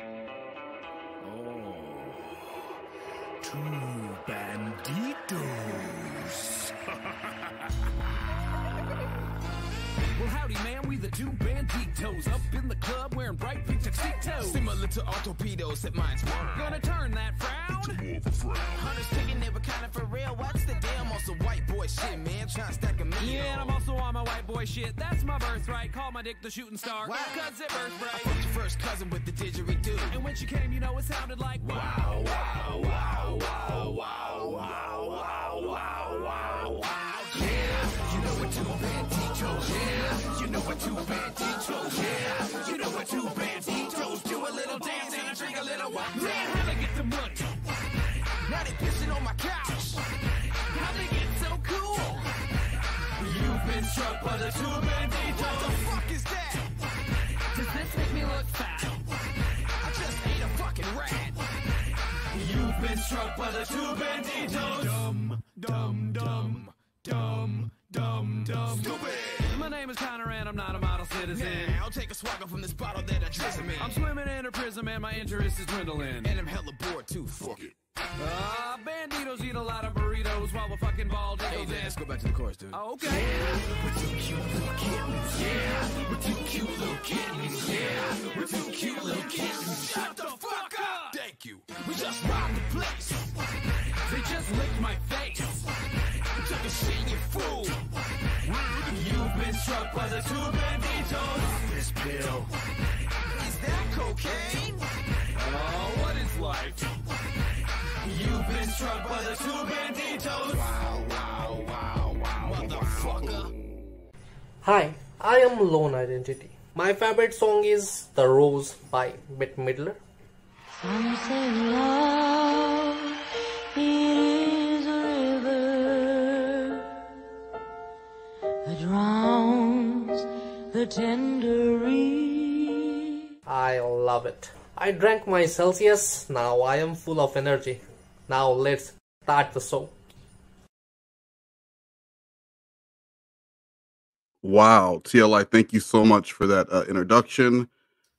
Oh. Two banditos. Well, howdy, man, we the two banditos up in the club wearing bright pink tuxedos. Similar to our torpedoes, that mine's one. Gonna turn that frown. Hunters thinking they were kinda for real. What's the deal? I'm also white boy shit, man. Trying to stack a meal. Yeah, and I'm also on my white boy shit. That's my birthright. Call my dick the shooting star. Wow. Cause it I birthright. fucked your first cousin with the didgeridoo. And when she came, you know it sounded like wow, wow, wow, wow, wow, wow, wow, two banditos, yeah. You know what two banditos do a little dance and I drink a little wine. Man, how they get the money? Now they pissing on my couch. How they get so cool? You've been struck by the two banditos. What the fuck is that? Does this make me look fat? I just ate a fucking rat. You've been struck by the two banditos. Dum, dum, dum, dum, dum, dum. Stupid. My name is Connor and I'm not a model citizen. Now I'll take a swagger from this bottle that I drizzle in. I'm swimming in a prism and my interest is dwindling. and I'm hella bored too. Fuck it. Ah, banditos eat a lot of burritos while we're fucking bald Hey, eagles in. let's go back to the chorus, dude. Okay. Yeah, We're two cute little kittens, yeah. We're two cute little kittens, yeah. We're two cute little kittens. Shut the fuck up! Thank you. We just robbed the place. They just licked my face. You've been struck by the two banditos. This pill. Is that cocaine? Oh, what is life? You've been struck by the two banditos. Wow, wow, wow, wow, motherfucker. Hi, I am Lorne Identity. My favorite song is The Rose by Bette Midler. Some say love that drowns the tender reed. I love it. I drank my Celsius, now I am full of energy. Now let's start the show. Wow, TLI, thank you so much for that uh, introduction.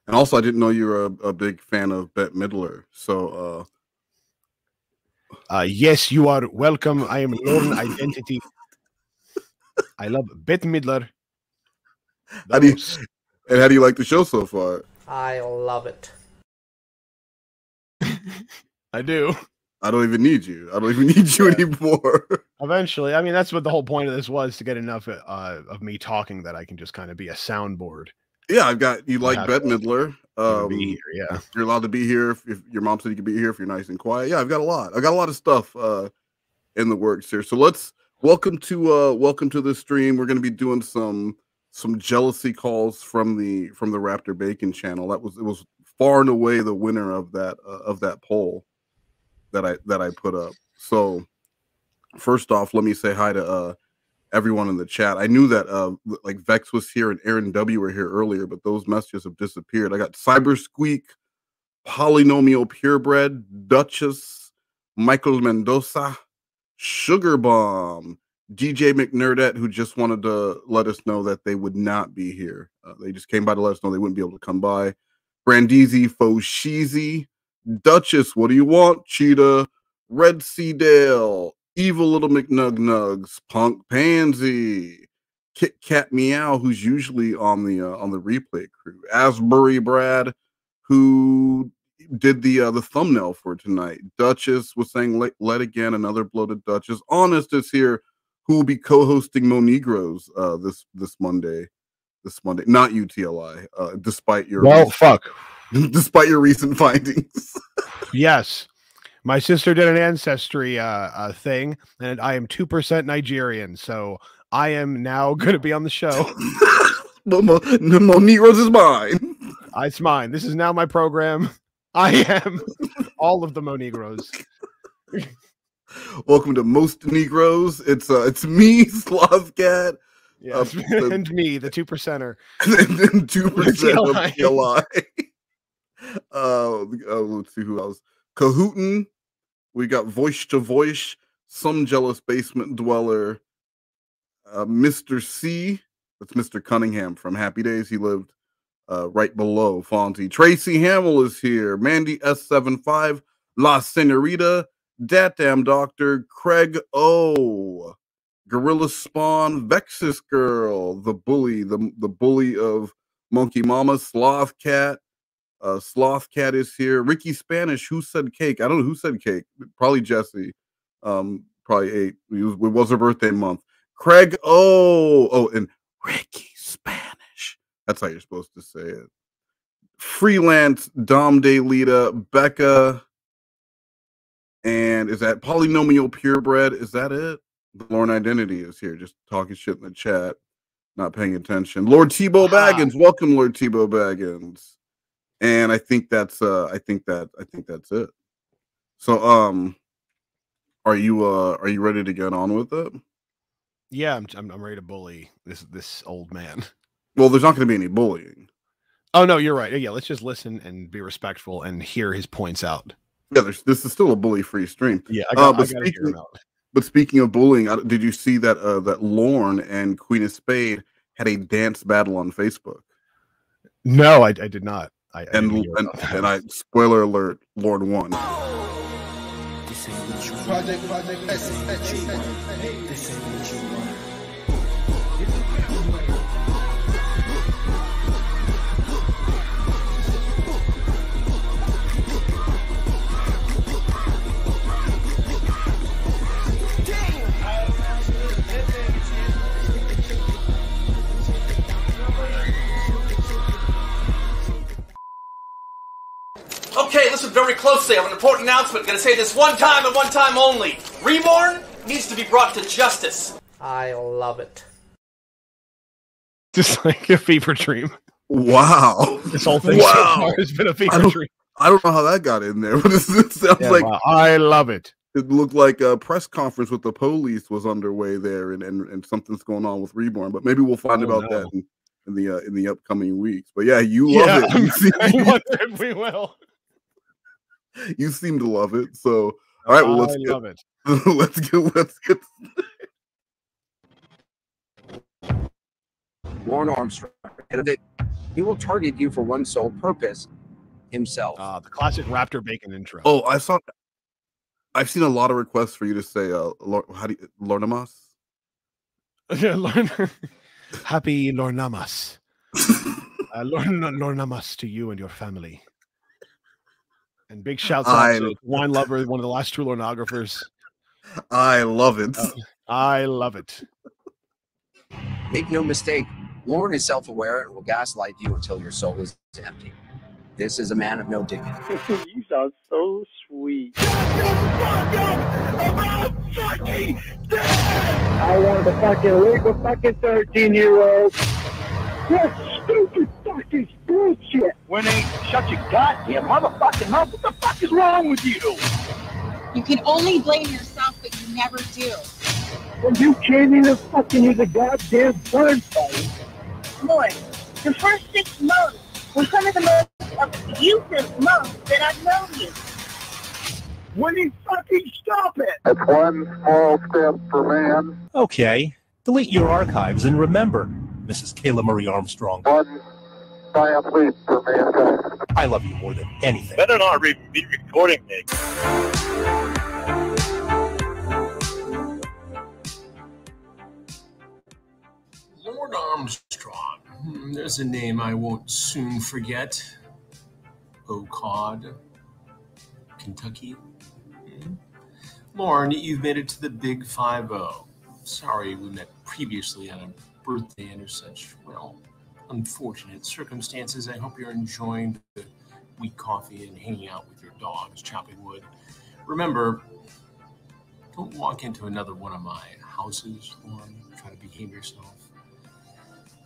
And also, I didn't know you were a, a big fan of Bette Midler. So, Uh, Uh, yes, you are welcome. I am Lorne Identity. I love Bette Midler. How do you- Those- and how do you like the show so far? I love it. I do. I don't even need you. I don't even need you Yeah. anymore. Eventually, I mean, that's what the whole point of this was to get enough uh, of me talking that I can just kind of be a soundboard. yeah, I've got you like Yeah, Bette Midler. Um, be here, yeah. you're allowed to be here if, if your mom said you could be here if you're nice and quiet. Yeah, I've got a lot. I got a lot of stuff uh in the works here. So let's welcome to uh welcome to the stream. We're gonna be doing some some jealousy calls from the from the Raptor Bacon channel. That was it was far and away the winner of that uh, of that poll that I that I put up. So first off, let me say hi to uh everyone in the chat. I knew that uh like Vex was here and Aaron W were here earlier, but those messages have disappeared. I got Cyber Squeak, Polynomial Purebred, Duchess, Michael Mendoza, Sugar Bomb, DJ McNerdette, who just wanted to let us know that they would not be here. Uh, they just came by to let us know they wouldn't be able to come by. Brandeezy, Fosheezy, Duchess, what do you want? Cheetah, Red Sea Dale, Evil Little McNug Nugs, Punk Pansy, Kit Kat Meow, who's usually on the uh, on the replay crew, Asbury Brad, who did the uh, the thumbnail for tonight. Duchess was saying let, let again another bloated Duchess. Honest is here, who will be co-hosting Mo Negros uh, this this Monday. This Monday, not UTLI, uh, despite your Well, fuck. despite your recent findings. Yes. My sister did an ancestry uh, uh, thing, and I am 2% Nigerian. So I am now going to be on the show. but Mo, Mo Negros is mine. It's mine. This is now my program. I am all of the Mo Negroes. Welcome to most Negroes. It's uh, it's me, Sloth Cat, Yes. the- and me, the two percenter. and then two percent of. TLI. uh, uh, let's see who else. Kahootin. We got voice to voice. Some jealous basement dweller. Uh, Mr. C. That's Mr. Cunningham from Happy Days. He lived uh, right below Fonzie. Tracy Hamill is here. Mandy S75, La Senorita, Dat Damn Doctor, Craig O, Gorilla Spawn, Vexus Girl, the bully, the, the bully of Monkey Mama, Sloth Cat. Uh, Sloth Cat is here. Ricky Spanish, who said cake? I don't know who said cake. Probably Jesse. Um, probably eight. It was, it was her birthday month. Craig O. Oh, and Ricky. That's how you're supposed to say it. Freelance Dom De Lita, Becca, and is that Polynomial Purebred? Is that it? The Lorne Identity is here, just talking shit in the chat, not paying attention. Lord Tebow Ah. Baggins, welcome, Lord Tebow Baggins. And I think that's uh I think that I think that's it. So um are you uh are you ready to get on with it? Yeah, I'm, I'm I'm ready to bully this this old man. Well, there's not gonna be any bullying. Oh no, you're right. Yeah, let's just listen and be respectful and hear his points out. Yeah, there's, this is still a bully free stream. Yeah, I Uh, but I gotta hear him speaking- out. But speaking of bullying, I- did you see that uh, that Lorne and Queen of Spade had a dance battle on Facebook? No, I, I did not. I, I And and, and I spoiler alert, Lorne won. This ain't what you want. Project, project, This ain't what you want. This ain't what you want. Okay, listen very closely. I have an important announcement. I'm going to say this one time and one time only. Reborn needs to be brought to justice. I love it. just like a fever dream. Wow, This whole thing Wow. so far has been a fever don't- dream. I don't know how that got in there, but it sounds Yeah, like wow, I love it. it looked like a press conference with the police was underway there, and and, and something's going on with Reborn. But maybe we'll find Oh, about no. that in, in the uh, in the upcoming weeks. But yeah, you love Yeah, it. You seem, I wonder if we will. you seem to love it. So all right, well let's I get love it. let's get let's get Lorne Armstrong. And he will target you for one sole purpose himself. Uh, the classic Raptor Bacon intro. Oh, I saw. I've seen a lot of requests for you to say, uh, Lor- how do you, Lornamas? Yeah, Lorn- Happy Lornamas. uh, Lorn- Lornamas to you and your family. And big shouts out to Wine Lover, one of the last true Lornographers. I love it. Oh. I love it. Make no mistake, Lorne is self aware and will gaslight you until your soul is empty. This is a man of no dignity. you sound so sweet. I wanted to fucking rape a fucking 13 year old. What stupid fucking bullshit. When they shut your goddamn motherfucking mouth, what the fuck is wrong with you? You can only blame yourself, but you never do. When you came in and fucking use a goddamn burn fight. Lord, the first six months were some of the most abusive months that I've known you. When you fucking stop it. That's one small step for man, Okay, delete your archives and remember, Mrs. Kayla Marie Armstrong, one giant leap for mankind. I love you more than anything. Better not re- be recording me. Lorne Armstrong. Hmm, there's a name I won't soon forget. Ocod, Kentucky. Hmm. Lorne, you've made it to the Big Five O. Sorry we met previously on a birthday under such, well, unfortunate circumstances. I hope you're enjoying the weak coffee and hanging out with your dogs, chopping wood. Remember, don't walk into another one of my houses, or Try to behave yourself.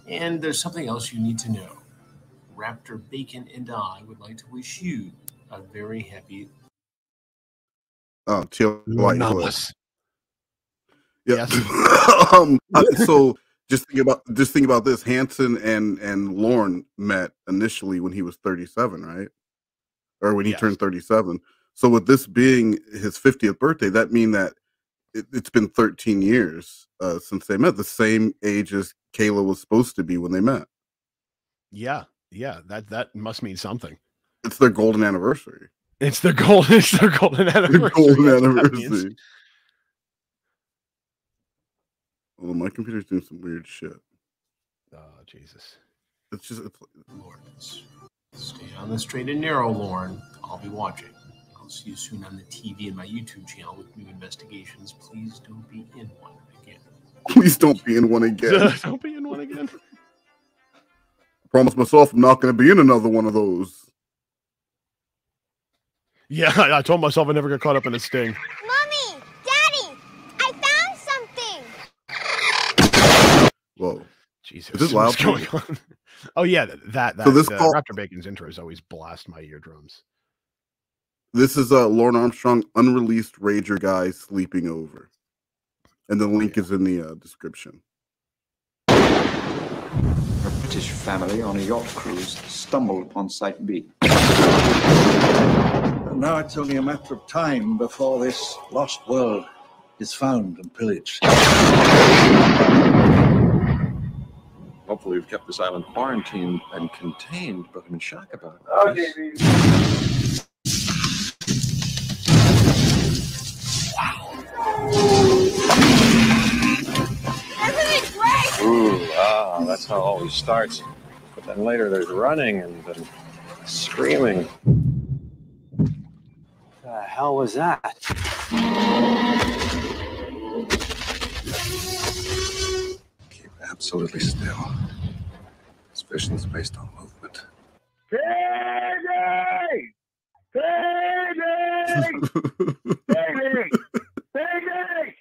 And there's something else you need to know. Raptor Bacon and I would like to wish you a very happy. Oh, chill. White Hood. Lornamas. Yeah. um. So just think about just think about this. Hanson and and Lorne met initially when he was 37, right? Or when he Yes. turned 37. So with this being his 50th birthday, that mean that it, it's been 13 years uh, since they met. The same age as Kayla was supposed to be when they met. Yeah. Yeah, that that must mean something. It's their golden anniversary. It's the golden. It's their golden anniversary. Their golden That's that means. anniversary. Well, my computer's doing some weird shit. Oh Jesus! It's just it's, Lawrence. Stay on the straight and narrow, Lorne. I'll be watching. I'll see you soon on the TV and my YouTube channel with new investigations. Please don't be in one again. please don't be in one again. Don't be in one again. promise myself I'm not going to be in another one of those. Yeah, I, I told myself I never get caught up in a sting. Mommy, Daddy, I found something. Whoa. Jesus, Is this loud? what's going on? Oh yeah, th- that that So this uh, call- Raptor Bacon's intros always blast my eardrums. This is uh, Lorne Armstrong, unreleased Rager guy sleeping over, and the link is in the uh, description. A British family on a yacht cruise stumbled upon Site B. And Now it's only a matter of time before this lost world is found and pillaged. Hopefully, we've kept this island quarantined and contained, but I'm in shock about it. Oh, JB. Everything's great. Ooh, ah, that's how it always starts. But then later there's running and then screaming. The hell was that? Absolutely still. Suspicions based on movement. Payday! Payday! Payday! Payday!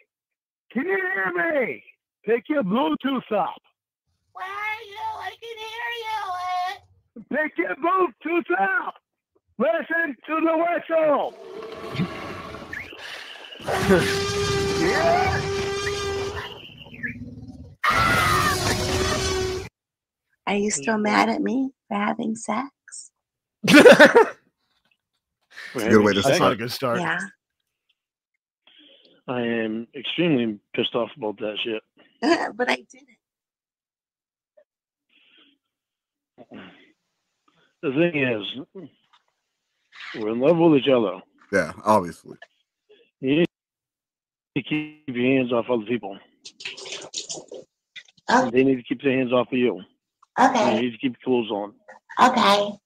Can you hear me? Pick your Bluetooth up. Where are you? I can hear you. Pick your Bluetooth up. Listen to the whistle. yeah. Are you still mad at me for having sex? It's a good way to That's start. not a good start. Yeah. I am extremely pissed off about that shit. but I didn't. The thing is, we're in love with each other. Yeah, obviously. You need to keep your hands off other people. Oh. They need to keep their hands off of you. Okay. You need to keep your clothes on. Okay.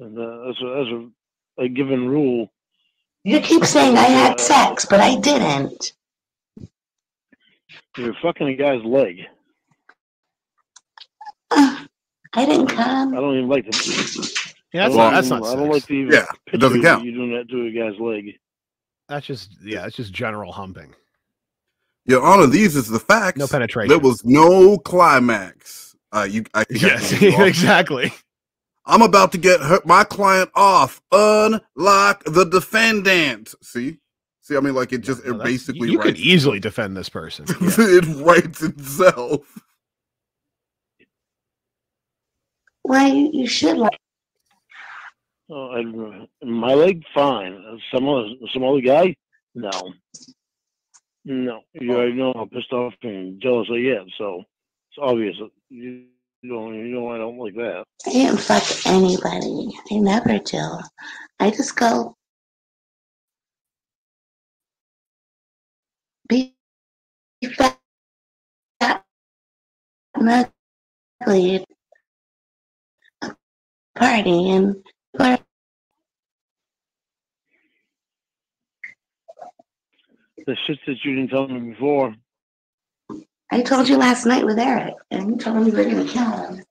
And uh, that's, a, that's a, a given rule. You keep saying I had sex, but I didn't. You're fucking a guy's leg. I didn't come. I don't even like to. Yeah, that's not- don't that's even- not I don't sex. like to even. Yeah, it doesn't count. You doing that to a guy's leg. That's just yeah, it's just general humping. Your Honor, these is the facts. No penetration. There was no climax. Uh, you, I think I Yes, you exactly. I'm about to get her, my client off. Unlock the defendant. See, see. I mean, like it just it That's- basically you could writes, easily defend this person. Yeah. it writes itself. Well, you, you should like. Oh, I, my leg, fine. Some other, some other guy, no, no. Oh. You already know how pissed off and jealous I get, so it's obvious. that You, you know, you know I don't like that. I didn't fuck anybody. I never do. I just go. Be fat, fat and ugly at a party and or The shit that you didn't tell me before. I told you last night with Eric, and you told me you were gonna kill him.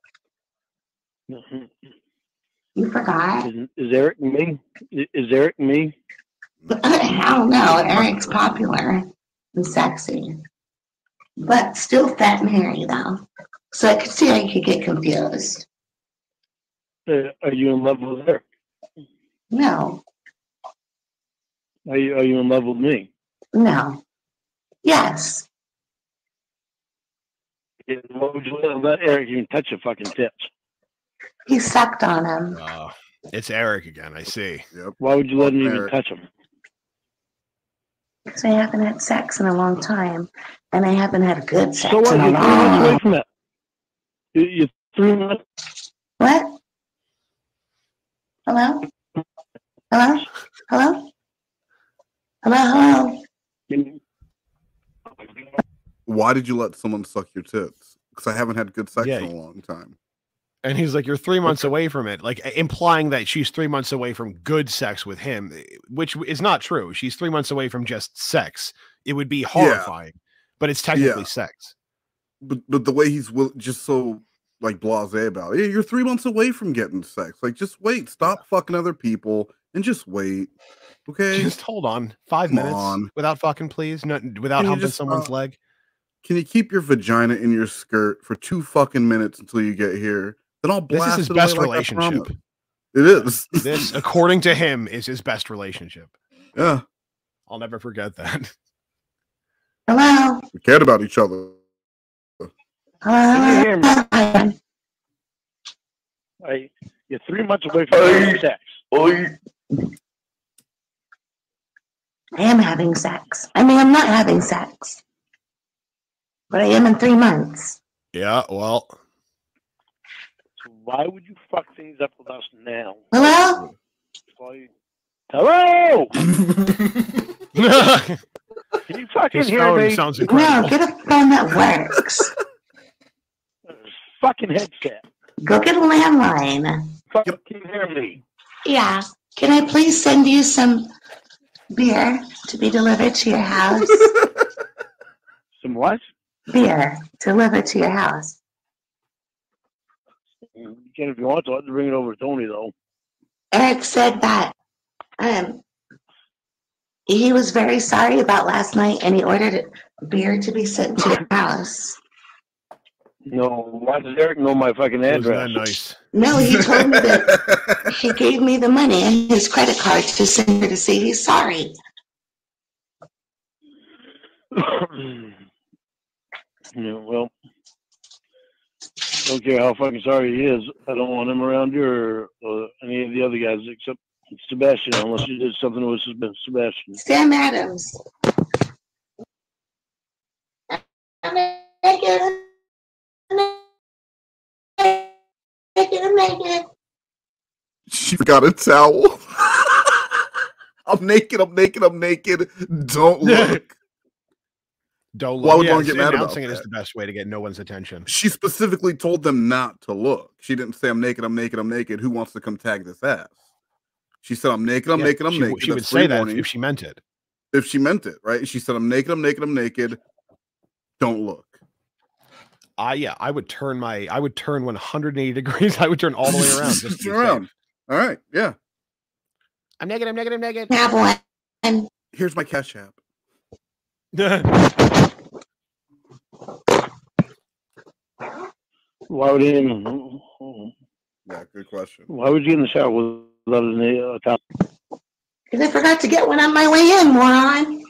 Is, You forgot? is Eric me? Is Eric me? Hell no, Eric's popular and sexy. But still fat and hairy though. So I could see how you could get confused. Uh, are you in love with Eric? No, Are you Are you in love with me? No. Yes. Yeah, Why would you let, let Eric even touch your fucking tits? He sucked on him. Oh, it's Eric again. I see. Yep. Why would you let him even Eric. touch him? Because I haven't had sex in a long time. And I haven't had a good sex So what? in a You're three months away long from it. You, you three months. What? Hello? Hello? Hello? Hello? Hello? Why did you let someone suck your tits? Because I haven't had good sex Yeah. in a long time. And he's like, "You're three months away from it," like implying that she's three months away from good sex with him, which is not true. She's three months away from just sex. It would be horrifying, but it's technically Yeah. sex. But but the way he's will, just so like blasé about it. You're three months away from getting sex. Like, just wait. Stop fucking other people and just wait. Okay. Just hold on five Come minutes on. without fucking please, no, without Can humping just someone's stop? leg. Can you keep your vagina in your skirt for two fucking minutes until you get here? Then I'll This is his best like relationship. It is. This, according to him, is his best relationship. Yeah. I'll never forget that. Hello? We cared about each other. Hello? Can you hear me? Hey, you're three months away from having sex. I am having sex. I mean, I'm not having sex. But I am in three months. Yeah, well, So why would you fuck things up with us now? Hello? Why- Hello? Can you fucking his hear phone me? sounds No, incredible. get a phone that works. Fucking headset. Go get a landline. Fucking hear me. Yeah. Can I please send you some beer to be delivered to your house? Some what? beer delivered to your house. You can if you want to. I have to bring it over to Tony though. Eric said that um, he was very sorry about last night and he ordered beer to be sent to your house. No, why does Eric know my fucking Wasn't address? that nice? No, he told me that he gave me the money and his credit card to send her to see he's sorry. yeah, well, don't care how fucking sorry he is. I don't want him around you or, or any of the other guys except Sebastian, unless you did something with Sebastian. Sam Adams. She forgot a towel. I'm naked. I'm naked. I'm naked. Don't look. Don't look. Why would Yeah, one get mad about it is that? the best way to get no one's attention. She specifically told them not to look. She didn't say, I'm naked. I'm naked. I'm naked. Who wants to come tag this ass? She said, I'm naked. I'm Yeah, naked. I'm she, naked. She would say that if, she meant it. if she meant it, right? She said, I'm naked. I'm naked. I'm naked. Don't look. I yeah, I would turn my I would turn 180 degrees. I would turn all the way around. Just Turn around. All right. Yeah. I'm naked. I'm naked. I'm naked. Have one. Here's my cash app. Why would he even, Yeah, good question. why would you in the shower without a towel? Because I forgot to get one on my way in, moron.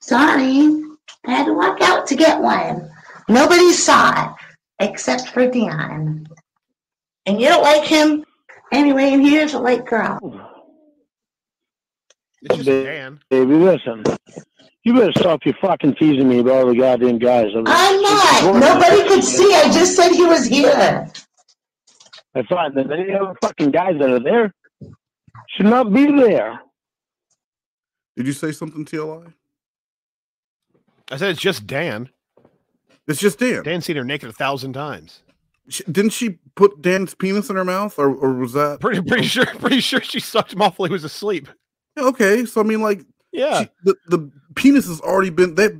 Sorry. I had to walk out to get one. Nobody saw it except for Dion. And you don't like him anyway, and he is a white girl. It's just Dan. Baby, listen. You better stop your fucking teasing me about all the goddamn guys. I'm not. Nobody could see. I just said he was here. I find that any other fucking guys that are there should not be there. Did you say something, TLI? I said it's just Dan. It's just Dan. Dan's seen her naked a thousand times. She, didn't she put Dan's penis in her mouth, or, or was that Pretty pretty sure pretty sure she sucked him off while he was asleep. Okay? So I mean, like, Yeah. she- the the penis has already been that.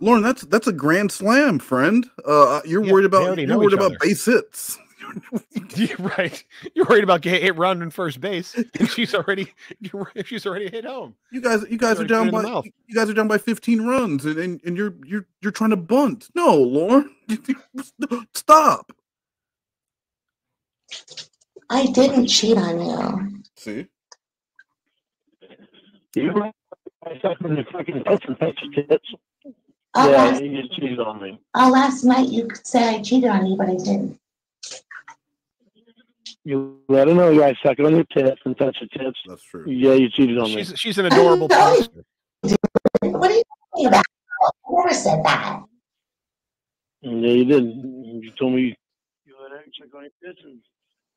Lorne, that's that's a grand slam, friend. Uh, you're Yeah, worried about you're worried about other. base hits. You're right. You're worried about getting hit round in first base, and she's already you're, she's already hit home. You guys, you guys are down put it in the by you guys are down by 15 runs, and, and, and you're you're you're trying to bunt. No, Lorne, stop. I didn't cheat on you. See, You I suck on your fucking tits and touch tits. Oh, yeah, last, you cheated on me. oh, last night you could say I cheated on you, but I didn't. You let her know you guys suck on your tits and touch your tits. That's true. Yeah, you cheated on me. She's she's an adorable monster. What are you talking about? I never said that. And yeah, you did. You told me you let her check on your kids and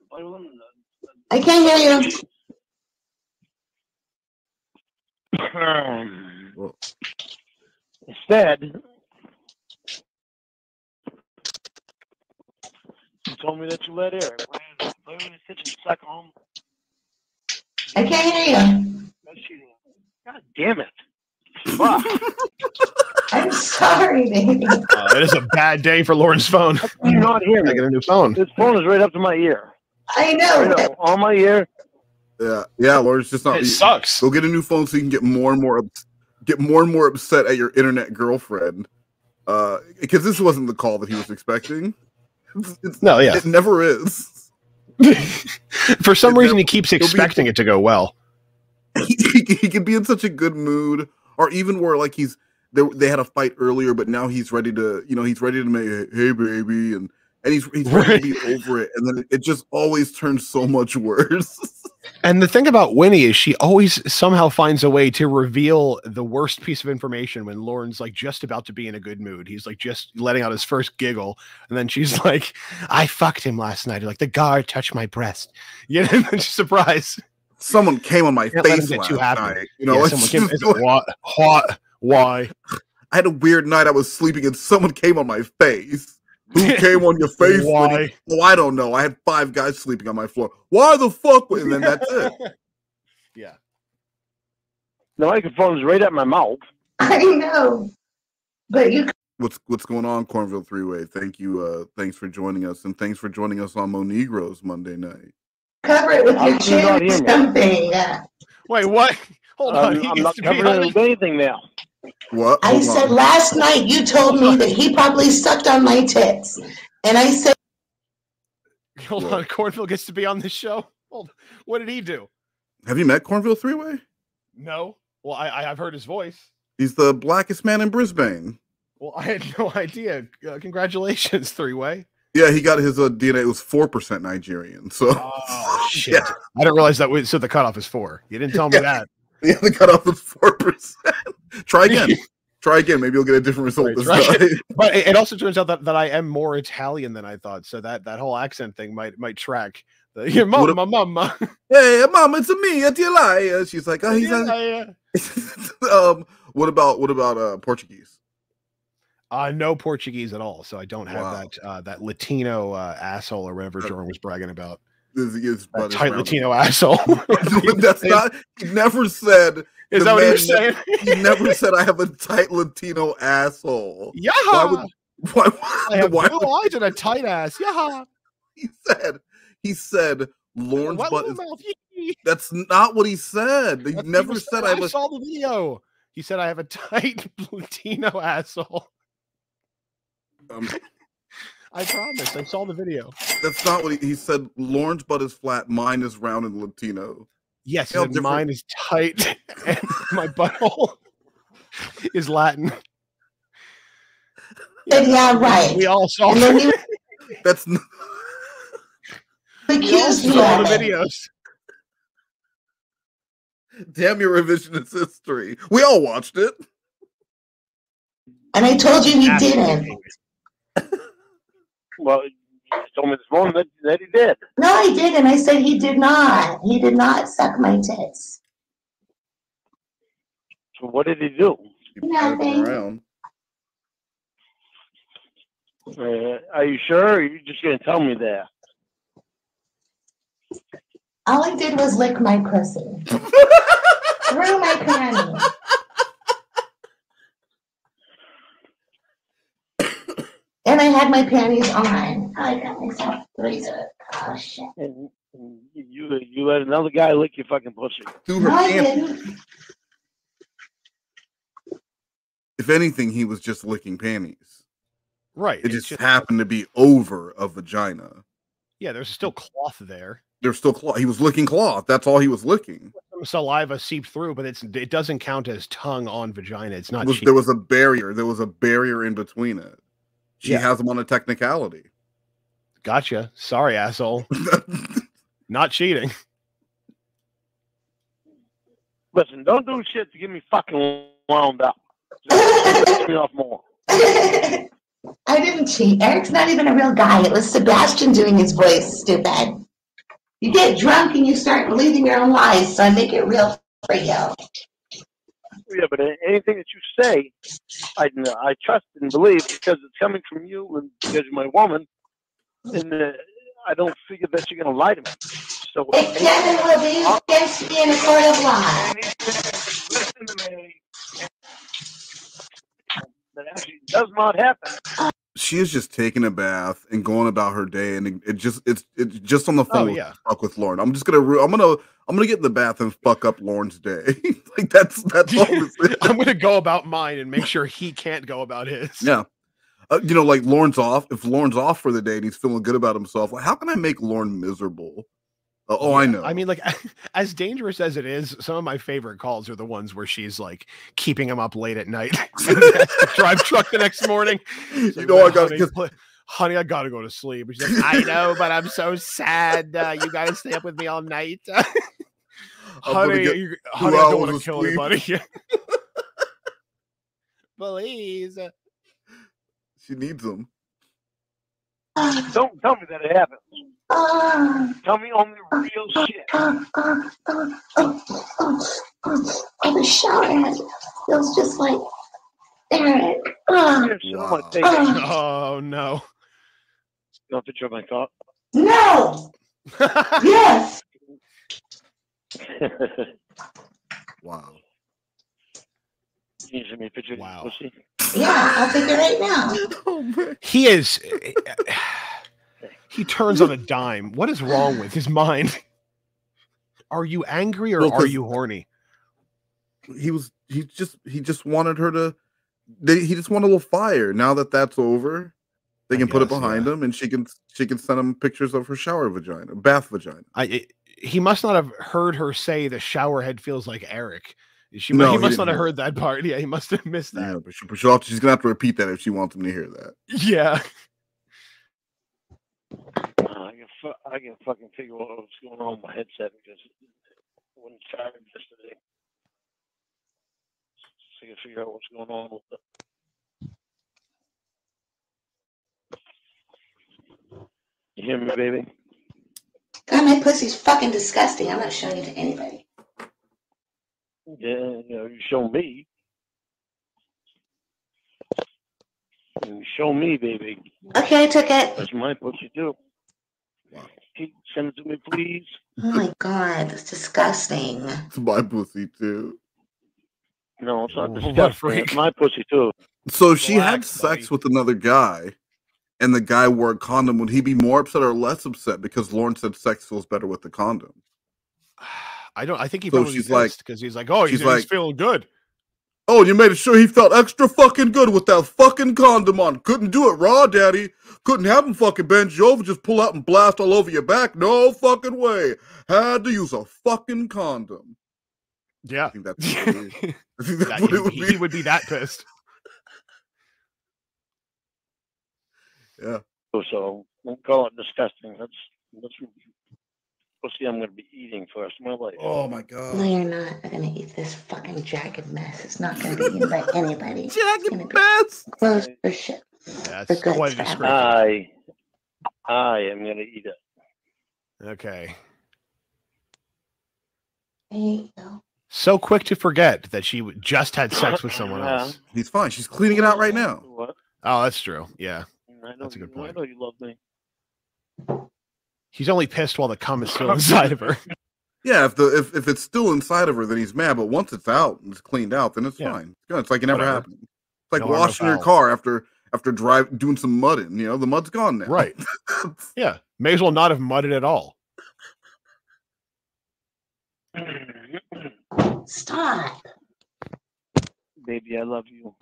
play with them. I can't hear you. Um, instead, you told me that you let her play in play in the kitchen, suck on. I can't hear you. That's cheating. God damn it! Fuck. I'm sorry, baby. Uh, it is a bad day for Lorne's phone. You're not hear I me. get a new phone. This phone is right up to my ear. I know. Right up on my ear. Yeah, yeah, Lorne's just not. It sucks. Go get a new phone so you can get more and more, get more and more upset at your internet girlfriend. Uh, because this wasn't the call that he was expecting. It's- it's- No, yeah. it never is. For some It reason, he keeps he'll be- expecting it to go well. he, he, he could be in such a good mood, or even where like he's they, they had a fight earlier, but now he's ready to, you know, he's ready to make hey baby, and and he's he's ready to be over it, and then it just always turns so much worse. And the thing about Winnie is she always somehow finds a way to reveal the worst piece of information when Lorne's like just about to be in a good mood. He's like just letting out his first giggle, and then she's like, "I fucked him last night." Like the guard touched my breast. You know, and then she's surprised. Someone came on my face last night. You know, Yeah, it's someone came- like, what? What? Why? I had a weird night. I was sleeping and someone came on my face. Who came on your face? Winnie? Why? Oh, I don't know. I had five guys sleeping on my floor. Why the fuck? And then that's it. Yeah. The microphone's right at my mouth. I know. But you What's what's going on, Cornville Three Way? Thank you. Uh, thanks for joining us, and thanks for joining us on Monegros Monday night. cover it with How your do chin or something. Wait, what? Hold on. I'm, he I'm gets not covering on it with anything now. What? I Hold said on. last night you told me that he probably sucked on my tits. And I said, Hold on. Cornville gets to be on this show. Hold. What did he do? Have you met Cornville Three Way? No. Well, I, I I've heard his voice. He's the blackest man in Brisbane. Well, I had no idea. Uh, congratulations, three way. Yeah, he got his uh, DNA. It was four percent Nigerian. So Oh shit! I didn't realize that. Was, so the cutoff is four. You didn't tell me Yeah. that. yeah, the cutoff was four percent. Try again. Try again. Maybe you'll get a different result this Right. time. but it, also turns out that, that I am more Italian than I thought. So that that whole accent thing might might track. The, your mama, mama. hey, mom, it's me, it's Eli. She's like, oh, he's um. What about what about uh Portuguese? Uh, no Portuguese at all, so I don't have Wow. that uh, that Latino uh, asshole or whatever Jordan was bragging about. This is That tight round- Latino asshole. That's not. He never said. Is that what was saying? He never said I have a tight Latino asshole. Yeah. Why would? Why? I have why blue would- eyes and a tight ass. Yeah. he said? He said Lorne's Wet butt little is. mouth. Yee. That's not what he said. He That's never was said saying. I was. saw the video. He said I have a tight Latino asshole. Um, I promise. I saw the video. that's not what he, he said. Lorne's butt is flat. Mine is round and Latino. Yes, and different- mine is tight, and my butthole is Latin. said, yeah, right. We all saw. And then he That's n- we all accused me saw the it. videos. damn your revisionist history. We all watched it. And I told you he didn't. Thing. Well, you told me this morning that, that he did. No, he did, and I said he did not. He did not suck my tits. So what did he do? Keep Nothing. around. Uh, are you sure? Or are you just gonna tell me that? All I did was lick my pussy. Through my panties. And I had my panties on. Oh, I got myself razor. Oh shit. And, and you you let another guy lick your fucking pussy. Through her oh, No, I pants. didn't. If anything, he was just licking panties. Right. It it's just happened to be over a vagina. yeah, there's still cloth there. There's still cloth. He was licking cloth. That's all he was licking. Some saliva seeped through, but it's it doesn't count as tongue on vagina. It's not. Was, cheating. there was a barrier. There was a barrier in between it. She Yeah. has him on a technicality. Gotcha. Sorry, asshole. not cheating. Listen, don't do shit to get me fucking wound up. Just me off more. I didn't cheat. Eric's not even a real guy. It was Sebastian doing his voice, stupid. You get drunk and you start believing your own lies, so I make it real for you. Yeah, but anything that you say, I I trust and believe because it's coming from you and because you're my woman, and uh, I don't figure that you're gonna lie to me. So will be used against me in a court of law. listen to me. That actually does not happen. She is just taking a bath and going about her day, and it, it just it's it's just on the phone. Oh, with- yeah. fuck with Lorne. I'm just gonna I'm gonna I'm gonna get in the bath and fuck up Lorne's day. like that's that's all this is. I'm gonna go about mine and make sure he can't go about his. Yeah. Uh, you know, like Lorne's off. If Lorne's off for the day and he's feeling good about himself, like how can I make Lorne miserable? Uh, oh, I know. I mean, like, as dangerous as it is, some of my favorite calls are the ones where she's like keeping him up late at night, and he has to drive truck the next morning. She's You like, know, I gotta honey, honey, I gotta go to sleep. She's like, I know, but I'm so sad. Uh, you gotta stay up with me all night. honey, you, honey, I don't want to kill sleep." anybody. Please. she needs him. Don't tell me that it happens. Oh, Tell me only real shit. oh, oh, oh, oh, oh, oh. And the shower head feels just like Eric. Oh, Oh no. You want a picture of my cock? no. yes. Wow. Can you send me a picture of your pussy? Yeah, I'll take it right now. He is. He turns on a dime. What is wrong with his mind? Are you angry or Well, are 'cause- you horny? He was he just he just wanted her to they, he just wanted a little fire. Now that that's over, they I can put it guess, behind him and she can she can send him pictures of her shower vagina, bath vagina. I it, he must not have heard her say the shower head feels like Eric. She No, he he must didn't have heard that part. Yeah, he must have missed that. Yeah, but, she, but she'll have she's gonna have to repeat that if she wants him to hear that. Yeah. Uh, I can fu- I can fucking figure out what's going on with my headset because it wouldn't charge yesterday. So I can figure out what's going on with it. You hear me, baby? God, my pussy's fucking disgusting. I'm not showing it to anybody. Yeah, you know, you show me. You show me, baby. Okay, I took it. That's my pussy too. Can you send it to me, please? Oh my god, that's disgusting. It's my pussy too. No, it's not disgusting. It's my pussy too. So if she had sex with another guy and the guy wore a condom, would he be more upset or less upset because Lorne said sex feels better with the condom? I don't. I think he So probably she's like- because he's like, oh, he's, she's he's like- feeling good. Oh, you made sure he felt extra fucking good with that fucking condom on. Couldn't do it raw, daddy. Couldn't have him fucking bend you over, just pull out and blast all over your back. No fucking way. Had to use a fucking condom. Yeah. I think that's what. I think that's That- what it would he, be. he would be that pissed. Yeah. So, so don't call it disgusting. That's that's pussy I'm going to be eating for the rest of my life. Oh my god! No, you're not. I'm gonna eat this fucking jagged mess. It's not gonna be eaten by anybody. Jagged mess. Close for shit. That's For quite a I I am going to eat it. Okay. There you go. So quick to forget that she just had sex with someone Yeah. else. He's fine. She's cleaning it out right now. What? Oh, that's true. Yeah. I know That's a you, good I know you love me. He's only pissed while the cum is still inside of her. Yeah, if the if, if it's still inside of her, then he's mad. But once it's out and it's cleaned out, then it's Yeah. fine. It's good. It's like it never Whatever. happened. It's like No washing your car after after drive doing some mudding. You know, the mud's gone now. Right. Yeah. May as well not have mudded at all. Stop. Baby, I love you.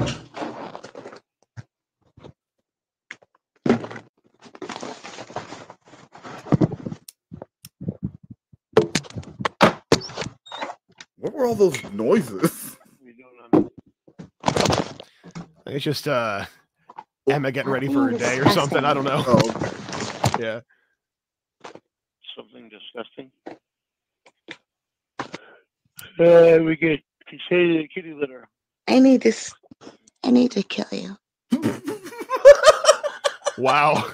What were all those noises? It's just uh Emma getting ready for her day or something. I don't know. Oh, Yeah. Something disgusting. Uh, we get say the kitty litter. I need this. I need to kill you. Wow.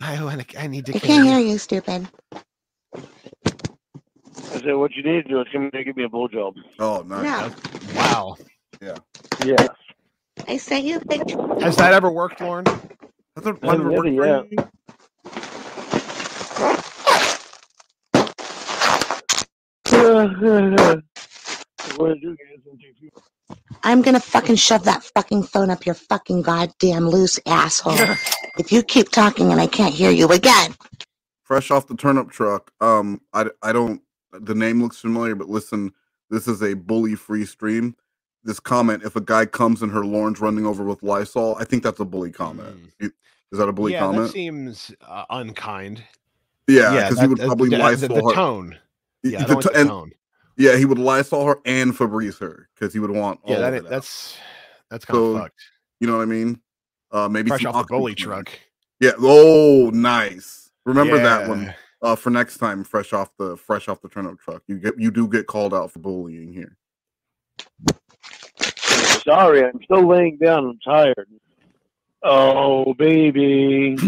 I want to. I need to. I can't hear you, stupid. I said, what you need to do is come here and give me a blowjob. Oh, nice. No. Wow. Yeah. Yeah. I sent you a picture. Has that ever worked, Lorne? Has it Haven't worked really for yet. you? What did you guys do? I'm gonna fucking shove that fucking phone up your fucking goddamn loose asshole. if you keep talking and I can't hear you again. fresh off the turnip truck. Um, I I don't. The name looks familiar, but listen, this is a bully-free stream. This comment: if a guy comes and her Lorne's running over with Lysol, I think that's a bully comment. You- Is that a bully yeah, comment? that seems uh, unkind. yeah, because he would probably the, Lysol the, the her. tone. Yeah, the like the and- tone. Yeah, he would Lysol her and Febreze her because he would want. Yeah, that that's that's kind of fucked. You know what I mean? Uh, maybe Fresh some off the bully truck. Yeah. Oh, nice. Remember that one Yeah. Uh, for next time. Fresh off the fresh off the turnip truck. You get you do get called out for bullying here. Sorry, I'm still laying down. I'm tired. Oh, baby.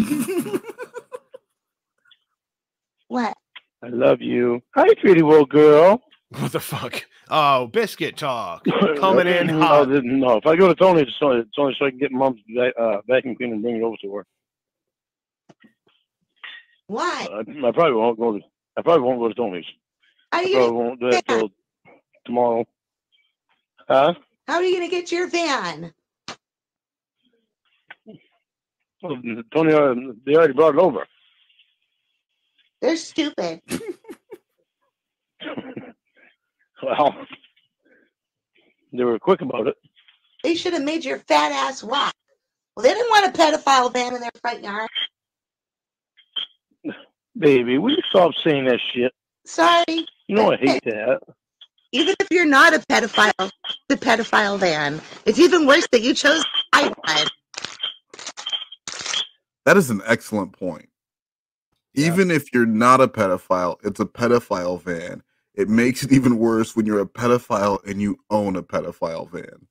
What? I love you. Hi, pretty little girl. What the fuck? Oh, biscuit talk coming in no, hot. th- No, if I go to Tony, it's only, it's only so I can get mom's uh, vacuum cleaner and bring it over to her. Why? I, I probably won't go to. I probably won't go to Tony's. How are I you probably won't do that till tomorrow. Huh? how are you gonna get your van? Well, Tony, uh, they already brought it over. They're stupid. Well, they were quick about it. They should have made your fat ass walk. Well, they didn't want a pedophile van in their front yard. Baby, will you stop saying that shit? Sorry. You know I hate that. Even if you're not a pedophile, the pedophile van. It's even worse that you chose I. That is an excellent point. Even if you're not a pedophile, it's a pedophile van. It makes it even worse when you're a pedophile and you own a pedophile van.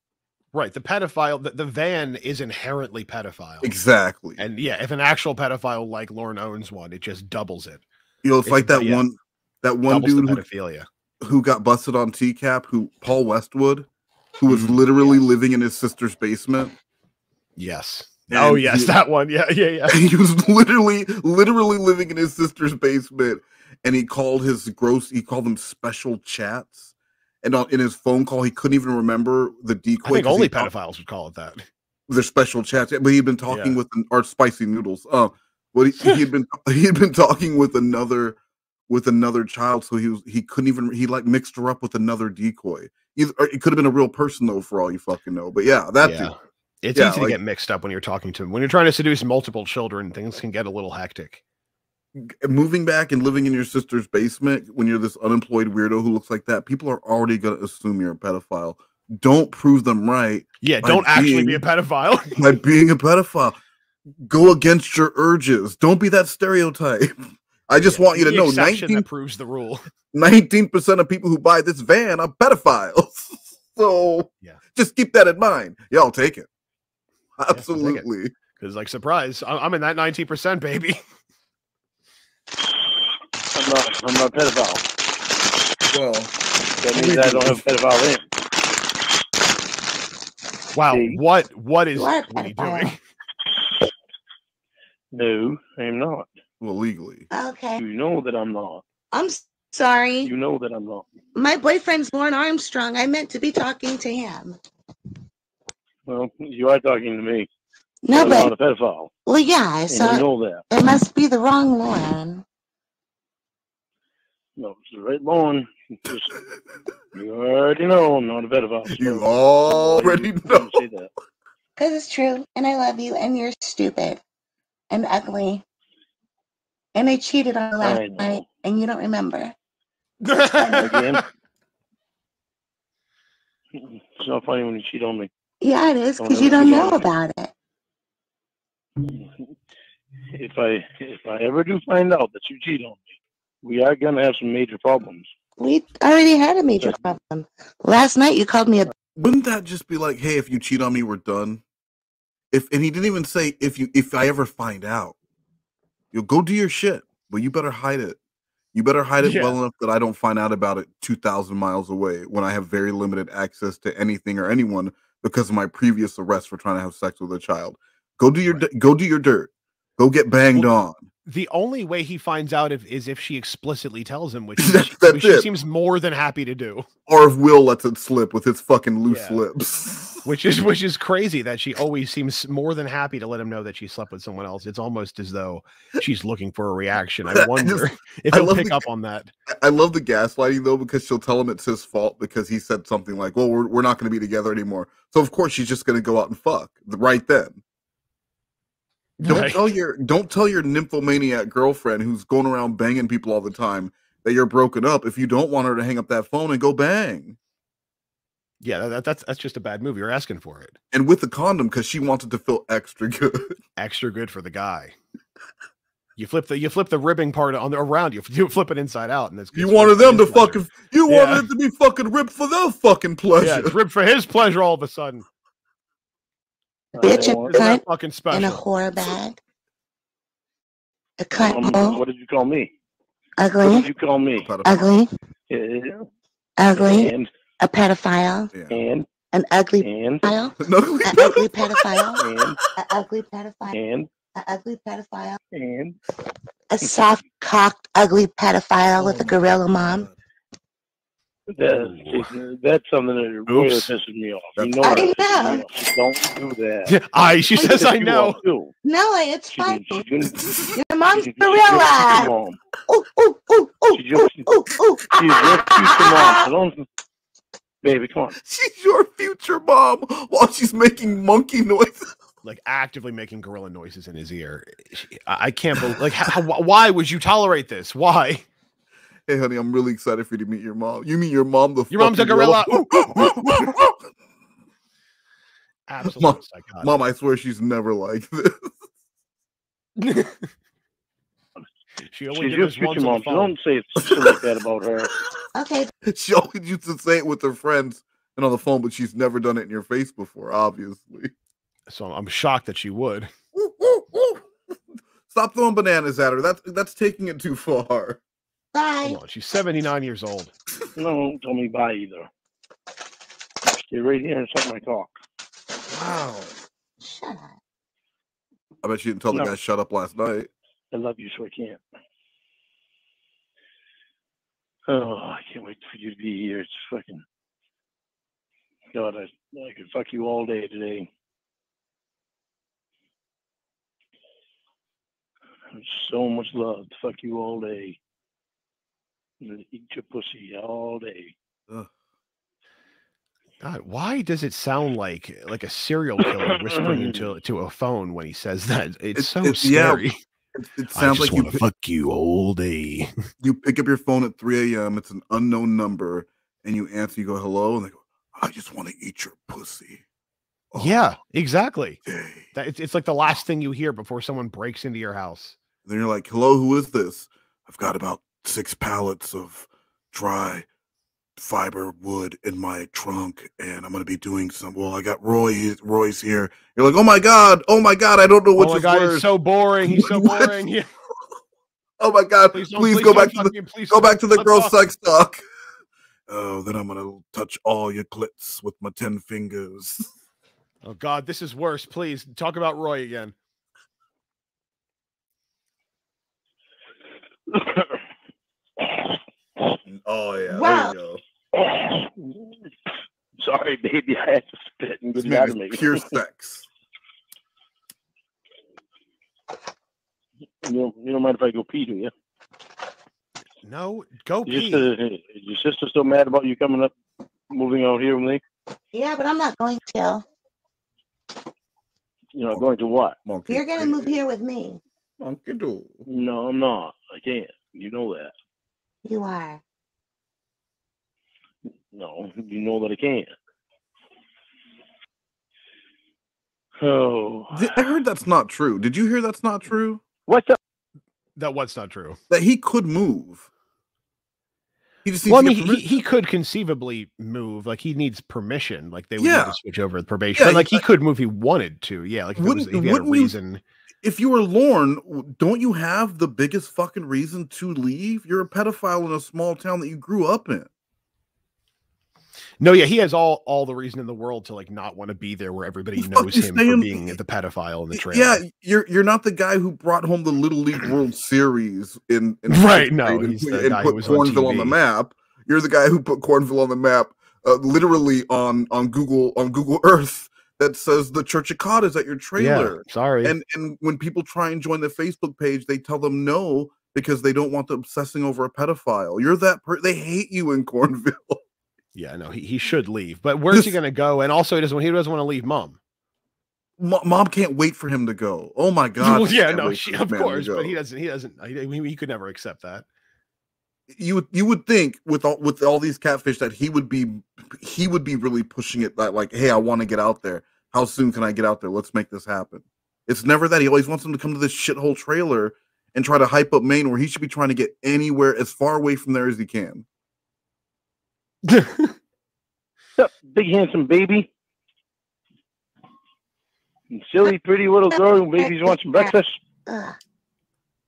Right, the pedophile, the, the van is inherently pedophile. Exactly. And yeah, if an actual pedophile like Lorne owns one, it just doubles it. You know, it's, like that yeah, one that one dude who, pedophilia. who got busted on TCAP, who Paul Westwood, who was Mm-hmm. literally living in his sister's basement. Yes. And oh yes, he- that one. Yeah, yeah, yeah. he was literally literally living in his sister's basement and he called his gross he called them special chats and on, in his phone call he couldn't even remember the decoy I think only pedophiles would call it that. their special chats but he'd been talking Yeah. with an or spicy noodles uh what he, he had been he had been talking with another with another child so he was he couldn't even he like mixed her up with another decoy Either, or it could have been a real person though for all you fucking know but yeah that Yeah. It's Yeah, easy like- to get mixed up when you're talking to when you're trying to seduce multiple children. Things can get a little hectic. Moving back and living in your sister's basement when you're this unemployed weirdo who looks like that, people are already going to assume you're a pedophile. Don't prove them right. Yeah, don't actually be a pedophile. by being a pedophile. Go against your urges. Don't be that stereotype. I just want you to know 19, that proves the rule. 19% of people who buy this van are pedophiles. so Yeah. just keep that in mind. Yeah, I'll take it. Absolutely. Because like surprise, I'm in that 19% baby. I'm not. I'm not a pedophile. Well, that means I don't have a pedophile in. Wow, what what is You what are you doing? No, I am not. Well, legally. Okay. You know that I'm not. I'm sorry. You know that I'm not. My boyfriend's Lorne Armstrong. I meant to be talking to him. Well, you are talking to me. No, I'm but not a pedophile. well, yeah. And So you know that. it must be the wrong Lorne. No, it's the right lawn. Just, you already know I'm not a pedophile. You so already you know. Say that. Because it's true, and I love you, and you're stupid and ugly. And I cheated on you last night, and you don't remember. Again. It's not funny when you cheat on me. Yeah, it is because you don't know about it. If I if I ever do find out that you cheat on me, we are gonna have some major problems. We already had a major problem last night. You called me a Wouldn't that just be like, hey, if you cheat on me, we're done? if and he didn't even say if you if I ever find out, you'll go do your shit, but you better hide it. You better hide it well enough that I don't find out about it two thousand miles away when I have very limited access to anything or anyone because of my previous arrest for trying to have sex with a child. Go do your di- go do your dirt. Go get banged on. The only way he finds out if, is if she explicitly tells him, which, she, which she it. seems more than happy to do. Or if Will lets it slip with his fucking loose Yeah. lips. Which is which is crazy that she always seems more than happy to let him know that she slept with someone else. It's almost as though she's looking for a reaction. I wonder if I he'll love pick the- up on that. I- I love the gaslighting though because she'll tell him it's his fault because he said something like, "Well, we're, we're not going to be together anymore." So of course she's just going to go out and fuck right then. Don't Right. tell your don't tell your nymphomaniac girlfriend who's going around banging people all the time that you're broken up if you don't want her to hang up that phone and go bang. Yeah, that, that's that's just a bad move. You're asking for it. And with the condom because she wanted to feel extra good. Extra good for the guy. You flip the you flip the ribbing part on the around you. You flip it inside out, and it's You wanted them to pleasure. fucking you Yeah. wanted it to be fucking ripped for their fucking pleasure. Yeah, ribbed for his pleasure all of a sudden. Bitch, a cunt, fucking and a special. whore bag. A cunt Um, hole. what did you call me? Ugly. What did you call me? Ugly. Yeah. Ugly. And A pedophile. and An ugly and pedophile. An ugly An ugly pedophile. and An ugly pedophile. and An ugly pedophile. and A soft cocked ugly pedophile with a gorilla mom. That, that's something that really Oops. pisses me off. You know I that know. me off. So don't do that. I. She says I know. No, it's She fine. can- she can- Your mom's she can- she's your future gorilla. mom. Ooh, ooh, ooh, ooh, She's your, ooh, ooh, ooh. she's your future mom. So don't, baby, come on. She's your future mom while she's making monkey noises. Like actively making gorilla noises in his ear. She- I, I can't believe. Like, how, wh- why would you tolerate this? Why? Hey, honey, I'm really excited for you to meet your mom. You meet your mom, the Your mom's a fucking gorilla. Mom, Absolutely psychotic. mom, I swear she's never like this. She only She's did your once future on mom. the So phone. don't say shit like that about her. Okay. She always used to say it with her friends and on the phone, but she's never done it in your face before, obviously. So I'm shocked that she would. Stop throwing bananas at her. That's that's taking it too far. Bye. Hold on, she's 79 years old. No, don't tell me bye either. Stay right here and suck my talk. Wow. Shut up. I bet she didn't tell the No. guy shut up last night. I love you, so I can't. Oh, I can't wait for you to be here. It's fucking God. I I could fuck you all day today. So much love to fuck you all day. I'm gonna Eat your pussy all day. God, why does it sound like like a serial killer whispering into to a phone when he says that? It's It- so it- yeah, scary. It, it I sounds just like you want pi- to fuck you all day. you pick up your phone at 3 a.m. It's an unknown number, and you answer. You go hello, and they go, "I just want to eat your pussy." Oh, yeah, exactly. That it's, it's like the last thing you hear before someone breaks into your house. Then you're like, "Hello, who is this?" I've got about six pallets of dry fiber wood in my trunk, and I'm gonna be doing some. Well, I got Roy. Roy's here. You're like, "Oh my god! Oh my god! I don't know Oh which my god, worse." it's so boring. He's so What? boring. Yeah. Oh my god! Please Please, don't- please go don't back to the me, please go back to the Let's gross sex talk. Oh, then I'm gonna touch all your clits with my ten fingers. Oh god, this is worse. Please talk about Roy again. Oh yeah, Wow. there you go. Sorry, baby. I had to spit and This get out of man me. pure sex. You don't, you don't mind if I go pee, do you? No, go Your pee. sister, is your sister still mad about you coming up, moving out here with me? Yeah, but I'm not going to. You're not going to what? Monkey. You're gonna move here with me. Monkey do. No, I'm not. I can't. You know that. You are. No, you know that I can't. Oh, I heard that's not true. Did you hear that's not true? what's up? That what's not true. That he could move. He Well, I mean, he, he could conceivably move. Like he needs permission. Like they would need to switch over the probation. Yeah, But, like he- he could move. if He wanted to. Yeah. Like if, Wouldn't- if he had a you- reason. if you were Lorne, don't you have the biggest fucking reason to leave? You're a pedophile in a small town that you grew up in. No, yeah, he has all all the reason in the world to like not want to be there where everybody knows him for being the pedophile in the trailer. Yeah, you're you're not the guy who brought home the Little League World Series in, in Right, no, and, and put was on Cornville on, the map. You're the guy who put Cornville on the map, uh, literally on on Google on Google Earth that says the Church of God is at your trailer. sorry. And and when people try and join the Facebook page, they tell them no because they don't want them obsessing over a pedophile. You're that per- they hate you in Cornville. Yeah, no, he, he should leave. But where's he gonna go? And also he doesn't he doesn't want to leave mom. Mo- Mom can't wait for him to go. Oh my god. Well, yeah, no, she, of course, but he doesn't he doesn't he, he- he could never accept that. you would you would think with all with all these catfish that he would be he would be really pushing it that like hey I want to get out there how soon can I get out there let's make this happen it's never that he always wants him to come to this shithole trailer and try to hype up Maine where he should be trying to get anywhere as far away from there as he can up, big handsome baby? And silly, pretty little girl who babies want some breakfast.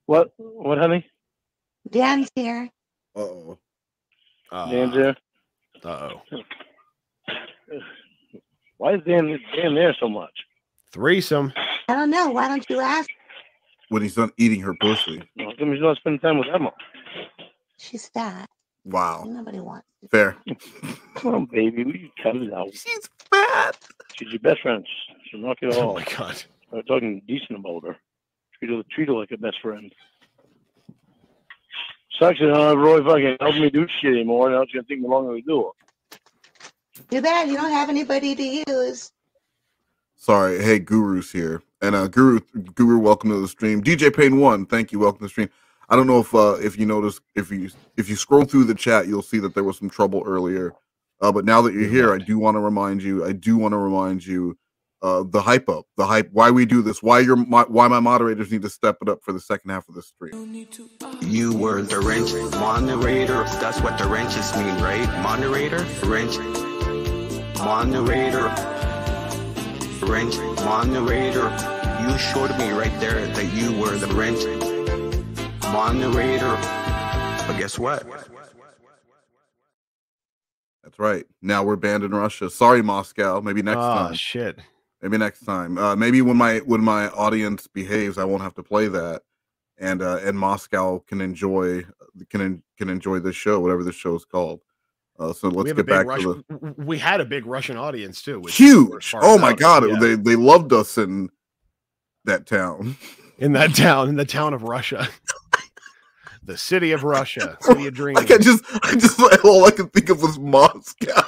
What? What, honey? Dan's here. uh-oh Dan's there. Uh oh. Why is Dan Dan there so much? Threesome. I don't know. Why don't you ask? when he's done eating her pussy How come he's not spending time with Emma? She's fat. Wow Nobody wants. fair Come on, baby, will you cut it out? She's fat. She's your best friend. She'll knock it Oh my god. I'm talking decent about her. Treat her, treat her like a best friend. Sucks that I don't have Roy fucking help me do shit anymore. Now it's gonna take me longer to do it. Too bad you don't have anybody to use. sorry hey Guru's here and uh Guru Guru welcome to the stream DJ Payne one thank you welcome to the stream I don't know if uh if you notice if you if you scroll through the chat you'll see that there was some trouble earlier uh but now that you're here I do want to remind you I do want to remind you uh the hype up the hype why we do this why your mo- why my moderators need to step it up for the second half of the stream You were the wrench moderator. That's what the wrenches mean, right? Moderator, wrench, moderator, wrench, moderator. You showed me right there that you were the wrench moderator. But guess what? that's right now we're banned in Russia sorry Moscow maybe next Oh time shit. maybe next time uh maybe when my when my audience behaves i won't have to play that and uh and moscow can enjoy can en- can enjoy this show whatever the show is called uh so we let's get back Russian, to the w- w- we had a big Russian audience too. which is huge oh my about god Yeah. they they loved us in that town in that town, in the town of Russia. the city of Russia, city of dreams. i can just i just all i could think of was moscow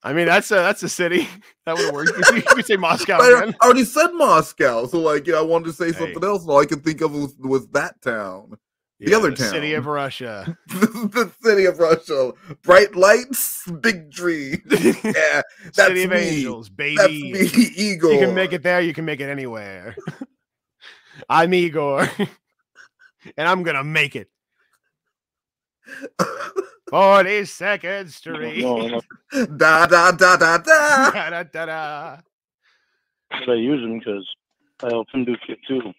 I mean, that's a that's a city that would work. You could, you could say Moscow I. I already said Moscow, so like, yeah, I wanted to say something else, and all I could think of was, was that town, the Yeah, other the town, city of Russia. the city of Russia. Bright lights, big dreams. Yeah, that's city of me. angels, baby. That's me, Igor. You can make it there. You can make it anywhere. I'm Igor, and I'm gonna make it. Forty Second Street. da da da da da. da, da, da, da. But I use him because I help him do shit too.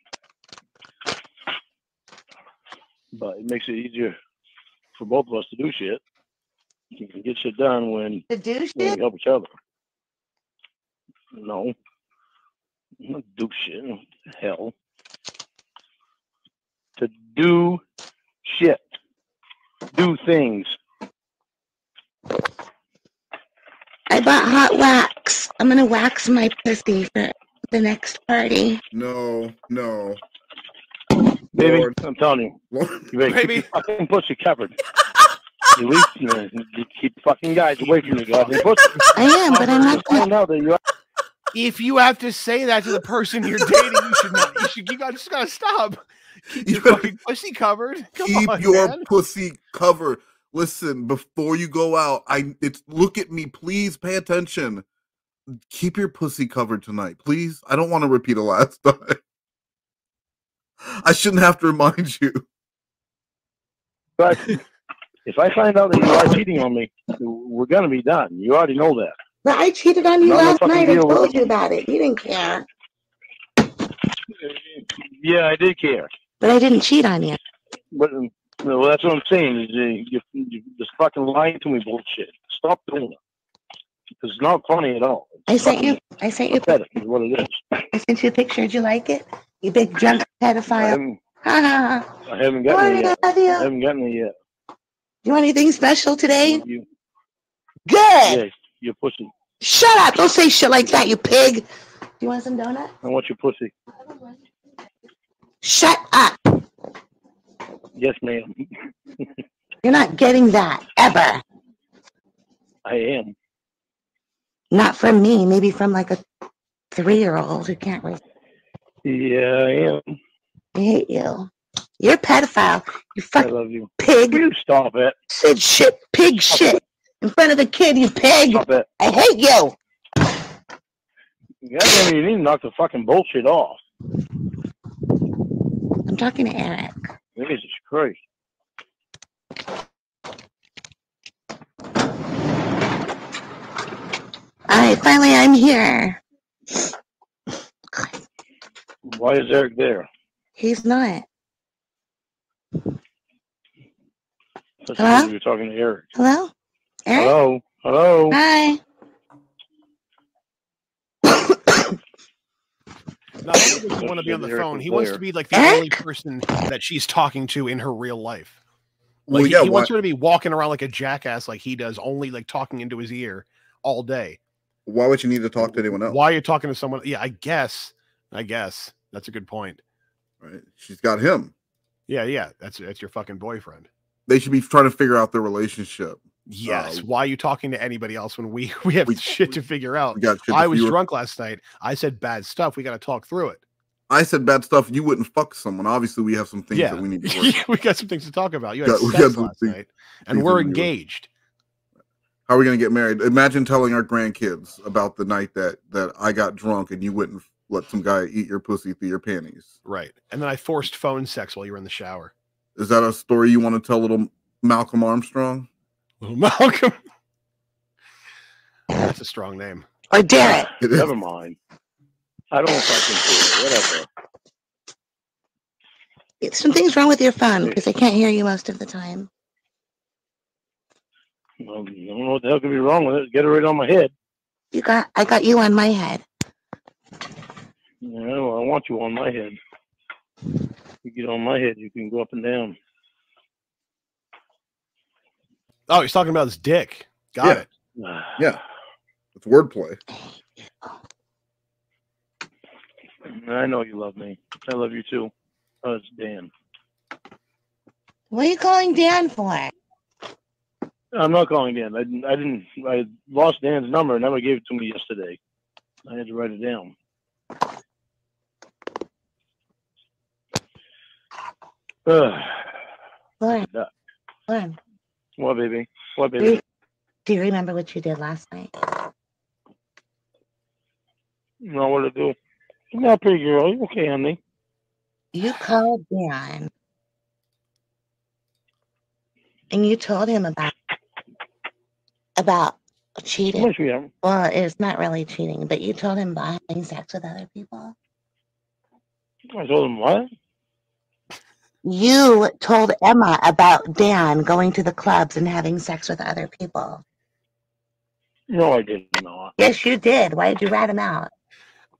But it makes it easier for both of us to do shit. You can get shit done when, To do when shit? we help each other. No. Not do shit. Hell. To do shit. Do things. I bought hot wax. I'm gonna wax my pussy for the next party. No, no. Baby, Lord. I'm telling you. You better Baby. keep your fucking pussy covered. At least you keep fucking guys away from the goddamn pussy. I am, but I'm not. I know that you are. If you have to say that to the person you're dating, you should not. You should. You got just gotta stop. Keep your fucking pussy covered. Come Keep on, your man. pussy covered. Listen, before you go out, I it's look at me, please pay attention. Keep your pussy covered tonight, please. I don't want to repeat a last time. I shouldn't have to remind you. But If I find out that you are cheating on me, we're gonna be done. You already know that. But I cheated on you no last night. I told you about it. You didn't care. Yeah, I did care. But I didn't cheat on you. But well, that's what I'm saying. You, you, you just fucking lying to me bullshit. Stop doing it. It's not funny at all. I sent you. I sent you. Pathetic is what it is. I sent you a picture. Did you like it? You big drunk I pedophile. haven't, Ha ha ha. I haven't gotten it yet. I you. I haven't gotten it yet. You want anything special today? You, Good. yeah, you pussy. Shut up. Don't say shit like that, you pig. Do you want some donut? I want your pussy. Shut up. Yes, ma'am. You're not getting that ever. I am. Not from me. Maybe from like a three-year-old who can't read. Yeah, I am. I hate you. You're a pedophile. You fucking I love you. pig. You stop it. Said shit, pig shit. In front of the kid, you pig. Stop it. I hate you. Goddamn, you need to knock the fucking bullshit off. I'm talking to Eric. Jesus Christ. All right, finally I'm here. Why is Eric there? He's not. Hello? You're talking to Eric. Hello? Eric? Hello? Hello? Hi. No, he doesn't want to be on the phone. He wants to be like the only person that she's talking to in her real life. Like Well, he, yeah, he wants her to be walking around like a jackass, like he does, only like talking into his ear all day. Why would you need to talk to anyone else? Why are you talking to someone? Yeah, I guess. I guess that's a good point. Right? She's got him. Yeah, yeah. That's that's your fucking boyfriend. They should be trying to figure out their relationship. Yes. Uh, Why are you talking to anybody else when we we have shit to figure out? we to I was drunk last night. I said bad stuff. We got to talk through it. I said bad stuff. You wouldn't fuck someone. Obviously, we have some things yeah, that we need to work. we got some things to talk about. You had Got- we sex got last things- night, and we're that we need to work- engaged. How are we gonna get married? Imagine telling our grandkids about the night that that I got drunk and you wouldn't let some guy eat your pussy through your panties. Right. And then I forced phone sex while you were in the shower. Is that a story you want to tell little Malcolm Armstrong? Little Malcolm. That's a strong name. I dare it. Never mind. I don't fucking care. Whatever. Something's wrong with your phone because I can't hear you most of the time. Well, I don't know what the hell could be wrong with it. Get it right on my head. You got I got you on my head. Yeah, well, I want you on my head. You get on my head, you can go up and down. Oh, he's talking about his dick. Got Yeah. it. Yeah, it's wordplay. I know you love me. I love you too. Oh, it's Dan. What are you calling Dan for? I'm not calling Dan. I, didn't- I didn't. I lost Dan's number and never gave it to me yesterday. I had to write it down. Ugh. Lorne, Yeah. Lorne, What, baby? What, do baby? you, do you remember what you did last night? No, what to do? You're not a pretty girl. You okay, honey? You called Dan and you told him about about cheating. Yes, we are. Well, it's not really cheating, but you told him about having sex with other people. I told him what? You told Emma about Dan going to the clubs and having sex with other people. No, I did not. Yes, you did. Why did you rat him out?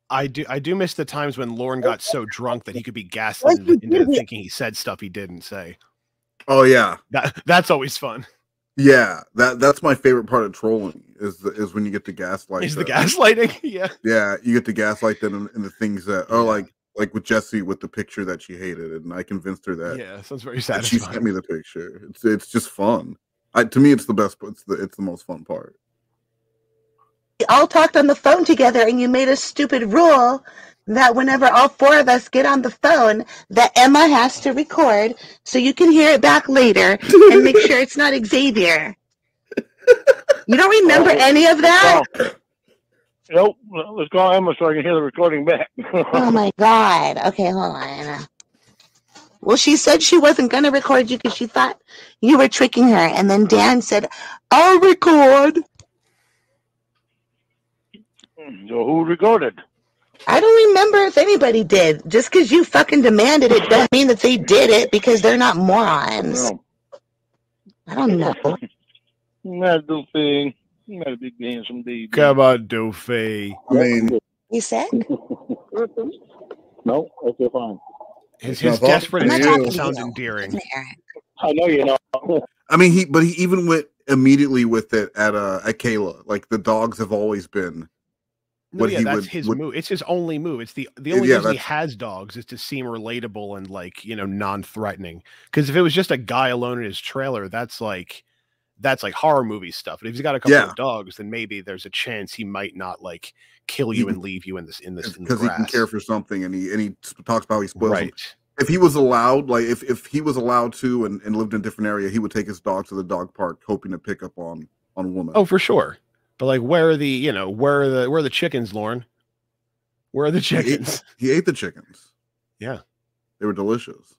I do I do miss the times when Lorne got so drunk that he could be gaslit into, into thinking he said stuff he didn't say. Oh yeah, That that's always fun. yeah. That that's my favorite part of trolling is the, is when you get the gaslight. Is the gaslighting? yeah. Yeah, you get to gaslight them and, and the things that oh like like with Jesse with the picture that she hated, and I convinced her that Yeah, sounds very and she sent me the picture. It's it's just fun. I, to me, it's the best. It's the it's the most fun part. We all talked on the phone together and you made a stupid rule that whenever all four of us get on the phone that Emma has to record so you can hear it back later and make sure it's not Xavier. You don't remember oh. any of that? Oh. Nope. Let's call Emma so I can hear the recording back. Oh my god. Okay, hold on. Well, she said she wasn't going to record you because she thought you were tricking her. And then Dan said, I'll record. So who recorded? I don't remember if anybody did. Just because you fucking demanded it doesn't mean that they did it because they're not morons. No. I don't know. Not the thing. Not a big handsome baby. Come on, Doofy. I mean, You sick? No, okay, fine. His, It's his not desperate talking to you. sounds endearing. I know you know. I mean, he but he even went immediately with it at uh at Kayla. Like the dogs have always been. No, what yeah, he that's would- his would- move. It's his only move. It's the the Yeah, only reason he has dogs is to seem relatable and like you know non-threatening. Because if it was just a guy alone in his trailer, that's like that's like horror movie stuff. But if he's got a couple Yeah. of dogs, then maybe there's a chance he might not like kill you He- and leave you in this in this because he can care for something and he and he talks about how he spoils them. Right. if he was allowed like if, if he was allowed to and, and lived in a different area he would take his dog to the dog park hoping to pick up on on a woman Oh, for sure. But like, where are the you know where are the where are the chickens, Lorne? Where are the he ate, chickens? he ate the chickens Yeah. they were delicious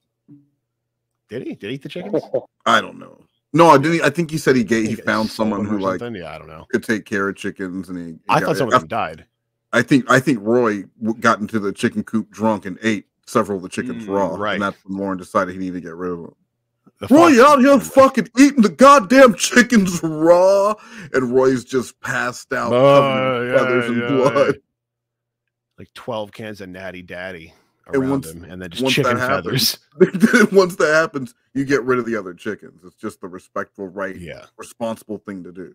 Did he? Did he eat the chickens? i don't know no i didn't i think he said he gave he found someone who like? Yeah, I don't know. could take care of chickens and he, he I thought someone died. I think I think Roy got into the chicken coop drunk and ate several of the chickens Mm, raw, right. and that's when Lorne decided he needed to get rid of them. The Roy, out here fucking eating the goddamn chickens raw, and Roy's just passed out, Oh, feathers yeah, and yeah, blood. like 12 cans of natty daddy around once- him and then just once that chicken happens- feathers Once that happens, you get rid of the other chickens. It's just the respectful, right, Yeah. responsible thing to do.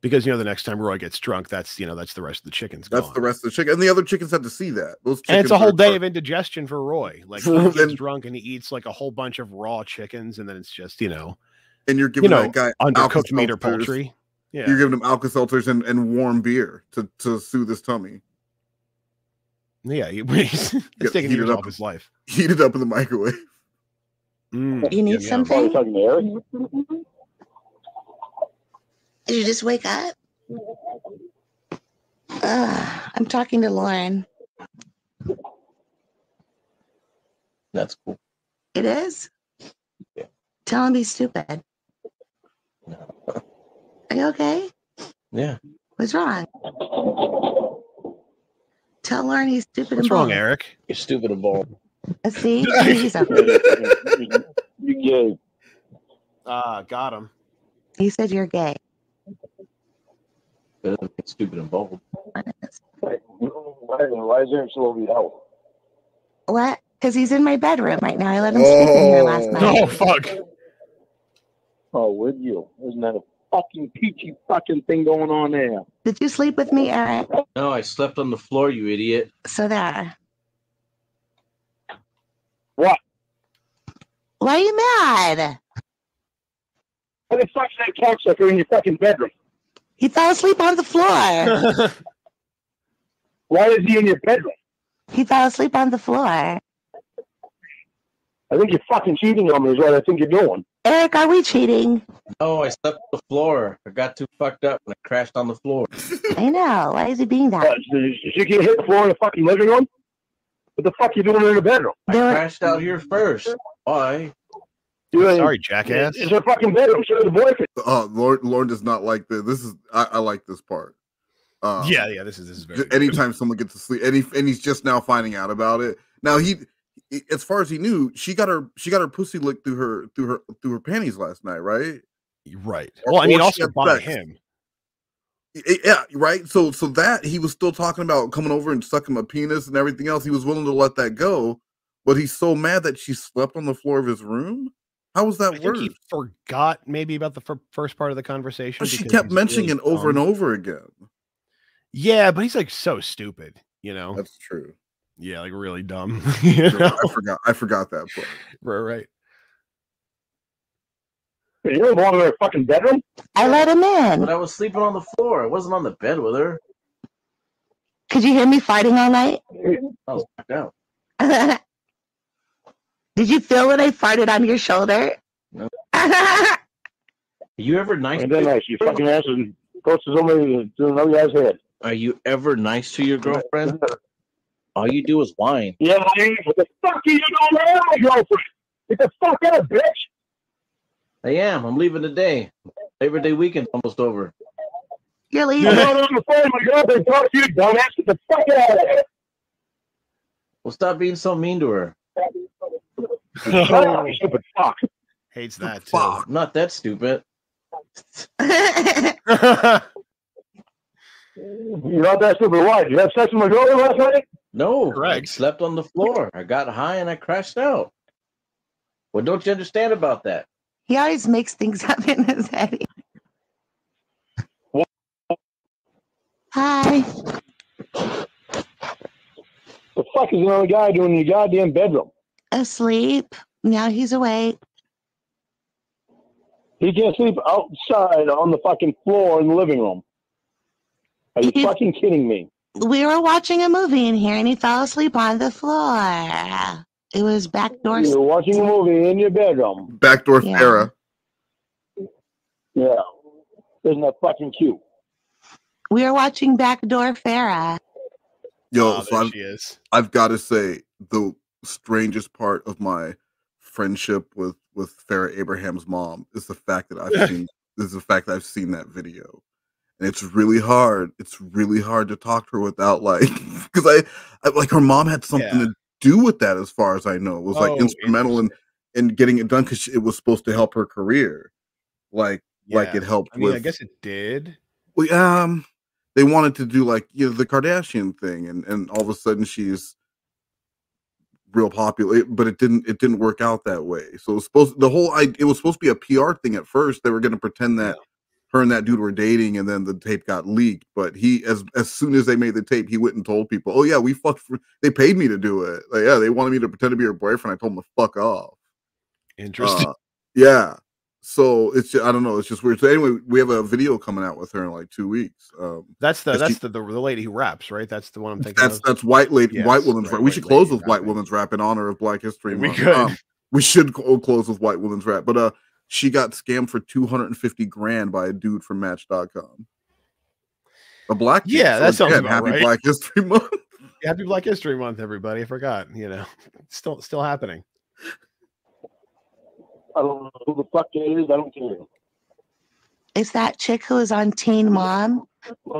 because you know the next time roy gets drunk that's you know that's the rest of the chickens That's gone. the rest of the chicken, and the other chickens had to see that. Those and it's a whole day of indigestion for roy like he And- gets drunk and he eats like a whole bunch of raw chickens and then it's just you know and you're giving know, that guy undercooked meat or poultry. Yeah. You're giving him Alka Seltzers and, and warm beer to, to soothe his tummy. Yeah he, he's, Get- taking it years up. off his life Heat it up in the microwave. Mm, You need yum, yum. something? Did you just wake up? Ugh, I'm talking to Lorne. That's cool. It is? Tell him he's stupid. Are you okay? Yeah. What's wrong? Tell Lorne he's stupid what's and wrong bald. eric You're stupid and bald. Uh, See? See, he's okay. You gay. ah got him He said you're gay. Better than being stupid and bald. Why, why is there so yell? What? Because he's in my bedroom right now. I let him sleep in here last night. oh fuck Oh, would you? Isn't that a fucking peachy fucking thing going on there? Did you sleep with me, Eric? No, I slept on the floor, you idiot. So there. What? Why are you mad? Why the fuck's that cocksucker in your fucking bedroom? He fell asleep on the floor. Why is he in your bedroom? he fell asleep on the floor. I think you're fucking cheating on me is what I think you're doing. Eric, are we cheating? Oh, I slept on the floor. I got too fucked up and I crashed on the floor. I know. Why is he being Uh, that? did you get hit the floor in the fucking living room? What the fuck you doing in the bedroom? I There were- crashed out here first. Why? You sorry jackass It's a fucking bedroom. So the boyfriend. Uh, Lorne, Lorne does not like this. This is I, I like this part. Uh, yeah yeah this is this is very j- anytime someone gets to sleep, and he and he's just now finding out about it. Now he, he- as far as he knew, she got her she got her pussy licked through her through her through her panties last night, right? right Or- well i mean also by sex. him Yeah, right. So so that he was still talking about coming over and sucking my penis and everything else. He was willing to let that go, but he's so mad that she slept on the floor of his room. How was that worse? he forgot maybe about the fir- first part of the conversation. But she kept mentioning really it over and over again. Yeah, but he's like so stupid, you know. That's true. Yeah, like really dumb. you know? I forgot. I forgot that part. Right, right. You don't belong in her fucking bedroom? I let him in. But I was sleeping on the floor. I wasn't on the bed with her. Could you hear me fighting all night? I was knocked out. Did you feel when I farted on your shoulder? No. Are you ever nice? And then nice. You fucking ass and goes to somebody to another guy's head. Oh, Are you ever nice to your girlfriend? All you do is whine. Yeah, man. What the fuck are you doing to my girlfriend? Get the fuck out, bitch. I am. I'm leaving today. Labor Day weekend's almost over. You're I'm leaving. not on the phone my girlfriend. Talk to you, dumbass. Get the fuck out of here. Well, stop being so mean to her. Shut up, you stupid fuck. Hates that too. I'm not that stupid. You're not that stupid. Why? Did you have sex with my girlfriend last night? No, I slept on the floor. I got high and I crashed out. What don't you understand about that? he always makes things up in his head. Hi. The fuck is another guy doing in your goddamn bedroom? Asleep. Now he's awake. He can't sleep outside on the fucking floor in the living room. Are you He- fucking kidding me? We were watching a movie in here and he fell asleep on the floor. It was backdoor. You're watching a movie in your bedroom. Backdoor Yeah. Farrah. Yeah. Isn't that fucking cute? We were watching Backdoor Farrah. Yo, Oh, so there I've, she is. I've got to say the strangest part of my friendship with with Farrah Abraham's mom is the fact that I've seen is the fact that I've seen that video, and it's really hard. It's really hard to talk to her without like because I, I like her mom had something Yeah. to do with that as far as I know. It was like Oh, instrumental in in getting it done because it was supposed to help her career, like like it helped I mean, with. I guess it did. Well, um, they wanted to do like you know the Kardashian thing, and and all of a sudden she's real popular, but it didn't it didn't work out that way. So it was supposed the whole I it was supposed to be a PR thing at first. They were going to pretend that her and that dude were dating, and then the tape got leaked. But he as as soon as they made the tape, he went and told people, "Oh yeah, we fucked. For, they paid me to do it. Like, yeah, they wanted me to pretend to be her boyfriend. I told them to fuck off." Interesting. Uh, yeah. So it's ju- I don't know. It's just weird. So anyway, we have a video coming out with her in like two weeks. Um, that's the that's she- the, the the lady who raps, right? That's the one I'm thinking that's of. that's white lady, Yes, white woman's right, rap. We should close with white rapping. women's rap in honor of Black History We Month. could. Um, we should close with white women's rap. But uh, she got scammed for two hundred and fifty grand by a dude from Match.com. A black dude. Yeah, So that sounds again, about happy right. Black History Month. Happy Black History Month, everybody. I forgot. You know, it's still still happening. I don't know who the fuck it is. I don't care. It's that chick who was on Teen Mom,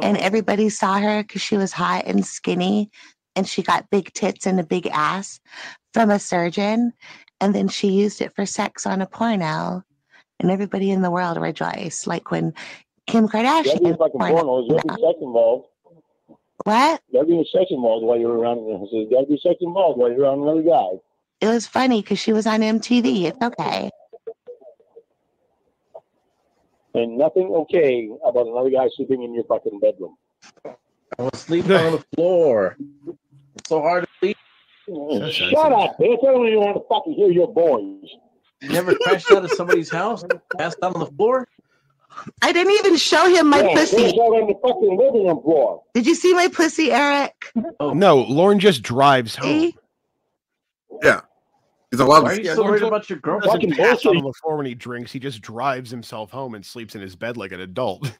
and uh-huh. everybody saw her because she was hot and skinny, and she got big tits and a big ass from a surgeon, and then she used it for sex on a porno, and everybody in the world rejoiced. Like when Kim That'd be Kardashian. fucking porno. There's sex involved. What? Gotta be sex involved while you're around. There's gotta be sex involved while you're around another guy. It was funny because she was on MTV. It's okay. And nothing okay about another guy sleeping in your fucking bedroom. I was sleeping on the floor. It's so hard to sleep. Shut up, bitch. I don't even want to fucking hear your voice. You never crashed out of somebody's house, passed out on the floor. I didn't even show him my Yeah, pussy. there's out on the fucking living room floor. Did you see my pussy, Eric? Oh. No, Lorne just drives home. See? Yeah. He's allowed Why are you so worried about your He girl? doesn't Fucking pass out on the floor when he drinks. He just drives himself home and sleeps in his bed like an adult.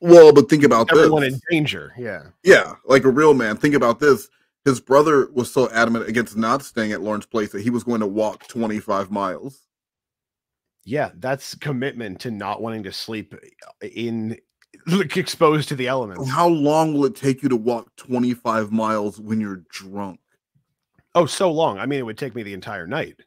Well, but think about Everyone this. in danger. Yeah. Yeah, like a real man. Think about this. His brother was so adamant against not staying at Lorne's place that he was going to walk 25 miles. Yeah, that's commitment to not wanting to sleep in like, exposed to the elements. How long will it take you to walk 25 miles when you're drunk? Oh, so long. I mean, it would take me the entire night.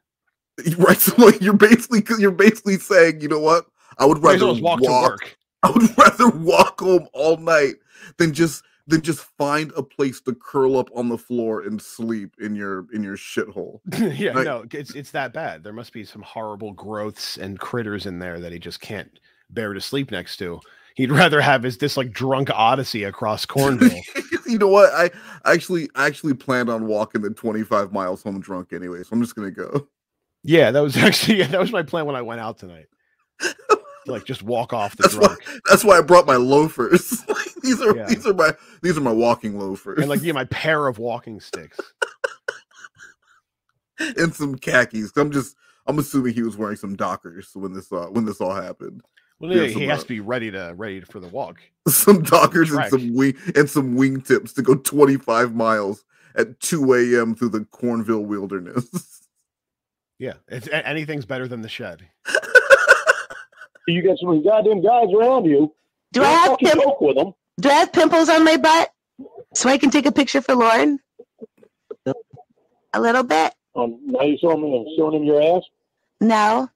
Right, so like you're basically you're basically saying, you know what? I would rather walk walk. to work. I would rather walk home all night than just than just find a place to curl up on the floor and sleep in your in your shithole. yeah, Like- no, it's it's that bad. There must be some horrible growths and critters in there that he just can't bear to sleep next to. He'd rather have his this like drunk odyssey across Cornville. you know what? I actually I actually planned on walking the 25 miles home drunk anyway, so I'm just gonna go. yeah, that was actually yeah, that was my plan when I went out tonight. Like just walk off the That's why that's why I brought my loafers. these are Yeah. these are my these are my walking loafers And like yeah, my pair of walking sticks. and some khakis. I'm just I'm assuming he was wearing some Dockers when this uh, when this all happened. Well, Yeah, he has uh, to be ready to ready for the walk. some Dockers and some wing and some wingtips to go 25 miles at 2 a.m. through the Cornville wilderness. Yeah, it's anything's better than the shed. You got some goddamn guys around you. Do I have fucking pim- with them? Do I have pimples on my butt so I can take a picture for Lorne? A little bit? Um, now you saw me and showing him your ass. No.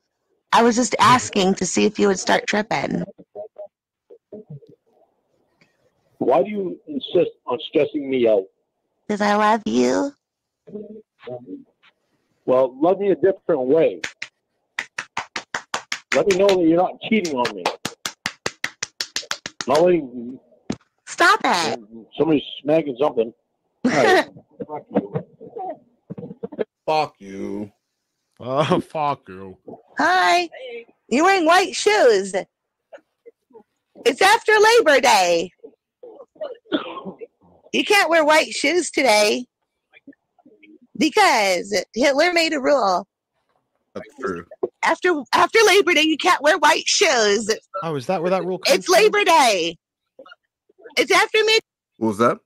I was just asking to see if you would start tripping. Why do you insist on stressing me out? Because I love you. Well, love me a different way. Let me know that you're not cheating on me. Not letting Stop it. Uh, somebody's smacking something. Alright, fuck you. Fuck you. Oh, fuck you. Hi. You're wearing white shoes. It's after Labor Day. You can't wear white shoes today because Hitler made a rule. That's true. After after Labor Day, you can't wear white shoes. Oh, is that where that rule comes It's Labor Day. It's after mid. What was that?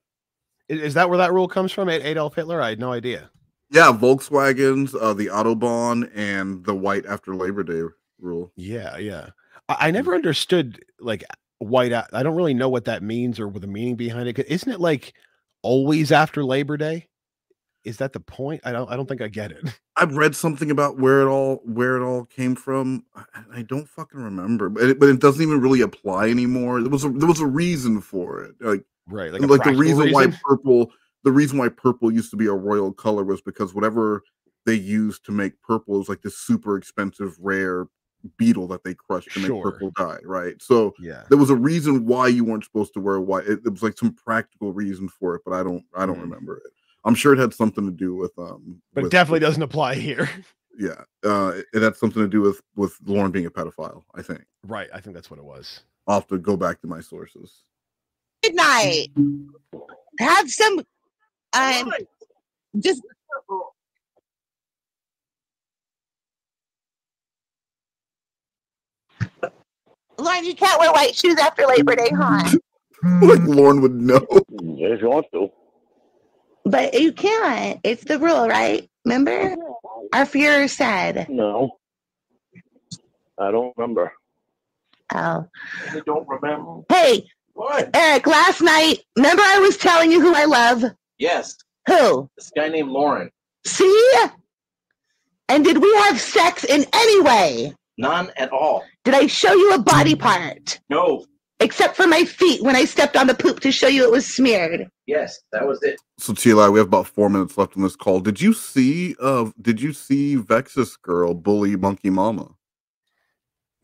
Is, is that where that rule comes from? Ad- Adolf Hitler? I had no idea. Yeah, Volkswagens, uh, the Autobahn, and the white after Labor Day rule. Yeah, yeah. I, I never understood like white. I don't really know what that means or what the meaning behind it. 'Cause Isn't it like always after Labor Day? Is that the point? I don't. I don't think I get it. I've read something about where it all where it all came from. Uh, I, I don't fucking remember, but it, but it doesn't even really apply anymore. There was a there was a reason for it, like Right, like like, the practical reason, why purple the reason why purple used to be a royal color was because whatever they used to make purple was like this super expensive rare beetle that they crushed to make purple dye, right? So Yeah. there was a reason why you weren't supposed to wear white. It, it was like some practical reason for it, but I don't I don't mm-hmm. remember it. I'm sure it had something to do with um. But with- it definitely doesn't apply here. yeah uh it, it had something to do with with Lorne being a pedophile i think right. I think that's what it was. i'll have to go back to my sources midnight. Have some um just Lorne, you can't wear white shoes after Labor Day, huh? like Lorne would know Yeah, if you want to. But you can't. It's the rule, right? Remember? Our Fuhrer said. No. I don't remember. Oh. I don't remember. Hey, what? Eric, last night, remember I was telling you who I love? Yes, Who? this guy named Lorne. See? And did we have sex in any way? None at all. Did I show you a body part? No. Except for my feet when I stepped on the poop to show you it was smeared. Yes, that was it. so Tila, we have about four minutes left on this call did you see uh did you see vexus girl bully monkey mama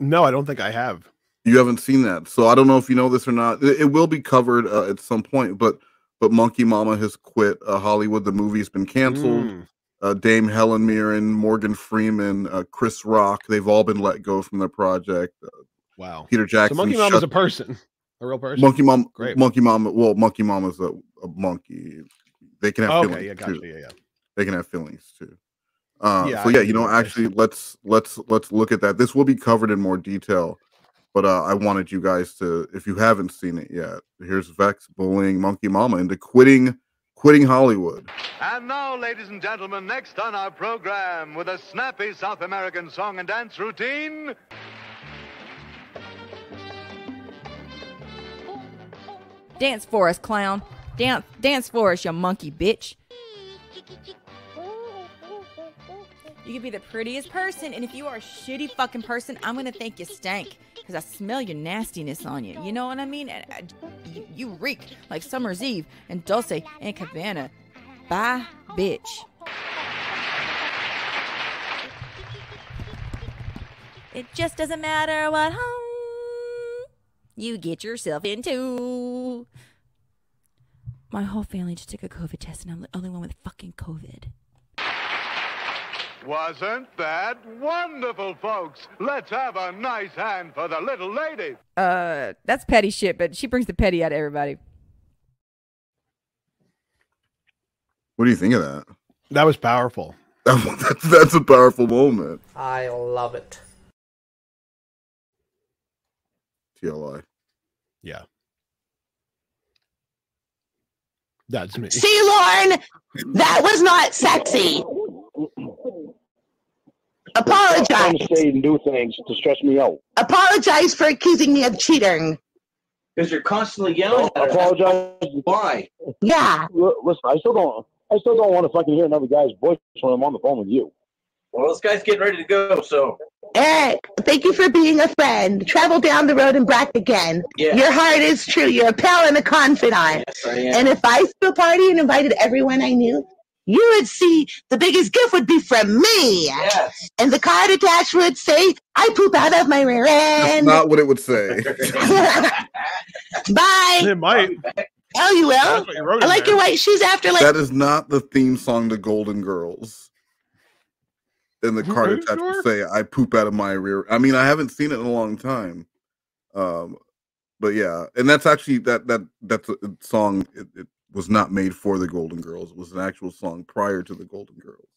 No, I don't think I have. you haven't seen that so i don't know if you know this or not it, it will be covered uh, at some point but but monkey mama has quit uh, hollywood the movie's been canceled Mm. uh, Dame Helen Mirren, Morgan Freeman, uh, Chris Rock, they've all been let go from their project. Wow. Peter Jackson. So Monkey Mom is a person, a real person. Monkey Mom, Great. Monkey Mom. Well, Monkey Mom is a, a monkey. They can have Okay, feelings yeah, gotcha. too. Yeah, yeah. They can have feelings too. Uh, Yeah, so yeah, can you know, do that. actually, let's let's let's look at that. This will be covered in more detail, but uh, I wanted you guys to, if you haven't seen it yet, here's Vex bullying Monkey Mama into quitting quitting Hollywood. And now, ladies and gentlemen, next on our program with a snappy South American song and dance routine. Dance for us, clown. Dance, dance for us, you monkey bitch. You could be the prettiest person, and if you are a shitty fucking person, I'm gonna think you stank because I smell your nastiness on you. You know what I mean? And I, you, you reek like Summer's Eve and Dolce and Gabbana. Bye, bitch. It just doesn't matter what home you get yourself into. My whole family just took a COVID test, and I'm the only one with fucking COVID. Wasn't that wonderful, folks? Let's have a nice hand for the little lady. Uh, that's petty shit, but she brings the petty out of everybody. What do you think of that? That was powerful. that's, that's a powerful moment. I love it. TLI. Yeah. That's me. See, Lorne, that was not sexy. Trying Apologize. to say and do things to stress me out. Apologize for accusing me of cheating. Because you're constantly yelling. I apologize. Why? Yeah. L- Listen, I still don't. I still don't want to fucking hear another guy's voice when I'm on the phone with you. Well, this guy's getting ready to go, so Eric, thank you for being a friend. Travel down the road and back again. Yeah. Your heart is true. You're a pal and a confidant. yes, I am. And if I threw a party and invited everyone I knew, you would see the biggest gift would be from me. Yes. And the card attached would say, I poop out of my rear That's end. not what it would say. Bye. It might. Oh, you will? You I like there. your white shoes after like that is not the theme song to Golden Girls. And the card attached sure? say, "I poop out of my rear." I mean, I haven't seen it in a long time, um, but yeah, and that's actually that that that's a a song. It, it was not made for the Golden Girls. It was an actual song prior to the Golden Girls,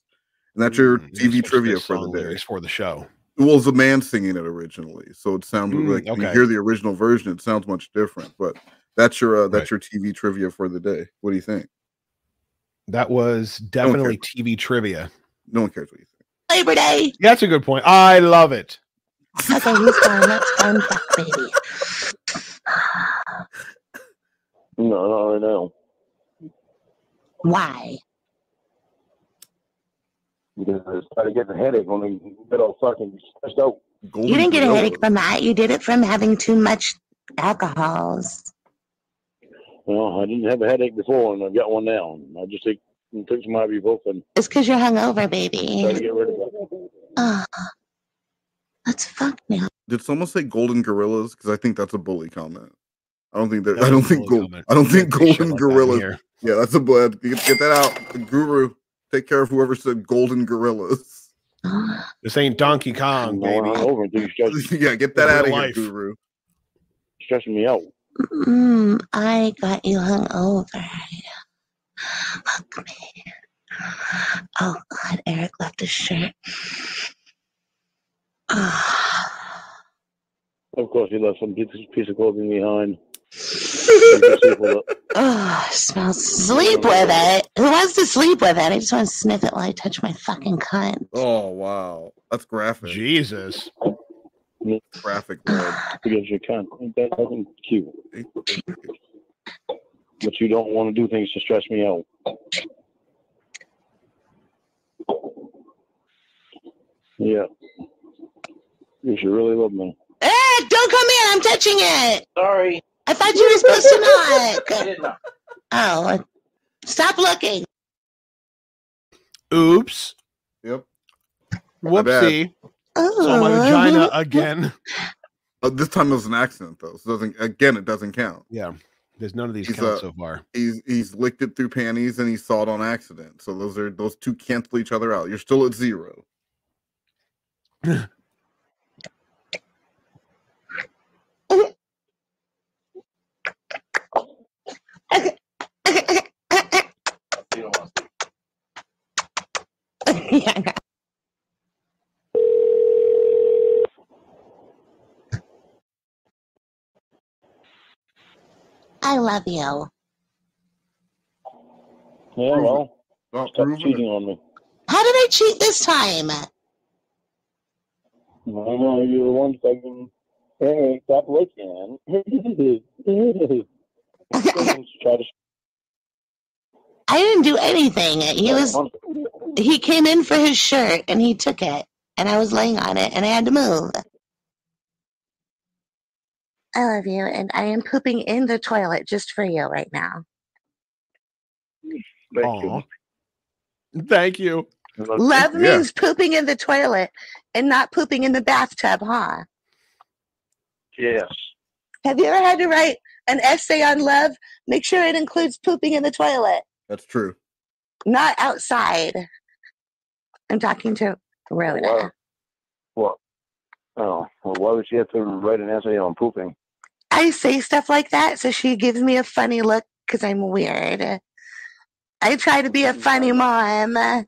and that's your Mm, TV trivia for the day. for the show. Well, it was a man singing it originally, so it sounded Mm, like when you hear the original version, it sounds much different. But that's your uh, that's Right. your TV trivia for the day. What do you think? That was definitely TV trivia. No one cares what you think. Labor Day. That's a good point. I love it. Okay, he's fine. That's fine, fuck, baby. No, not right now. Why? Because I started getting a headache when I get all fucking stressed out. You didn't get a headache from that. You did it from having too much alcohols. Well, I didn't have a headache before, and I've got one now. I just take took some ibuprofen. It's because you're hungover, Try to baby. get rid of it. Oh, let's fuck now. Did someone say golden gorillas? Because I think that's a bully comment. I don't think that. That I don't think. Gold, comment. I don't think don't say shit golden like gorillas. Yeah, that's a bully. Get, get that out, guru. Take care of whoever said golden gorillas. This ain't Donkey Kong, baby. hungover until yeah, get that out of real here, life. guru. stressing me out. Mm, I got you hung hungover. Oh, Fuck me. Oh God, Eric left his shirt. Oh, Of course, he left some piece, piece of clothing behind. You can see for the- oh, smells. Sleep with it. Who wants to sleep with it? I just want to sniff it while I touch my fucking cunt. Oh wow, that's graphic. Jesus. Graphic because you can't. Ain't that fucking cute? But you don't want to do things to stress me out. Yeah. You should really love me. Eric, don't come in. I'm touching it. Sorry. I thought you were supposed to knock. I did not. Oh, stop looking. Oops. Yep. Whoopsie. Oh, Saw my vagina again. Uh, this time it was an accident though. So it doesn't again, it doesn't count. Yeah. There's none of these He's, count uh, so far. He's he's licked it through panties and he saw it on accident. So those are those two cancel each other out. You're still at zero. You don't want to. yeah. I love you. Yeah, well, oh, Stop stop cheating on me. How did I cheat this time? No, no, you're the one fucking. Hey, stop looking. Try to. I didn't do anything. He was he came in for his shirt and he took it and I was laying on it and I had to move. I love you and I am pooping in the toilet just for you right now. Thank you. Thank you. Love Yeah. means pooping in the toilet and not pooping in the bathtub, huh? Yes. Have you ever had to write an essay on love? Make sure it includes pooping in the toilet, That's true. not outside. I'm talking to Rhoda. Wow. What? Oh, well, why would she have to write an essay on pooping? I say stuff like that, so she gives me a funny look because I'm weird. I try to be a funny mom. I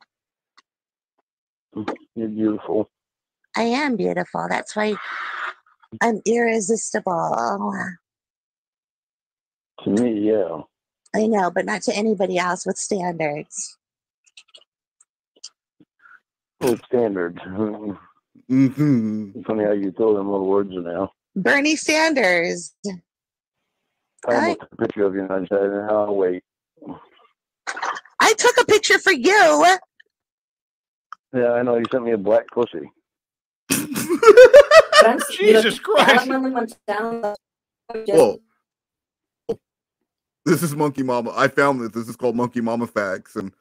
You're beautiful. I am beautiful. That's why I'm irresistible. To me, yeah. I know, but not to anybody else with standards. Old standards. Mm-hmm. Funny how you throw them little words in now. Bernie Sanders. I took a picture of you and I said, oh, wait. I took a picture for you. Yeah, I know. You sent me a black pussy. Jesus Christ. Whoa. This is Monkey Mama. I found this. This is called Monkey Mama Facts, and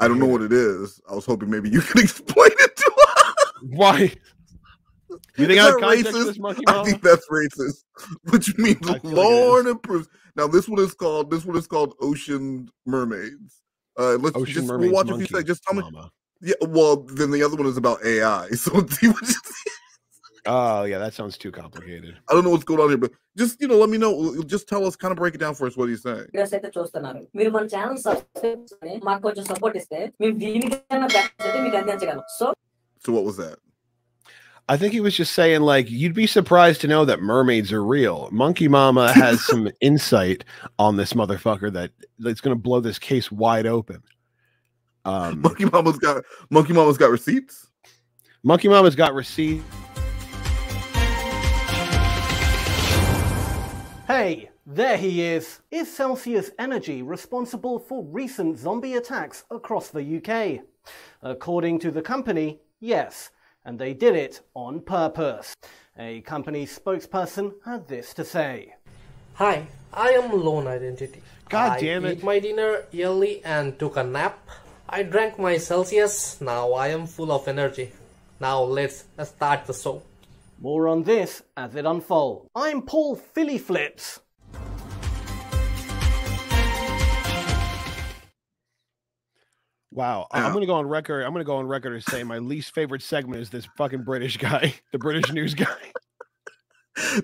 I don't know what it is. I was hoping maybe you could explain it to us. Why? You think Is I have that context for racist? this Monkey I Mama? think that's racist, which means I feel like it Lord improves. Now this one is called this one is called Ocean Mermaids. Uh, let's Ocean just we'll Mermaids watch a few Monkey seconds. Just tell me. Mama. Yeah, well, then the other one is about AI. So let's see what Oh yeah, that sounds too complicated. I don't know what's going on here, but just you know, let me know. Just tell us, kind of break it down for us. What he's saying. Videos అయితే చూస్తున్నారు మీరు మన channel subscribe చేసుకొని మాకు కొంచెం support ఇస్తే మేము దీనికైనా best అయితే మీకు అందించగలం so So what was that? I think he was just saying like you'd be surprised to know that mermaids are real. Monkey Mama has some insight on this motherfucker that that's going to blow this case wide open. Um, Monkey Mama's got Monkey Mama's got receipts. Monkey Mama's got receipts. Hey, there he is. Is Celsius Energy responsible for recent zombie attacks across the UK? According to the company, yes, and they did it on purpose. A company spokesperson had this to say. Hi, I am Lorne Identity. God I damn it. ate my dinner early and took a nap. I drank my Celsius. Now I am full of energy. Now let's start the show. More on this as it unfolds. I'm Paul Philly Wow, I'm going to go on record. I'm going to go on record as say my least favorite segment is this fucking British guy, the British news guy.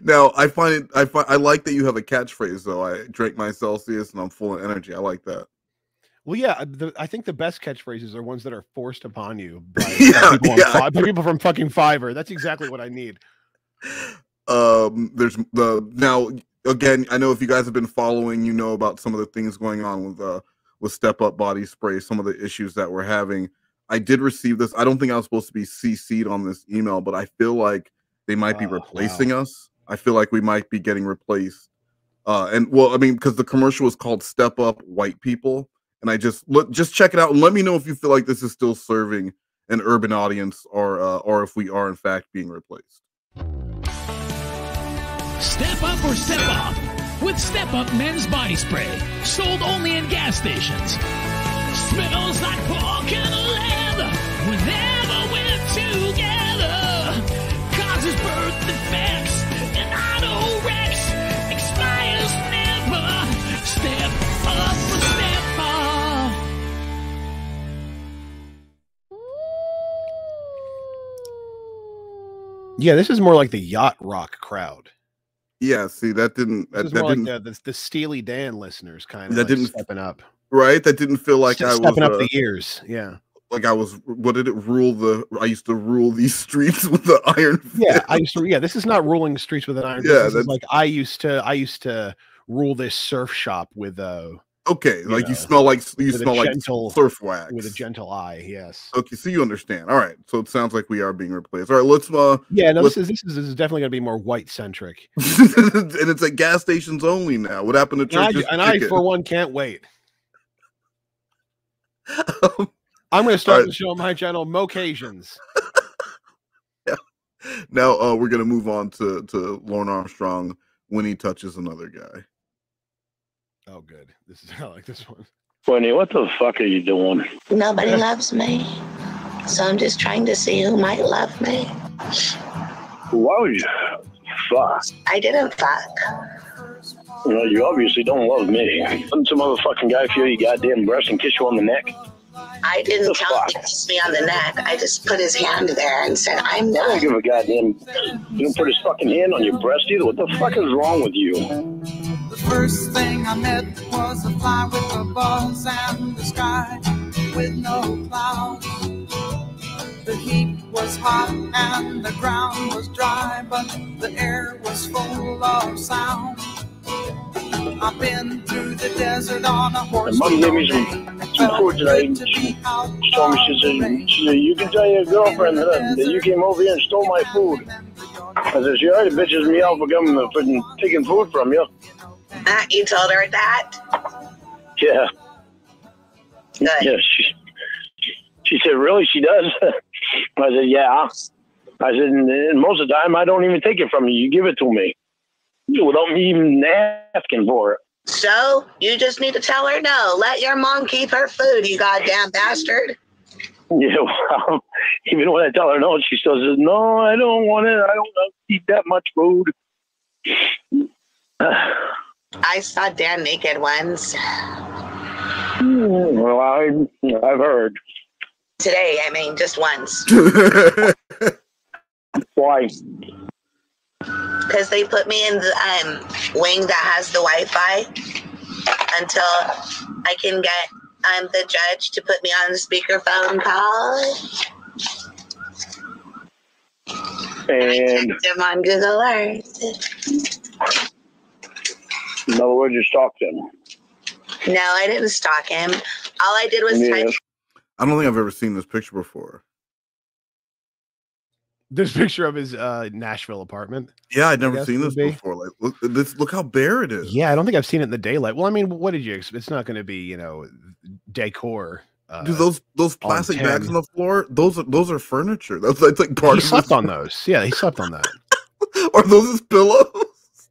Now I find. I find I like that you have a catchphrase though. I drink my Celsius and I'm full of energy. I like that. Well, yeah, the, I think the best catchphrases are ones that are forced upon you by, Yeah, people, yeah. People from fucking Fiverr. That's exactly what I need. Um, there's the now again. I know if you guys have been following, you know about some of the things going on with uh with Step Up Body Spray. Some of the issues that we're having. I did receive this. I don't think I was supposed to be CC'd on this email, but I feel like they might be replacing us. I feel like we might be getting replaced. Uh, and well, I mean, because the commercial was called "Step Up White People," and I just look, just check it out and let me know if you feel like this is still serving an urban audience, or uh, or if we are in fact being replaced. Step up or step off with Step Up Men's Body Spray. Sold only in gas stations. Smells like pork and leather whenever we're together. Causes birth defects and auto wrecks. Expires never. Step up or step off. Yeah, this is more like the yacht rock crowd. Yeah, see that didn't that, that more didn't the, the, the Steely Dan listeners kind of That like didn't- stepping up. right. That didn't feel like Ste- I was stepping up uh, the years. Yeah. like I was. What did it rule the? I used to rule these streets with the iron. Yeah, fist. I used to. Yeah, this is not ruling streets with an iron. Yeah, Yeah, this is like I used to. I used to rule this surf shop with uh Okay, you like you smell like you smell like surf wax with a gentle eye. Yes. Okay, so you understand. All right, so it sounds like we are being replaced. All right, let's. uh Yeah. No, let's, this is this is this is definitely going to be more white centric. and it's at gas stations only now. What happened to And I, churches? and I, for one, can't wait. I'm going to start Alright. the show on my channel, Mocasians. now uh we're gonna move on to to Lorne Armstrong when he touches another guy. Oh, good. This is how I like this one. Winnie, what the fuck are you doing? Nobody loves me. So I'm just trying to see who might love me. Why would you? Fuck. I didn't fuck. You know, you obviously don't love me. Doesn't some other fucking guy feel your goddamn breast and kiss you on the neck? I didn't The tell him to kiss me on the neck. I just put his hand there and said, I'm I don't done. give a goddamn. You don't put his fucking hand on your breast either. What the fuck is wrong with you? The first thing I met was a fly with a buzz and the sky with no clouds. The heat was hot and the ground was dry, but the air was full of sound. I've been through the desert on a horse. And me some, some food today. She told me, she said, she said, you can tell your girlfriend that, that you came over here and stole my food. I said, she already bitches me out for coming for taking food from you. You told her that? Yeah. Good. Yeah, she, she said, really? She does? I said, yeah. I said, and, and most of the time, I don't even take it from you. You give it to me without me even asking for it. So you just need to tell her no. Let your mom keep her food, you goddamn bastard. Yeah, well, even when I tell her no, she still says, no, I don't want it. I don't want to eat that much food. I saw Dan naked once. Well, I, I've heard. Today, I mean, just once. Why? Because they put me in the um, wing that has the Wi Fi until I can get um, the judge to put me on the speakerphone call. And Them on Google Earth. In other words, you stalked him. No, I didn't stalk him. All I did was Yeah. type I don't think I've ever seen this picture before. This picture of his uh, Nashville apartment. Yeah, I'd never seen this be. before. Like, look, this, look how bare it is. Yeah, I don't think I've seen it in the daylight. Well, I mean, what did you? Ex- it's not going to be, you know, decor. Uh, Dude, those those on plastic bags 10. on the floor, those are those are furniture. That's, that's like part he of slept on those. Yeah, he slept on that. Are those his pillows?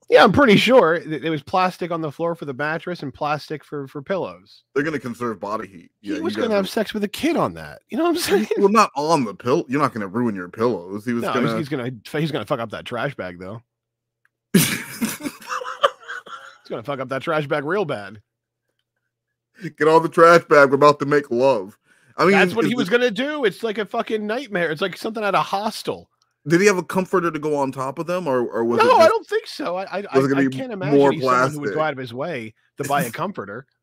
Yeah, I'm pretty sure it was plastic on the floor for the mattress and plastic for for pillows. They're gonna conserve body heat. Yeah, he was going to have sex with a kid on that. You know what I'm saying? Well, not on the pill. You're not gonna ruin your pillows. He was No, gonna. he's going to he's going to fuck up that trash bag though. he's going to fuck up that trash bag real bad. Get on the trash bag. We're about to make love. I mean, That's what he was going to do. It's like a fucking nightmare. It's like something at a hostel. Did he have a comforter to go on top of them, or or was no, it? Just, I don't think so. I I, I, was it gonna I can't imagine more someone who would go out of his way to buy a comforter.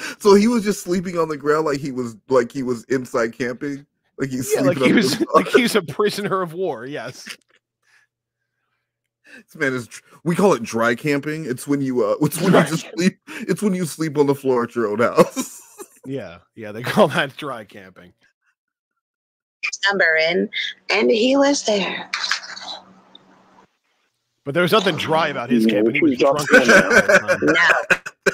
So he was just sleeping on the ground like he was like he was inside camping. Like he's yeah, like he was like he's a prisoner of war. Yes. This man is. We call it dry camping. It's when you uh, it's when you just sleep. It's when you sleep on the floor at your own house. Yeah, yeah, they call that dry camping. Number in, and he was there. But there was nothing dry about his Yeah, camping. He was drunk. about all the. No,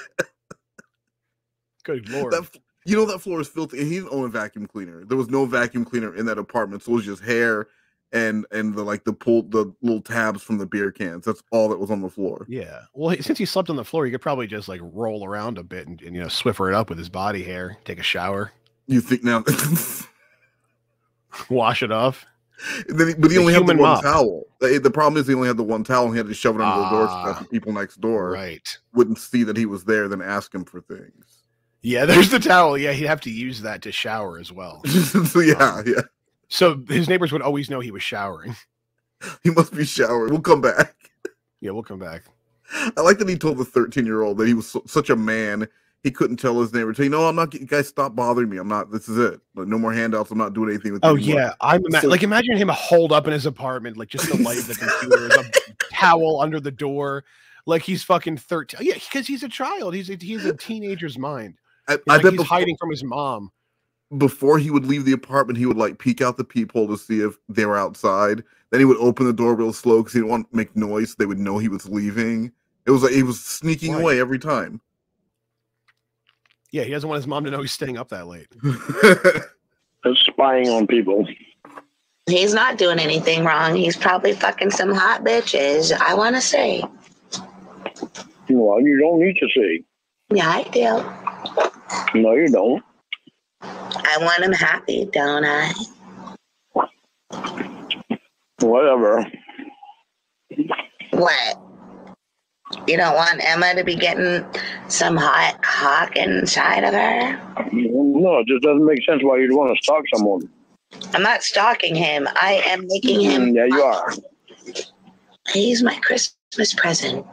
Good lord. That you know that floor is filthy. And he didn't own a vacuum cleaner. There was no vacuum cleaner in that apartment, so it was just hair and and the like the pull the little tabs from the beer cans. That's all that was on the floor. Yeah. Well, since he slept on the floor, he could probably just like roll around a bit and, and you know swiffer it up with his body hair, take a shower, You think now? wash it off. Then but he The only had the one mop. towel. The, the problem is he only had the one towel and he had to shove it under the door so that Ah, people next door Right. wouldn't see that he was there, then ask him for things. Yeah, there's the towel. Yeah, he'd have to use that to shower as well. so yeah, yeah. So his neighbors would always know he was showering. He must be showering. We'll come back. Yeah, we'll come back. I like that he told the 13 year old that he was su- such a man. He couldn't tell his neighbor, "You know, I'm not. You guys, stop bothering me. I'm not. This is it. Like, no more handouts. I'm not doing anything with." Oh anymore." yeah, I'm ima- So- like imagine him holed up in his apartment, like just the light of the computer, a towel under the door, like he's fucking thirteen. Yeah, because he's a child. He's a, he's a teenager's mind. I, I like bet he's before, hiding from his mom. before he would leave the apartment, he would like peek out the peephole to see if they were outside. Then he would open the door real slow because he didn't want to make noise. So they would know he was leaving. It was like he was sneaking Right. away every time. Yeah, he doesn't want his mom to know he's staying up that late. That's spying on people. he's not doing anything wrong. He's probably fucking some hot bitches. I want to say, Well, you don't need to see. yeah, I do. No, you don't. I want him happy, don't I? Whatever. What? You don't want Emma to be getting some hot hawk inside of her? No, it just doesn't make sense why you'd want to stalk someone. I'm not stalking him. I am making him. Mm, Yeah, you are. He's my Christmas present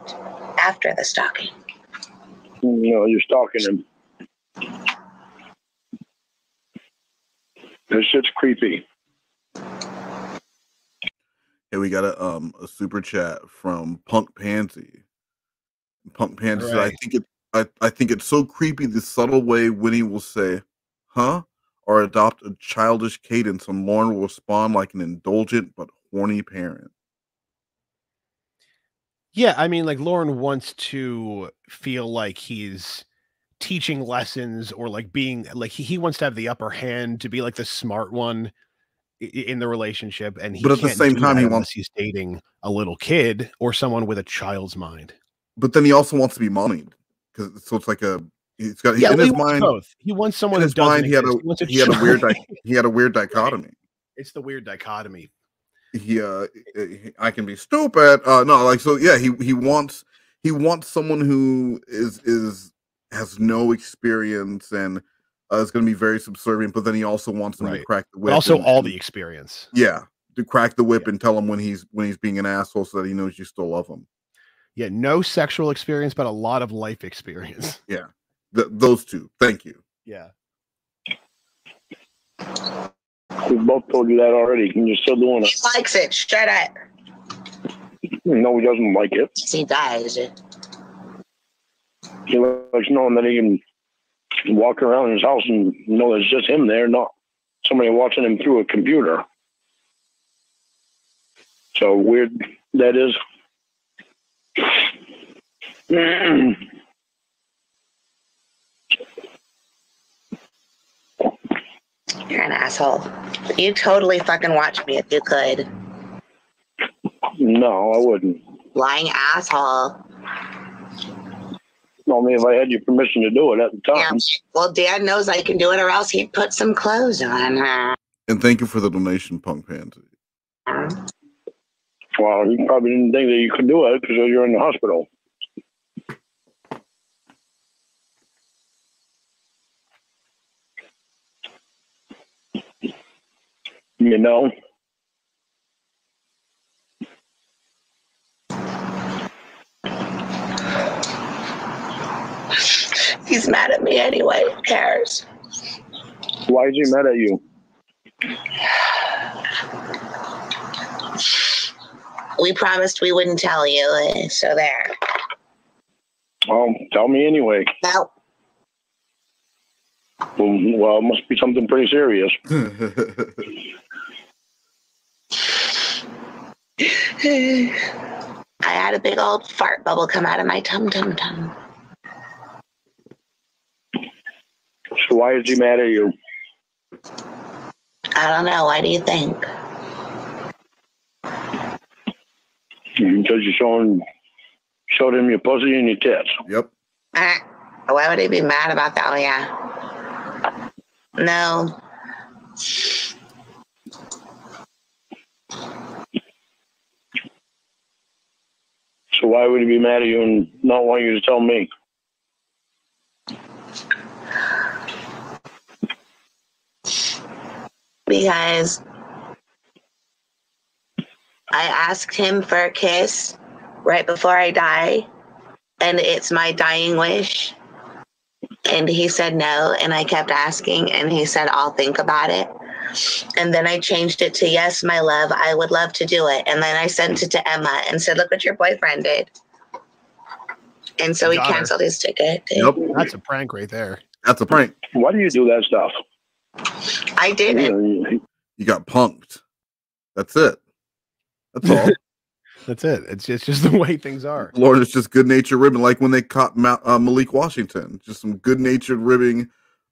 after the stalking. No, you're stalking him. This shit's creepy. Hey, we got a um a super chat from Punk Pansy. Punk Pants. said, I think it. I, I think it's so creepy the subtle way Winnie will say, "Huh," or adopt a childish cadence, and Lorne will respond like an indulgent but horny parent. Yeah, I mean, like Lorne wants to feel like he's teaching lessons or like being like he, he wants to have the upper hand to be like the smart one in the relationship, and he But at the same time, he wants- he's dating a little kid or someone with a child's mind. But then he also wants to be mommied because so it's like a. He's got Yeah, in well, his mind. both. He wants someone in his mind. He had a. He he had a weird di- he had a weird dichotomy. It's the weird dichotomy. he uh he- i can be stupid uh no like so yeah he he wants he wants someone who is is has no experience and uh, is going to be very subservient but then he also wants him to crack the But whip also and- all the experience. yeah to crack the whip and tell him when he's when he's being an asshole so that he knows you still love him Yeah, no sexual experience, but a lot of life experience. yeah Th- those two thank you Yeah. We both told you that already. and you're still doing it. He likes it. Shut up. No, he doesn't like it. He does. He likes knowing that he can walk around his house and know there's just him there, not somebody watching him through a computer. So weird that is. You're an asshole. You totally fucking watch me if you could. No, I wouldn't. Lying asshole. Only if I had your permission to do it at the Yeah. time. Well, Dan knows I can do it, or else he'd put some clothes on. Huh? and thank you for the donation punk pansy Well, he probably didn't think that you could do it because you're in the hospital. You know? He's mad at me anyway. Who cares? Why is he mad at you? We promised we wouldn't tell you, eh, so there. Well, tell me anyway. No. Well, well, it must be something pretty serious. I had a big old fart bubble come out of my tum tum tum. So why is he mad at you? I don't know. Why do you think? Because you showing showed him your pussy and your tits. Yep. Uh, why would he be mad about that? Oh, yeah. No. So why would he be mad at you and not want you to tell me? because I asked him for a kiss right before I die, and it's my dying wish. And he said no, and I kept asking, and he said, I'll think about it. And then I changed it to yes, my love, I would love to do it. And then I sent it to Emma and said, Look what your boyfriend did. And so he Got her. canceled his ticket. Yep. That's a prank right there. That's a prank. Why do you do that stuff? I didn't. You got punked. That's it. That's all. That's it. It's just, it's just the way things are. Lord, it's just good natured ribbing, like when they caught Ma- uh, Malik Washington. Just some good natured ribbing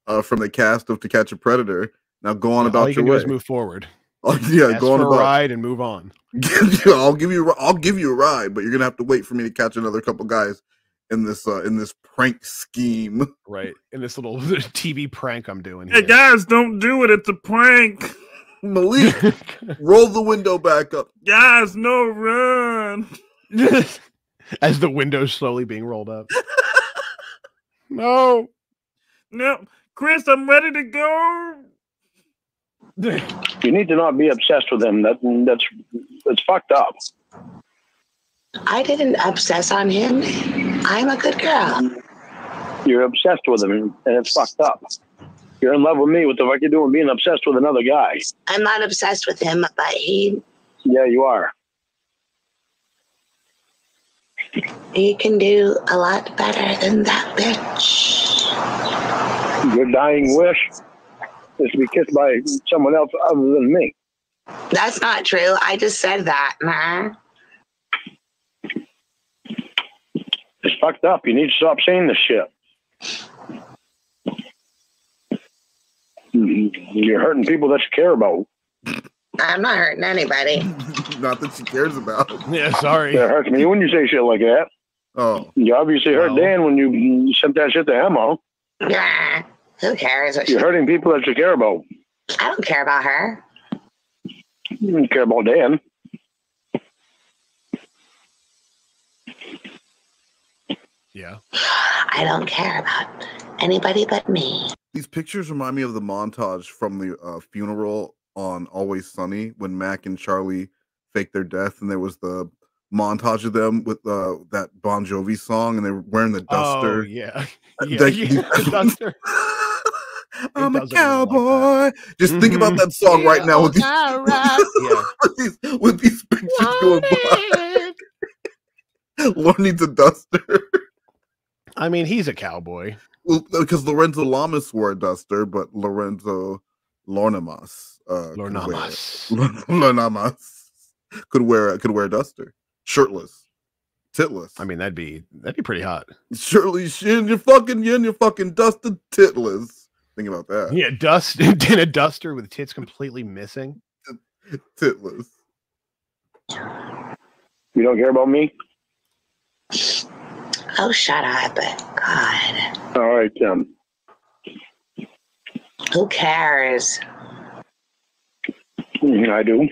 uh, from the cast of To Catch a Predator. Now go on All about you your can do is move forward. Oh, yeah, Ask go on for a ride and move on. I'll give you. I'll give you a ride, but you're gonna have to wait for me to catch another couple guys in this uh, in this prank scheme. Right. In this little TV prank I'm doing Hey guys, don't do it. It's a prank. Malik, roll the window back up. Guys, no run. As the window's slowly being rolled up. no. No, Chris, I'm ready to go. You need to not be obsessed with him. That that's that's fucked up. I didn't obsess on him. I'm a good girl. You're obsessed with him, and it's fucked up. You're in love with me. What the fuck you doing being obsessed with another guy? I'm not obsessed with him, but he Yeah, you are. You can do a lot better than that, bitch. Your dying wish is to be kissed by someone else other than me. That's not true. I just said that, man. It's fucked up. You need to stop saying this shit. You're hurting people that you care about. I'm not hurting anybody. Not that she cares about. Yeah, sorry. It hurts me when you say shit like that. Oh. You obviously hurt Dan when you sent that shit to Emma. Yeah. Who cares what You're hurting people that you care about. I don't care about her. You don't care about Dan. Yeah. I don't care about anybody but me. These pictures remind me of the montage from the uh, funeral on Always Sunny when Mac and Charlie faked their death, and there was the montage of them with uh, that Bon Jovi song, and they were wearing the duster. Oh, yeah. Yeah, that- yeah, the duster. I'm a does look a lot like cowboy. Just think about Mhm. that song right now with these, Yeah. with these with these pictures going by. Lorne needs a duster. I mean, he's a cowboy. Well, because Lorenzo Lamas wore a duster, but Lorenzo Lornamas, uh, could wear- Lornamas. Lornamas could wear could wear a duster, shirtless, titless. I mean, that'd be that'd be pretty hot. Surely, you're your fucking, you in your fucking dusted titless. Think about that. Yeah, dust in a duster with tits completely missing. Titless. You don't care about me? Oh, shut up. But God. All right, then. Who cares? Mm, I do.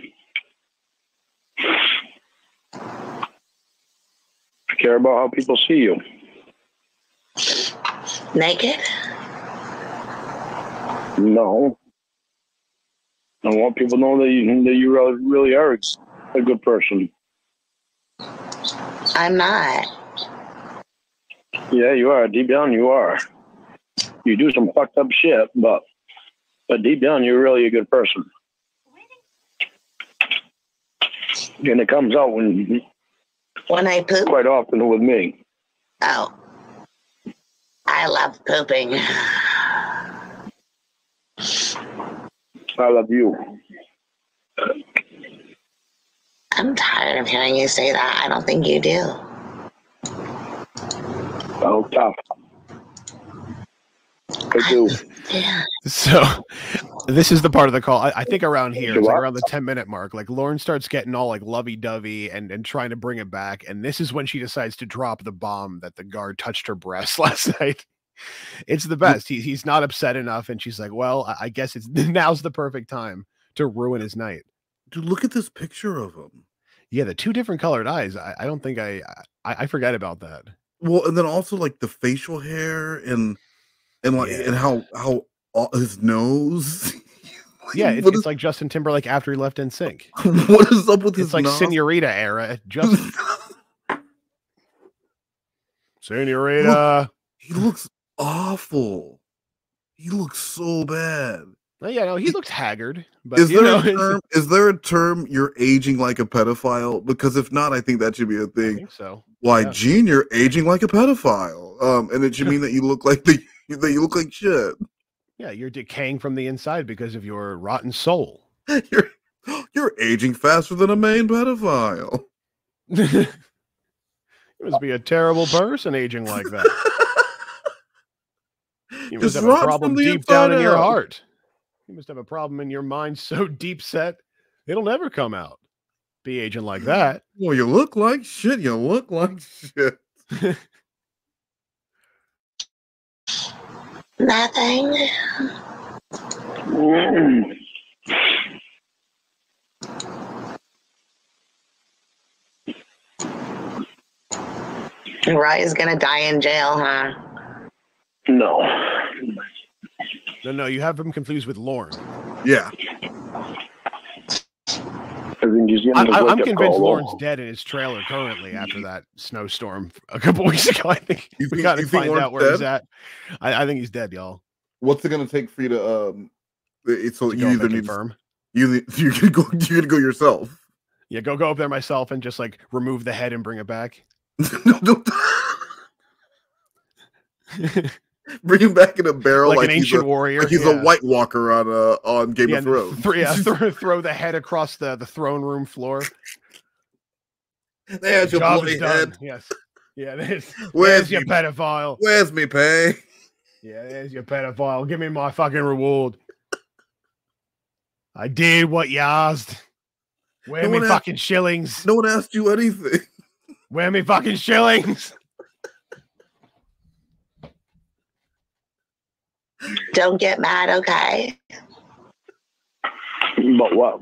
I care about how people see you. Naked? No. I want people to know that you, that you really, really are a good person. I'm not. Yeah, you are. Deep down, you are. You do some fucked up shit, but but deep down, you're really a good person. And it comes out when When I poop? quite often with me. Oh. I love pooping. I love you. I'm tired of hearing you say that. I don't think you do. Oh, tough. I do. Yeah. So this is the part of the call. I, I think around here, it's like around the 10 minute mark, like Lorne starts getting all like lovey dovey and, and trying to bring it back. And this is when she decides to drop the bomb that the guard touched her breast last night. It's the best. He, he's not upset enough. And she's like, well, I, guess it's now's the perfect time to ruin his night. Dude, look at this picture of him. Yeah, the two different colored eyes. I, I don't think I, I I forget about that. Well, and then also like the facial hair and and like and how how his nose. Yeah, it's, it's is- like Justin Timberlake after he left NSYNC. what is up with his? It's his like nos- Senorita era. Just Senorita. He looks awful. He looks so bad. Oh, yeah, no, he looks haggard. But is there know, a term? Is there a term? You're aging like a pedophile? Because if not, I think that should be a thing. think so. Why, Yeah. Gene? You're aging like a pedophile. Um, and it should mean that you look like the that you look like shit. yeah, you're decaying from the inside because of your rotten soul. You're you're aging faster than a main pedophile. You must be a terrible person aging like that. You must have a problem the deep down in your heart. You must have a problem in your mind so deep set it'll never come out. Be aging like that. Well, you look like shit. You look like shit. Nothing. Mm. Roy is gonna die in jail, huh? No. No, no, you have him confused with Lorne. Yeah. I think he's getting I, the I, I'm convinced call, Lorne's dead in his trailer currently after that snowstorm a couple weeks ago. I think You we got to you think find out Lorne's where he's dead? at. I, I think he's dead, y'all. What's it gonna take for you to um? It's so To you go up either and need confirm. you need- you can go you can go yourself. Yeah, go go up there myself and just like remove the head and bring it back. Bring him back in a barrel Like like, an ancient a, warrior, Like he's yeah. a White Walker on uh on Game yeah, of Thrones. th- yeah, throw, throw the head across the, the throne room floor. There's your Job bloody head. Yes. Yeah, there's, Where's there's your pedophile. Where's me pay? Yeah, there's your pedophile. Give me my fucking reward. I did what you asked. Where No me one asked- fucking shillings? No one asked you anything. Where me fucking shillings? Don't get mad, okay? But what?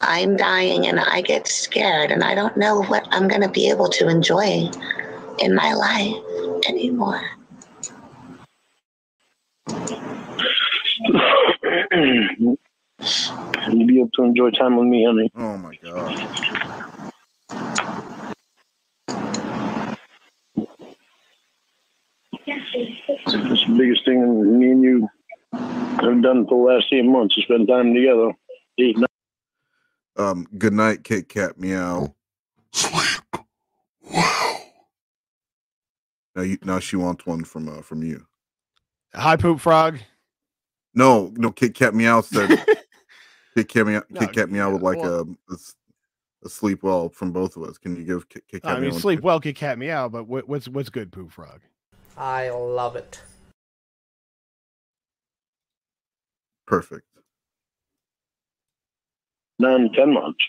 I'm dying and I get scared and I don't know what I'm going to be able to enjoy in my life anymore. You'll be able to enjoy time with me, honey. Oh my god. It's the biggest thing me and you have done for the last eight months to spend time together. Eight, nine. Um, good night, Kit Kat meow. Now you now she wants one from uh from you. Hi, poop frog. No, no, Kit Kat meow said Kit Kat meow, No, Kit Kat meow would like well- a, a s- a sleep well from both of us. Can you give Kit, Kit Kat I mean, one sleep well, Kit Kat meow, but what, what's what's good, poop frog? I love it. Perfect. nine, ten months.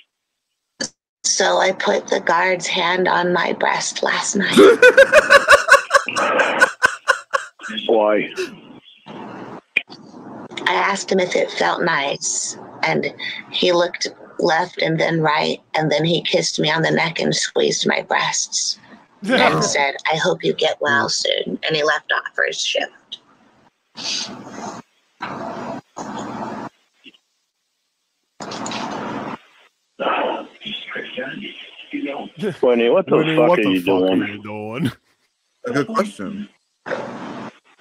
So I put the guard's hand on my breast last night. Why? I asked him if it felt nice, and he looked left and then right, and then he kissed me on the neck and squeezed my breasts and said, I hope you get well soon. And he left off for his shift. Winnie, what the Winnie, fuck what are the you fuck doing? are you doing? Good question.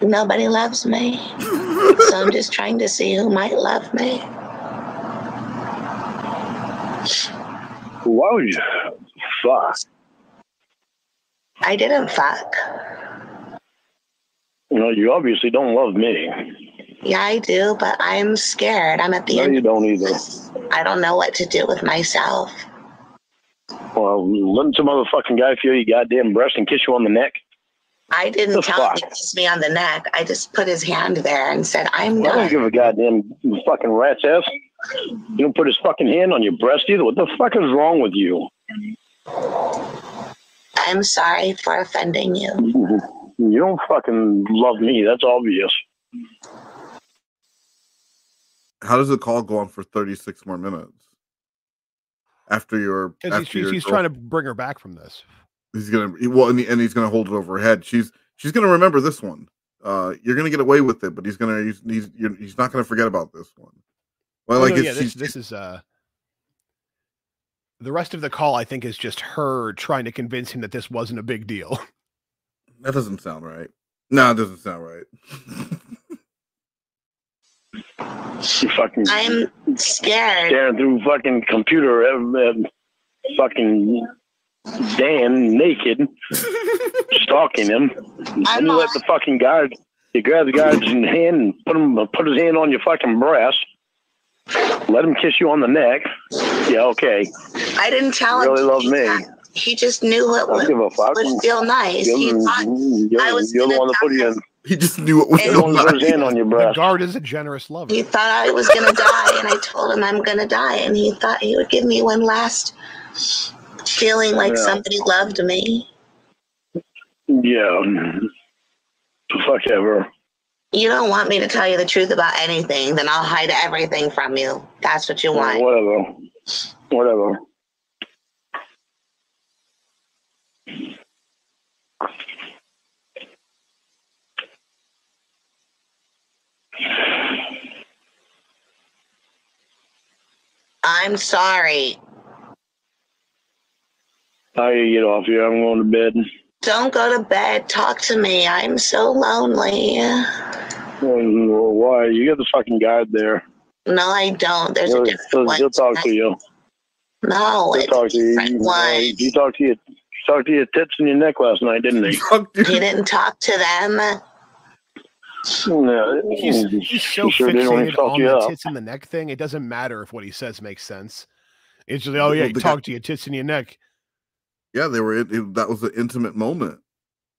Nobody loves me. so I'm just trying to see who might love me. Why would you? Fuck. I didn't fuck. You know, you obviously don't love me. Yeah, I do, but I'm scared. I'm at the No, end. you don't either. I don't know what to do with myself. Well, let some motherfucking guy feel your goddamn breast and kiss you on the neck. I didn't tell him to kiss me on the neck. I just put his hand there and said, I'm I don't give a goddamn fucking rat's ass. You don't put his fucking hand on your breast either. What the fuck is wrong with you? I'm sorry for offending you. You don't fucking love me. That's obvious. How does the call go on for 36 more minutes? After your Because after she's, your she's trying to bring her back from this. he's gonna he- well and, he, and he's gonna hold it over her head. She's she's gonna remember this one. Uh you're gonna get away with it, but he's gonna he's he's, you're, he's not gonna forget about this one. Well, Oh, like no, it's, yeah, this, this is uh the rest of the call. I think is just her trying to convince him that this wasn't a big deal. that doesn't sound right. No, it doesn't sound right. You fucking I'm scared. staring through fucking computer, uh, uh, fucking Dan naked, stalking him. Then you let the fucking guard, you grab the guard's hand and put him, put his hand on your fucking breast. Let him kiss you on the neck. Yeah, okay. I didn't tell him. really love me. that. He just knew it I don't would, give a fuck. would feel nice. You're, He thought you're, I was you're the gonna one that put you in. He just knew it was You're the one his hand on your The guard is a generous lover. he thought I was gonna die, and I told him I'm gonna die, and he thought he would give me one last feeling like Yeah. somebody loved me. Yeah. Mm-hmm. Fuck ever. You don't want me to tell you the truth about anything, then I'll hide everything from you. That's what you want. Whatever. Whatever. I'm sorry. I gotta get off here. I'm going to bed. Don't go to bed. Talk to me. I'm so lonely. Well, why? You got the fucking guard there. No, I don't. There's a He'll, different he'll, one. he'll talk to you. No, He it's talked to you. one. He talked to you. Talked to your tits and your neck last night, didn't he? He didn't talk to them. No, He's, he's so he sure didn't when he fixated fucked on the up. tits and the neck thing. It doesn't matter if what he says makes sense. It's just, oh yeah, you talk to your tits and your neck. Yeah, they were. It, it- that was an intimate moment.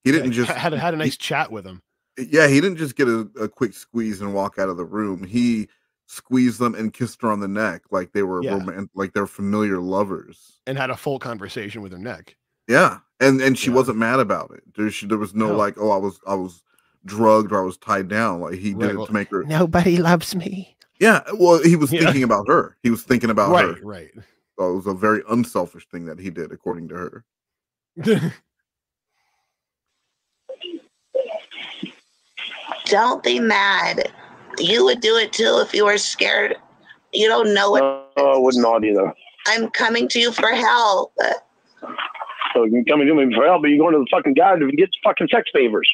He didn't just had had a nice chat with him. Yeah, he didn't just get a, a quick squeeze and walk out of the room. He squeezed them and kissed her on the neck like they were Yeah. roman- like they're familiar lovers. and had a full conversation with her neck. Yeah, and and she wasn't mad about it. There, she, there was no, No. like, oh, I was I was drugged or I was tied down. Like he Right, did it well, to make her. Nobody loves me. Yeah, well, he was Yeah. thinking about her. He was thinking about Right, her. right. So it was a very unselfish thing that he did, according to her. Don't be mad. You would do it too if you were scared. You don't know what. No, I would not either. I'm coming to you for help. So you can come and do me for help, but you're going to the fucking guy to get fucking sex favors.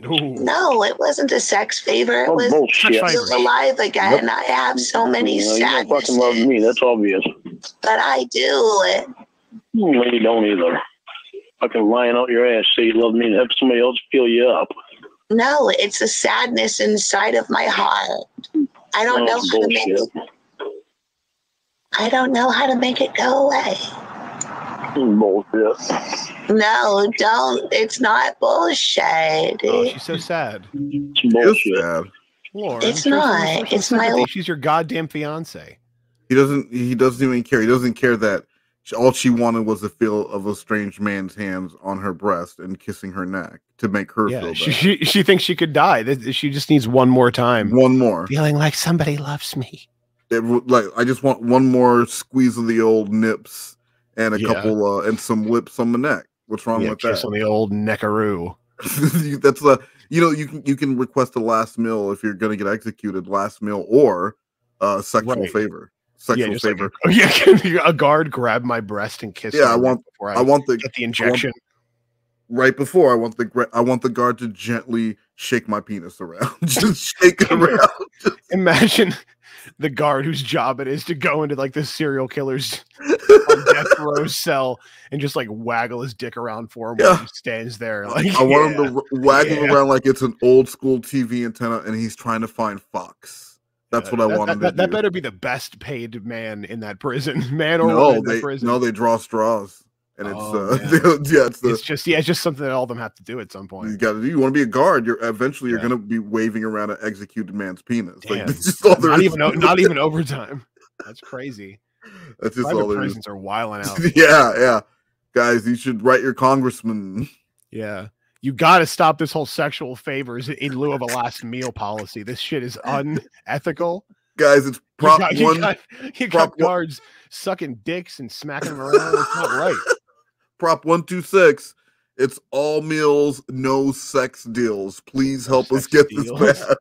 No, it wasn't a sex favor. It Oh, was bullshit. feel alive again. Nope. I have so many You, know, you fucking love me. That's obvious. but I do. No, you don't either. Fucking lying out your ass, say you love me, and have somebody else feel you up. No, it's a sadness inside of my heart. I don't Oh, know how to make it. bullshit. I don't know how to make it go away. Bullshit. No, don't. It's not bullshit. Oh, she's so sad. It's bullshit. Lorne, It's not. It's my sympathy. li- She's your goddamn fiance. He doesn't. He doesn't even care. He doesn't care that all she wanted was the feel of a strange man's hands on her breast and kissing her neck to make her Yeah, feel she, better. she she thinks she could die. That- She just needs one more time. One more. Feeling like somebody loves me. It, like I just want one more squeeze of the old nips and a Yeah. couple uh, and some lips on the neck. What's wrong Yeah, with that? on the old neckaroo. That's the you know you can you can request a last meal if you're gonna get executed last meal or uh sexual Right. favor Yeah, sexual like favor. a, yeah, a guard grab my breast and kiss. yeah, me I want before I, want the get the I want- injection. right before I want the I want the guard to gently shake my penis around, just shake it around. Imagine the guard whose job it is to go into like the serial killer's on death row cell and just like waggle his dick around for him while he stands there. Like I want yeah. him to r- waggle Yeah. around like it's an old school TV antenna, and he's trying to find Fox. That's what I that, want that, him to that, that better be the best paid man in that prison, man or no, woman in they the prison. no, they draw straws, and it's Oh, uh, yeah, it's the it's just yeah, it's just something that all of them have to do at some point. you got to do. You want to be a guard. You're eventually you're going to be waving around an executed man's penis. Like Damn. that's just all there not is even to o- it. not even overtime. That's crazy. That's just Private all there is. are wiling out. yeah, yeah, guys, you should write your congressman. Yeah. You got to stop this whole sexual favors in lieu of a last meal policy. This shit is unethical. Guys, it's You prop got, you one. got, you prop got one- guards sucking dicks and smacking them around. It's not right. Prop one two six. It's all meals, no sex deals. Please help us get this passed.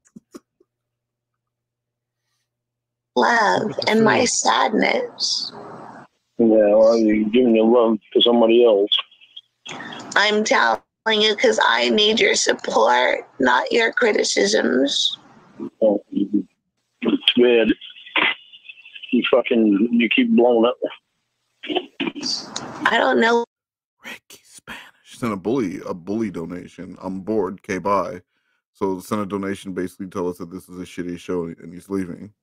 Love and my sadness. Yeah, well, you're giving your love to somebody else. I'm telling you because I need your support, not your criticisms. Oh, It's bad. You fucking, you keep blowing up. I don't know. Ricky Spanish sent a bully a bully donation. I'm bored. K bye. So send a donation. Basically, tell us that this is a shitty show and he's leaving.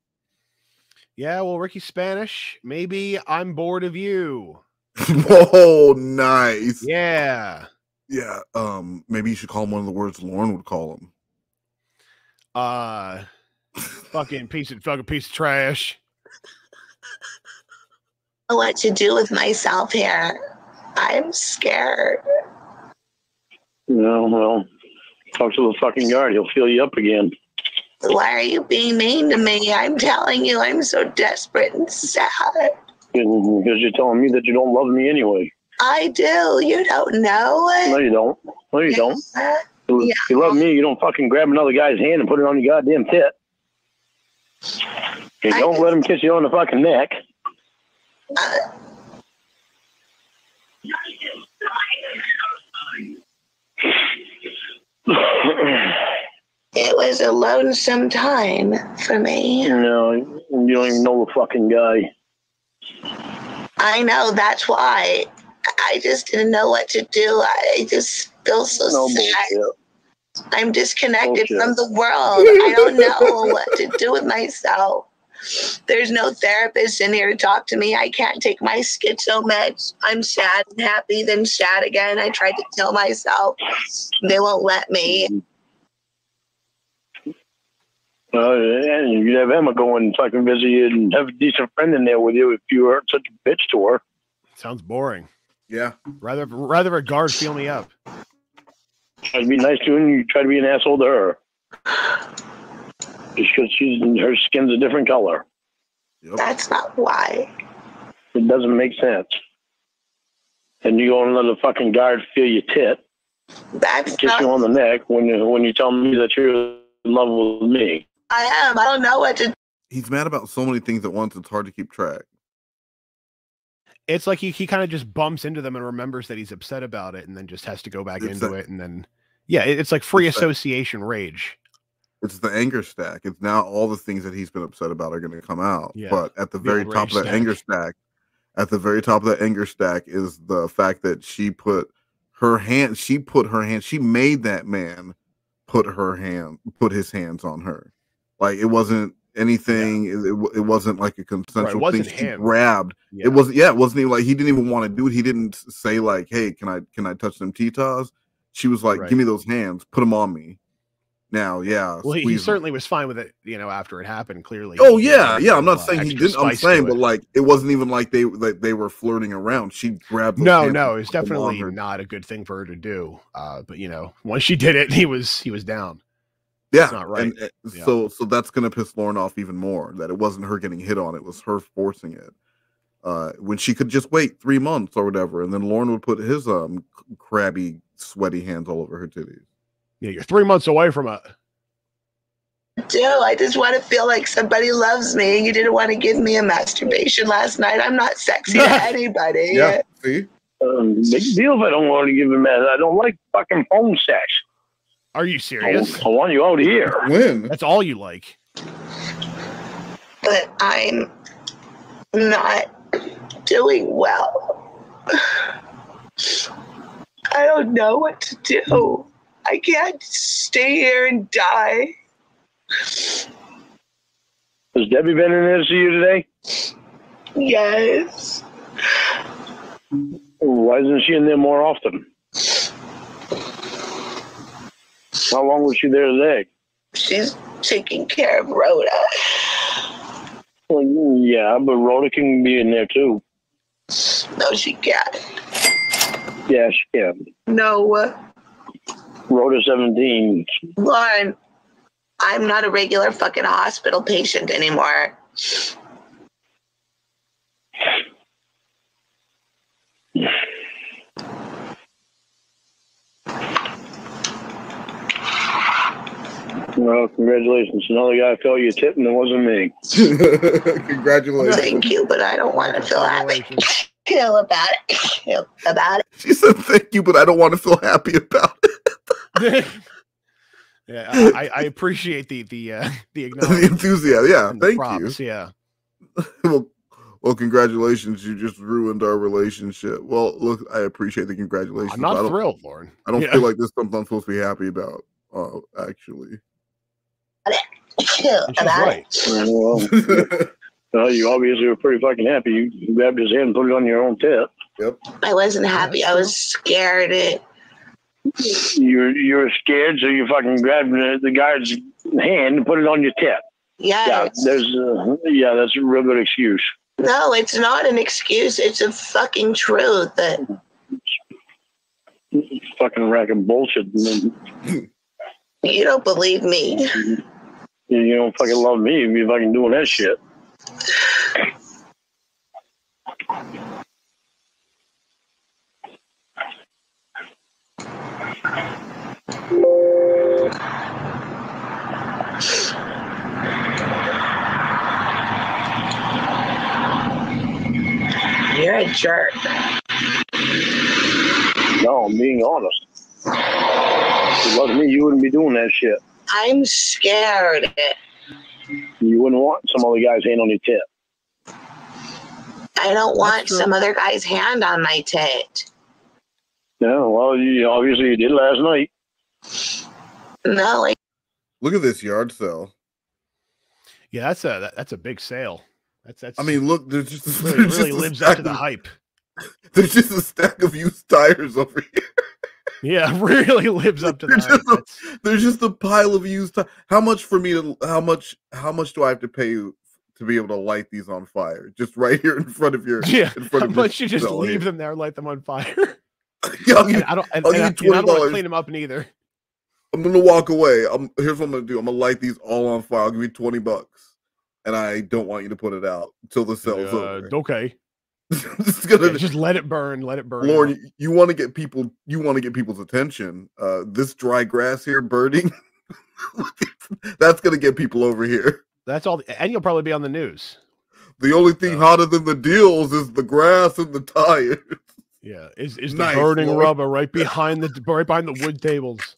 Yeah, well, Ricky Spanish, maybe I'm bored of you. oh, nice. Yeah. Yeah. Um. Maybe you should call him one of the words Lorne would call him. Uh fucking piece of fucking piece of trash. what to do with myself here. I'm scared. No, well, talk to the fucking guard. He'll fill you up again. Why are you being mean to me? I'm telling you, I'm so desperate and sad. Because you're telling me that you don't love me anyway. I do. You don't know. No, you don't. No, you don't. Uh, If you love me, you don't fucking grab another guy's hand and put it on your goddamn tit. You don't let him kiss you on the fucking neck. It was a lonesome time for me. No, you don't even know the fucking guy. I know that's why. I just didn't know what to do. I just feel so No sad. bullshit. I'm disconnected Bullshit. from the world. I don't know what to do with myself. There's no therapist in here to talk to me. I can't take my schizo meds. I'm sad and happy, then sad again. I tried to kill myself. They won't let me. Mm-hmm. Uh, and you'd have Emma go and fucking visit you and have a decent friend in there with you if you weren't such a bitch to her. Sounds boring. Yeah. Rather rather a guard feel me up. Try to be nice to her and you try to be an asshole to her. Just because she's her skin's a different color. That's not why. It doesn't make sense. And you go and let a fucking guard feel your tit, That's kiss not. you on the neck when you when you tell me that you're in love with me. I am. I don't know what to. He's mad about so many things at once. It's hard to keep track. It's like he, he kind of just bumps into them and remembers that he's upset about it and then just has to go back It's into that- it and then yeah, it- it's like free It's that- association rage. It's the anger stack. It's now all the things that he's been upset about are going to come out. Yeah, But at the the very top of rage that anger stack, at the very top of that anger stack is the fact that she put her hand. She put her hand. She made that man put her hand, put his hands on her. Like it wasn't anything. It, it, it wasn't like a consensual wasn't thing. She him. grabbed. Yeah. It wasn't. Yeah, it wasn't even like he didn't even want to do it. He didn't say like, "Hey, can I can I touch them titas?" She was like, Right. "Give me those hands. Put them on me." Now, yeah. Well, he, he certainly was fine with it, you know, after it happened. Clearly. Oh yeah, yeah. I'm not little, saying he didn't. I'm saying, but like, it wasn't even like they that they were flirting around. She grabbed. no, no, it's put them on definitely not a good thing for her to do. Uh, but you know, once she did it, he was he was down. Yeah, It's not right. And, uh, Yeah. so so that's gonna piss Lorne off even more. That it wasn't her getting hit on; it was her forcing it. Uh, when she could just wait three months or whatever, and then Lorne would put his um crabby, sweaty hands all over her titties. Yeah, you're three months away from it. do. I just want to feel like somebody loves me. You didn't want to give me a masturbation last night. I'm not sexy to anybody. see. Um, big deal if I don't want to give a man. I don't like fucking phone sex. Are you I, serious? I want you out here. When? That's all you like. But I'm not doing well. I don't know what to do. I can't stay here and die. Has Debbie been in there to see you today? Yes. Why isn't she in there more often? How long was she there today? She's taking care of Rhoda. Well, yeah, but Rhoda can be in there too. No, she can't. Yeah, she can. No, Rhoda 17. Lorne, I'm not a regular fucking hospital patient anymore. Well, congratulations. Another guy felt your tip and it wasn't me. Congratulations. Thank you, but I don't want to feel happy. Feel about it. Feel about it. She said, "Thank you, but I don't want to feel happy about it." Yeah, I, I- I appreciate the the uh, the, the enthusiasm. Yeah, thank props, you. Yeah. well, well, congratulations. You just ruined our relationship. Well, look, I appreciate the congratulations. I'm not don't- thrilled, Lorne. I don't Yeah. feel like this is something I'm supposed to be happy about. Uh, actually. Feel And she's about right. it. Well, well, you obviously were pretty fucking happy. You- You grabbed his hand and put it on your own tip. Yep. I wasn't happy. I was scared. It, You were, you were scared, so you fucking grabbed the, the guard's hand and put it on your tip. Yeah, yes. there's, uh, yeah, that's a real good excuse. No, it's not an excuse. It's a fucking truth. That Fucking rack of bullshit. You you don't believe me. You don't fucking love me if you're fucking doing that shit. You're a jerk. No, I'm being honest. If you loved me, you wouldn't be doing that shit. I'm scared. You wouldn't want some other guy's hand on your tip. I don't want some other guy's hand on my tit. No, well, you, obviously you did last night. No, like Look at this yard sale. Yeah, that's a that, that's a big sale. That's that's. I mean, look, there's just really, there's really just lives up to the of- hype. There's just a stack of used tires over here. Yeah, really lives up to the There's hype. just, a, there's just a pile of used. How much for me to? How much? How much do I have to pay you to be able to light these on fire? Just right here in front of your. Yeah, in front how of much you just leave here. them there, light them on fire. Yeah, give I don't. And, I'll and I, and I don't want to clean them up neither. I'm gonna walk away. I'm here's what I'm gonna do. I'm gonna light these all on fire. I'll give you twenty bucks, and I don't want you to put it out until the sale's Uh, over. okay. Just gonna Yeah, just let it burn. Let it burn. Lorne, out. you, you want to get people. You want to get people's attention. Uh, this dry grass here burning. that's gonna get people over here. That's all. And you'll probably be on the news. The only thing hotter than the deals is the grass and the tires. Yeah, is is the Nice, burning Lorne. rubber right behind the right behind the wood tables?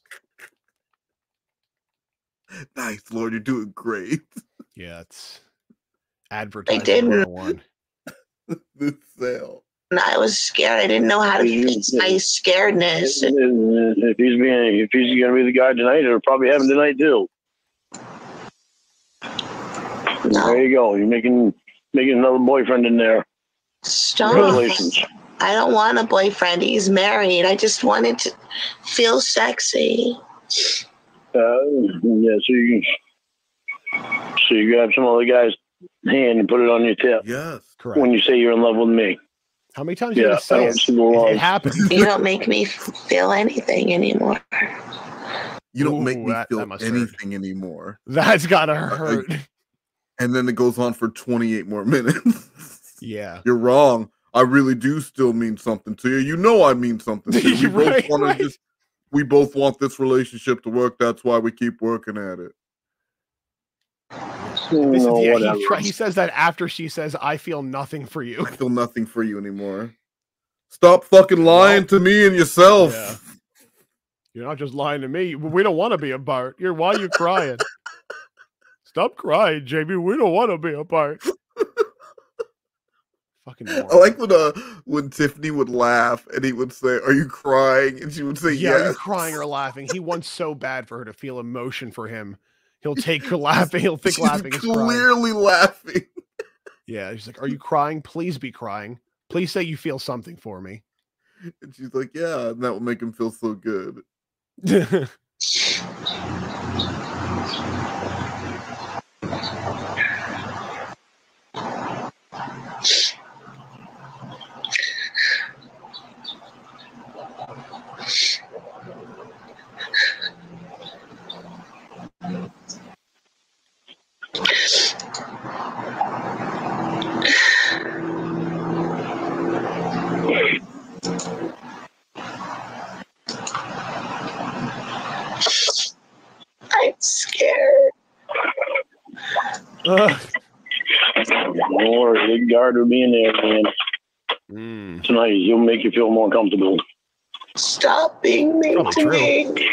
Nice, Lorne, you're doing great. Yeah, it's advertising didn't. 101. this sale. and I was scared. I didn't know how to fix my scaredness. If he's being, if he's going to be the guy tonight, it'll probably happen tonight too. There you go. You're making making another boyfriend in there. Stop. Congratulations. I don't want a boyfriend. He's married. I just wanted to feel sexy. Uh, yeah, so you so you grab some other guy's hand and put it on your tip. Yes, correct. When you say you're in love with me. How many times you Yeah, gonna say don't it? see the wrong. It happened. You don't make me feel anything anymore. You don't make me that- feel that must hurt. anything anymore. That's gotta I- I- hurt. and then it goes on for 28 more minutes. Yeah. You're wrong. I really do still mean something to you. You know I mean something to you. We Right, both want right. to just we both want this relationship to work. That's why we keep working at it. Is, No, yeah, he, try, he says that after she says, "I feel nothing for you." I feel nothing for you anymore. Stop fucking lying to me and yourself. Yeah. You're not just lying to me. We don't want to be apart. You're why are you crying? Stop crying, Jamie. We don't want to be apart. Fucking I like when uh when Tiffany would laugh and he would say, "Are you crying?" and she would say, Yeah, are "Yes." you crying or laughing? He wants so bad for her to feel emotion for him. He'll take her laughing. He'll think She's laughing clearly laughing. Yeah, he's like, "Are you crying? Please be crying. Please say you feel something for me." And she's like, "Yeah," and that will make him feel so good. I'm scared. Ugh. Don't the guard will be in there, man. Mm. Tonight, he'll make you feel more comfortable. Stop being mean Probably to true. me.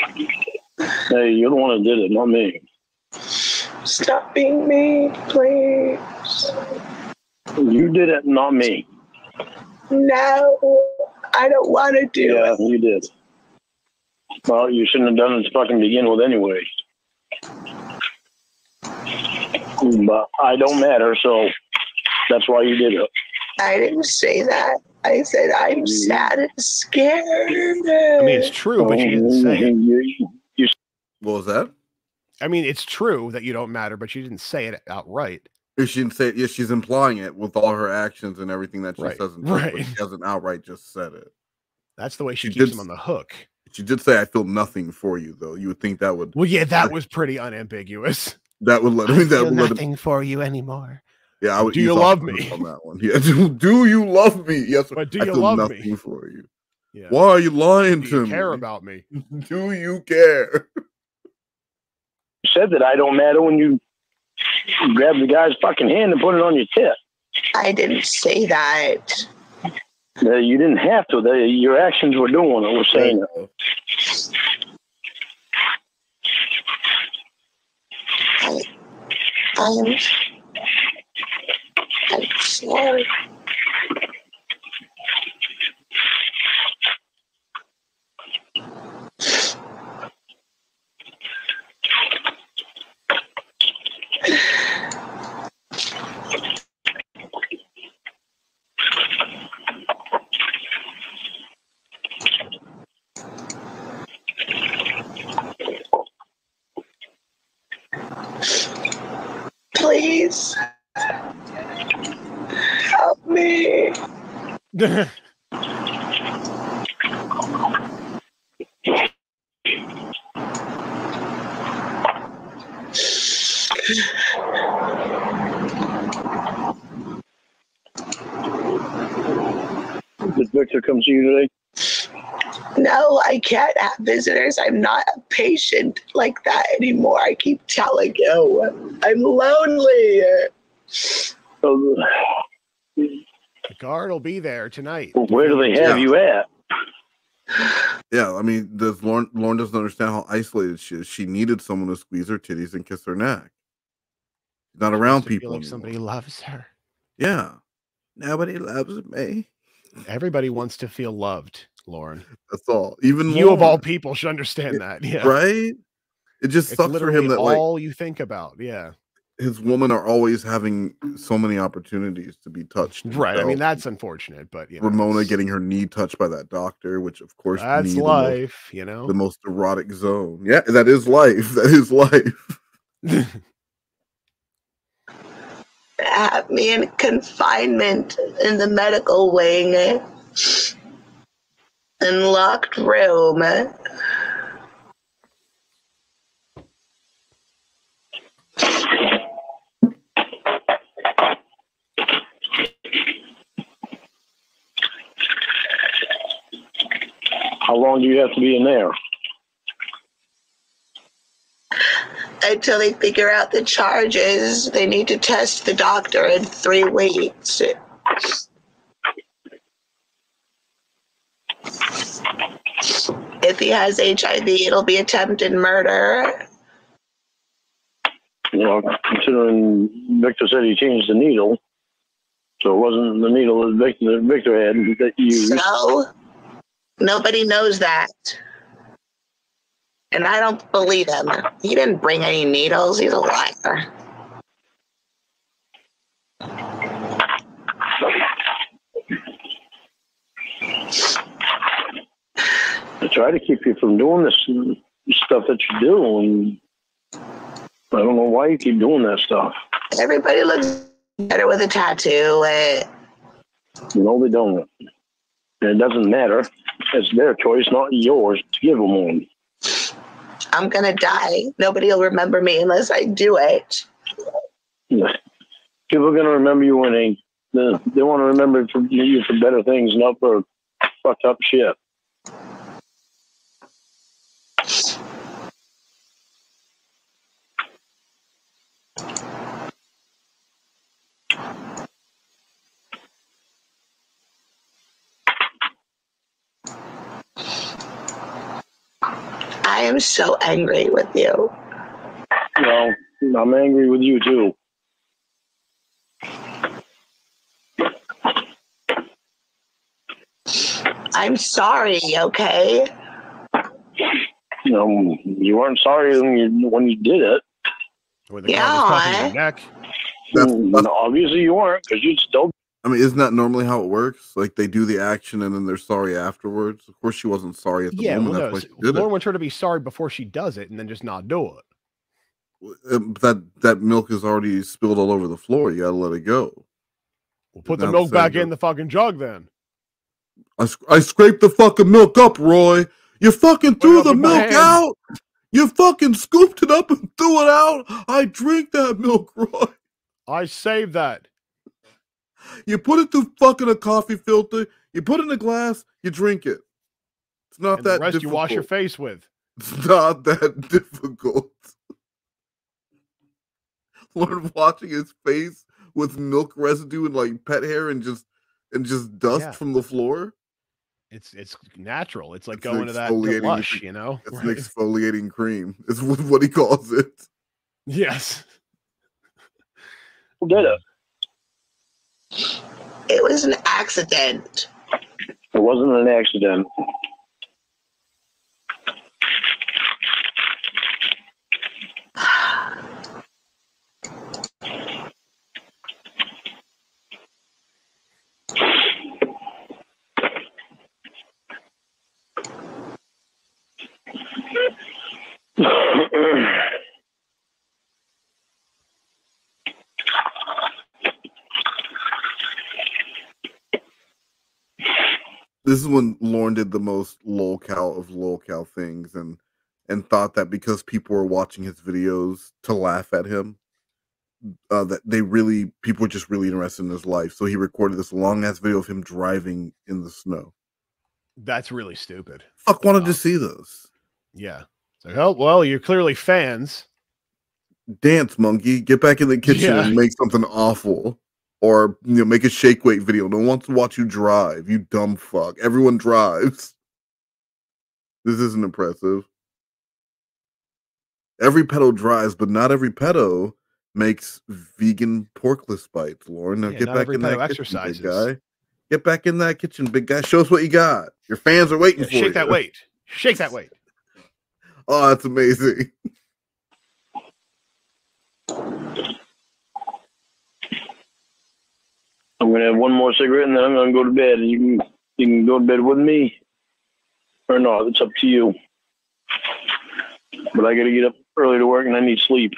Hey, you're the one that did it, not me. Stop being mean, please. You did it, not me. No, I don't want to do Yeah, it. you did. Well, you shouldn't have done it to fucking begin with anyway. But I don't matter, so that's why you did it. I didn't say that. I said I'm mm-hmm. sad and scared. I mean, it's true, but she didn't say it. Mm-hmm. You, you, What was that? I mean, it's true that you don't matter, but she didn't say it outright. She didn't say it, yeah, she's implying it with all her actions and everything that she Right, says. In text, but right. She hasn't outright just said it. That's the way she, She keeps did him on the hook. She did say, "I feel nothing for you," though. You would think that would Well, yeah, that was pretty unambiguous. that would let. I mean, that would let him. for you anymore. Yeah, I would. Do you ease love me? on that one? Yeah. Do, do you love me? Yes. But do I you feel love nothing me? for you. Yeah. Why are you lying Do to you me? care about me? Do you care? You said that I don't matter when you grab the guy's fucking hand and put it on your tip. I didn't say that. Uh, you didn't have to. The, your actions were doing it. Were saying it. I'm, I'm Whoa. Please. Me. Did Victor come see you today? No, I can't have visitors. I'm not a patient like that anymore. I keep telling you. I'm lonely. The guard will be there tonight. Where do they have Yeah. you at? Yeah, I mean, does Lorne Lorne doesn't understand how isolated she is. She needed someone to squeeze her titties and kiss her neck. Not around people. like somebody loves her. Yeah. Nobody loves me. Everybody wants to feel loved, Lorne. That's all. Even you of all people should understand that. Yeah. Right? It just It's sucks for him literally that like all you think about. Yeah. His women are always having so many opportunities to be touched. and Right. I mean, that's unfortunate, but you know, Ramona getting her knee touched by that doctor, which of course That's knee the most- life, you know? the most erotic zone. Yeah, that is life. That is life. Have me in confinement in the medical wing. In locked room. How long do you have to be in there? Until they figure out the charges, they need to test the doctor in three weeks. If he has HIV, it'll be attempted murder. You know, considering Victor said he changed the needle, so it wasn't the needle that Victor, Victor had that you used. So, nobody knows that. And I don't believe him. He didn't bring any needles. He's a liar. I try to keep you from doing this stuff that you do. And I don't know why you keep doing that stuff. Everybody looks better with a tattoo. Uh, No, they don't. And it doesn't matter. It's their choice, not yours, to give them one. I'm gonna die. Nobody will remember me unless I do it. People are going to remember you when they they, they want to remember you for better things, not for fucked up shit. I am so angry with you. Well, I'm angry with you too. I'm sorry, okay? You know, you weren't sorry when you when you did it. Yeah. neck. Mm, obviously you weren't because you'd still. I mean, isn't that normally how it works? Like they do the action and then they're sorry afterwards. Of course, she wasn't sorry at the Yeah, moment. well, no, That's why s- she Lorne it. wants her to be sorry before she does it and then just not do it. Um, That that milk is already spilled all over the floor. You gotta let it go. Well, put the milk back in the fucking jug then. I, I scraped the fucking milk up, Roy. You fucking threw the milk out. You fucking scooped it up and threw it out. I drink that milk, Roy. I saved that. You put it through fucking a coffee filter. You put it in a glass. You drink it. It's not And that the rest you wash your face with. It's not that difficult. Lorne watching his face with milk residue and like pet hair and just and just dust Yeah. from the floor. It's it's natural. It's like It's going to that exfoliating- lush, you know? It's Right. an exfoliating cream. Is what what he calls it. Yes. Who did it? It was an accident. It wasn't an accident. this is when Lorne did the most lolcow of lolcow things and and thought that because people were watching his videos to laugh at him, uh, that they really people were just really interested in his life. So he recorded this long ass video of him driving in the snow. That's really stupid. Fuck wanted to see those. Yeah. Like, oh well, you're clearly fans. Dance monkey, get back in the kitchen Yeah. and make something awful. Or you know, make a shake weight video. No one wants to watch you drive, you dumb fuck. Everyone drives. This isn't impressive. Every pedo drives, but not every pedo makes vegan porkless bites, Lorne. Now Yeah, get back in that kitchen, big guy. Get back in that kitchen, big guy. Show us what you got. Your fans are waiting Yeah, for shake you. that weight. Shake that weight. Oh, that's amazing. I'm gonna have one more cigarette and then I'm gonna go to bed. You can you can go to bed with me, or not. It's up to you. But I gotta get up early to work and I need sleep.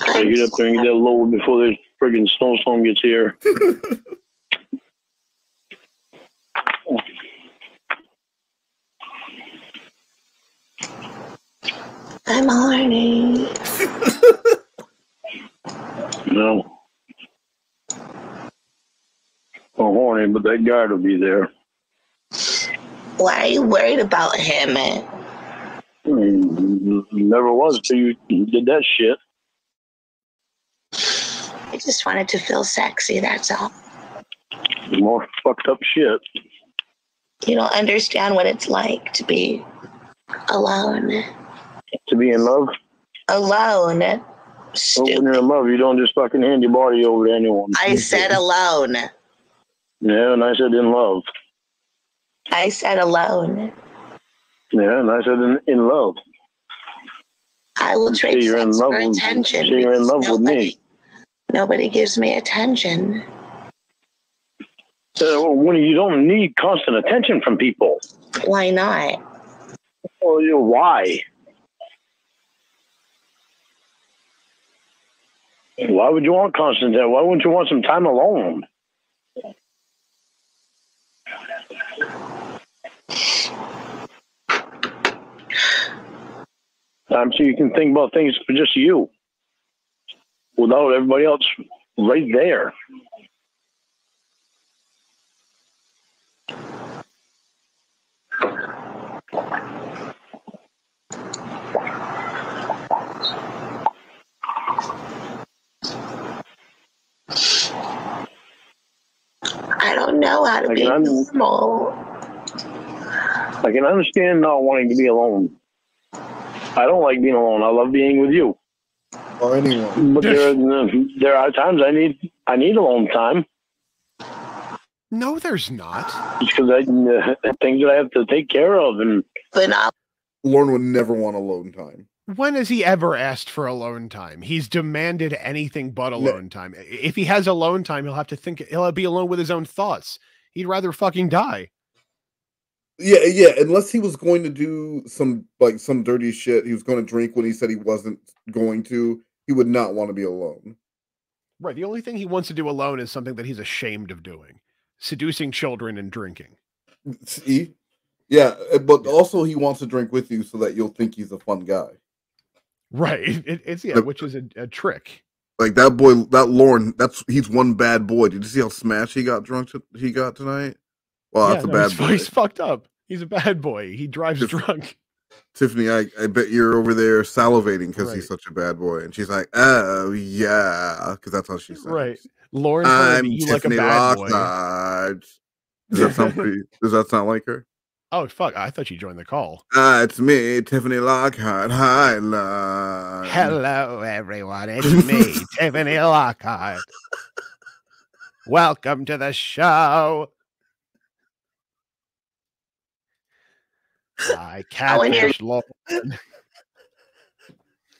I get up there and get that load before the friggin' snowstorm gets here. I'm horny. No. I'm horny, but that guy will be there. Why are you worried about him? Mm, Never was until you did that shit. I just wanted to feel sexy, that's all. More fucked up shit. You don't understand what it's like to be alone. To be in love. Alone. But when you're in love, you don't just fucking hand your body over to anyone. I said alone. Yeah, and I said in love. I said alone. Yeah, and I said in, in love. I will trade you're in sex love for attention. You're in love with me. Nobody gives me attention. Uh, when you don't need constant attention from people. Why not? Well, why? Why would you want constant? Why wouldn't you want some time alone? Time so you can think about things for just you, without everybody else right there. I don't know how to I be can, un- normal. I can understand not wanting to be alone. I don't like being alone. I love being with you. Or anyone. But there, are, there are times I need I need alone time No, there's not. It's because I uh, things that I have to take care of, and But not Lorne would never want alone time. When has he ever asked for alone time? He's demanded anything but alone time. If he has alone time, he'll have to think he'll be alone with his own thoughts. He'd rather fucking die. Yeah, yeah. Unless he was going to do some like some dirty shit, he was going to drink when he said he wasn't going to. He would not want to be alone. Right. The only thing he wants to do alone is something that he's ashamed of doing. Seducing children and drinking. See? Yeah, uh, but also he wants to drink with you so that you'll think he's a fun guy. Right. It, it's yeah, The- which is a, a trick. Like that boy, that Lorne, that's he's one bad boy. Did you see how smashed he got drunk? To, he got tonight. Well, Yeah, that's no, a bad he's, boy. he's fucked up. He's a bad boy. He drives drunk. Tiffany, I, I bet you're over there salivating because Right. he's such a bad boy. And she's like, oh yeah, because that's how she sounds. Right. Lorne's gonna I'm you like a Tiffany bad boy. Does that sound pretty? Does that sound like her? Oh fuck! I thought you joined the call. Ah, it's me, Tiffany Lockhart. Hi, love. Hello, everyone. It's me, Tiffany Lockhart. Welcome to the show. I when you're- catfish Lorne.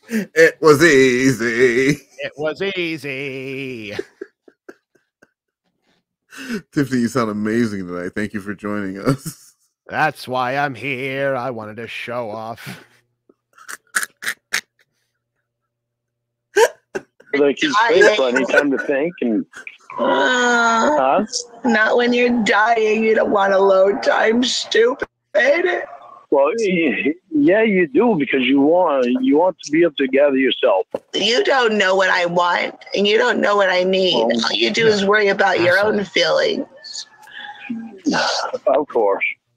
It was easy. It was easy. Tiffany, you sound amazing tonight. Thank you for joining us. That's why I'm here. I wanted to show off. like he's dying. faithful. Any time to think and Uh, Not when you're dying. You don't want alone time, stupid. well, yeah, you do because you want you want to be able to gather yourself. You don't know what I want, and you don't know what I need. All you do is worry about your own feelings. Of course.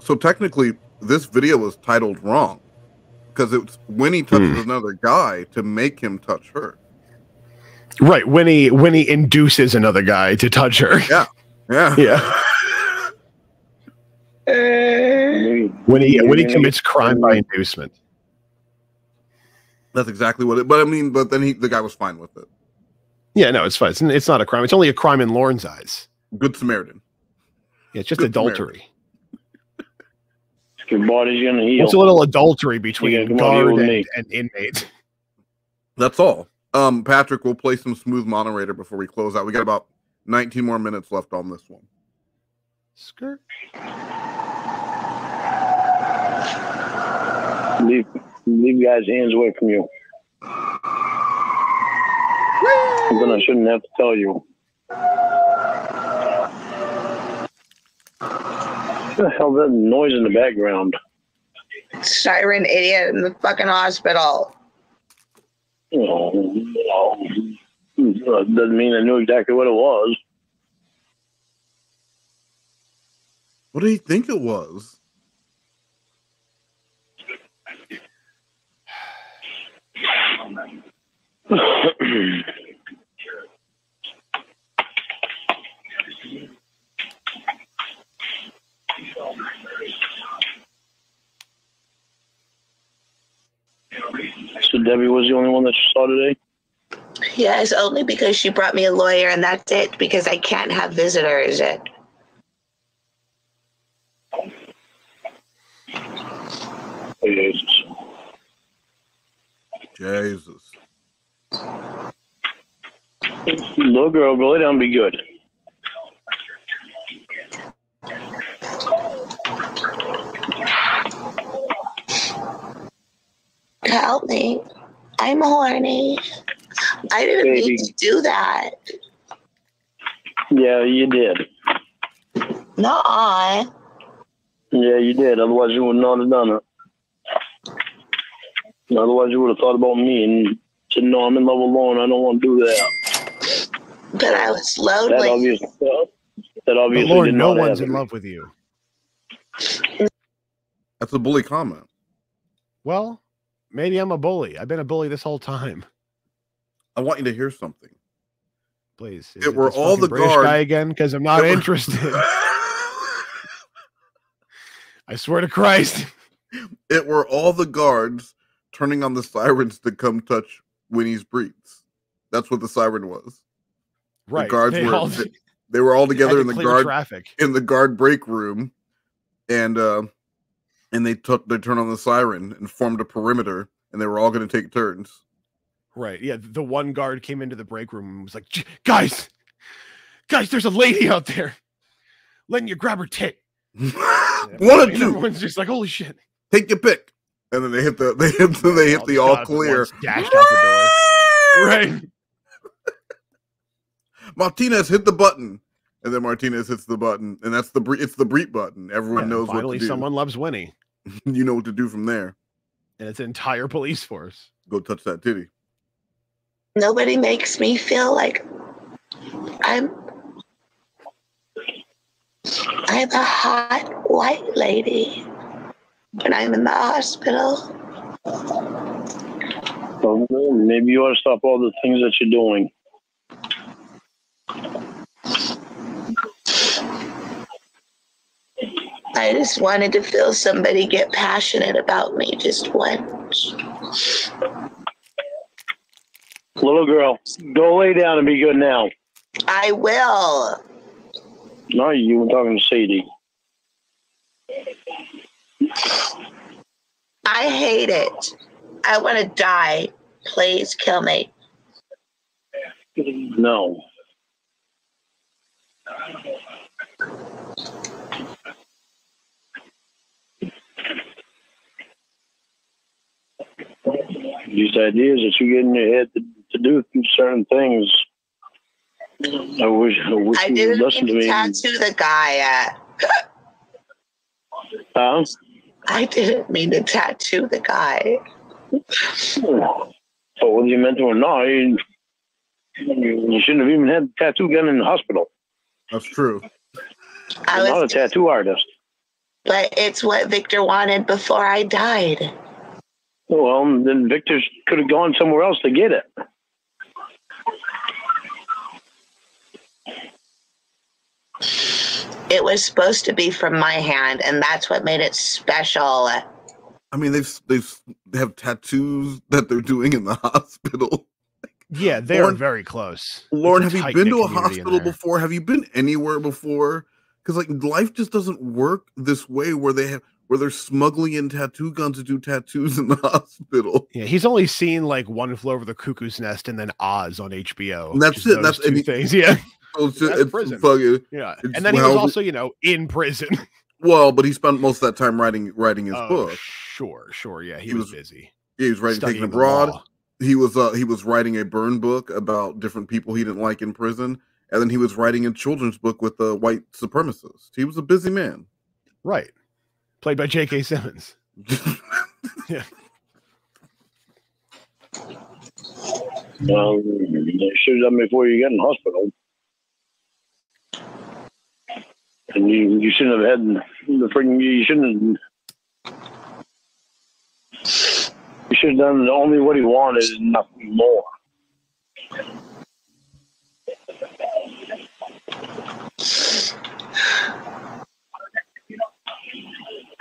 So technically, this video was titled wrong because it's when he touches Hmm. another guy to make him touch her. Right when he when he induces another guy to touch her. Yeah, yeah, yeah. When he when he commits crime by inducement. That's exactly what it. But I mean, but then he the guy was fine with it. Yeah, no, it's fine. It's, it's not a crime. It's only a crime in Lorne's eyes. Good Samaritan. Yeah, it's just Good adultery. Your body's gonna heal. It's a little adultery between gotta come on, guard and, me. and inmate. That's all. Um, Patrick, we'll play some smooth moderator before we close out. We got about 19 more minutes left on this one. Skirt. Leave leave guys' hands away from you. Something I shouldn't have to tell you. The hell that noise in the background? Siren idiot in the fucking hospital. Oh, no. Doesn't mean I knew exactly what it was. What do you think it was? So Debbie was the only one that you saw today? Yes, only because she brought me a lawyer, and that's it. Because I can't have visitors. It. Jesus. Jesus. Little girl, go lay down and be good. Help me. I'm horny. I didn't Baby. need to do that. Yeah, you did. Nuh-uh. Yeah, you did. Otherwise, you would not have done it. Otherwise, you would have thought about me and said, "No, I'm in love with Lorne. I don't want to do that." But I was That lonely. obviously, that But obviously Lorne, did no not one's in love with you. That's a bully comment. Well, maybe I'm a bully. I've been a bully this whole time. I want you to hear something. Please. It were all the British guards- guy again because I'm not interested. I swear to Christ. It were all the guards turning on the sirens to come touch Winnie's breeds. That's what the siren was. Right. The guards They were all- they, they were all together in the guard traffic. in the guard break room, and uh, and they took they turned on the siren and formed a perimeter, and they were all going to take turns. Right. Yeah. The one guard came into the break room and was like, guys, guys, there's a lady out there. Letting you grab her tit. One And two. Everyone's just like, holy shit. Take your pick, and then they hit the they hit the, they hit All the all at clear. Dashed out the door. Right. Martinez hit the button, and then Martinez hits the button, and that's the bre- it's the breet button. Everyone Yeah, knows what finally to do. someone loves Winnie. you know what to do from there. And it's an entire police force. Go touch that titty. Nobody makes me feel like I'm I'm a hot white lady when I'm in the hospital. Well, maybe you ought to stop all the things that you're doing. I just wanted to feel somebody get passionate about me just once. Little girl, go lay down and be good now. I will. No, you were talking to Sadie. I hate it. I want to die. Please kill me. No. These ideas that you get in your head to, to do certain things. I wish, I wish I you would didn't listen to mean me. to tattoo the guy. Uh, Huh? I didn't mean to tattoo the guy. Oh, whether you meant to or not, you, you shouldn't have even had the tattoo gun in the hospital. That's true. I You're not a tattoo artist. but it's what Victor wanted before I died. Well, then Victor could have gone somewhere else to get it. It was supposed to be from my hand, and that's what made it special. I mean, they've they've they have tattoos that they're doing in the hospital. Yeah, they're very close. Lorne, have you been to a hospital before? Have you been anywhere before? Because like life just doesn't work this way where they have where they're smuggling in tattoo guns to do tattoos in the hospital. Yeah, he's only seen like One Flew Over the Cuckoo's Nest and then Oz on HBO. And that's it. That's two he- things. Yeah, it's, just, it's prison. fucking- yeah. And then he was also, you know, in prison. well, but he spent most of that time writing writing his Oh, book. Sure, sure. Yeah, he, He was, was- busy. Yeah, he was writing taking abroad. He was uh he was writing a burn book about different people he didn't like in prison, and then he was writing a children's book with the white supremacists. He was a busy man. Right. Played by J.K. Simmons. yeah. Well, they should have done before you got in the hospital. And you, you shouldn't have had the freaking, you shouldn't have, you should have done only what he wanted and nothing more.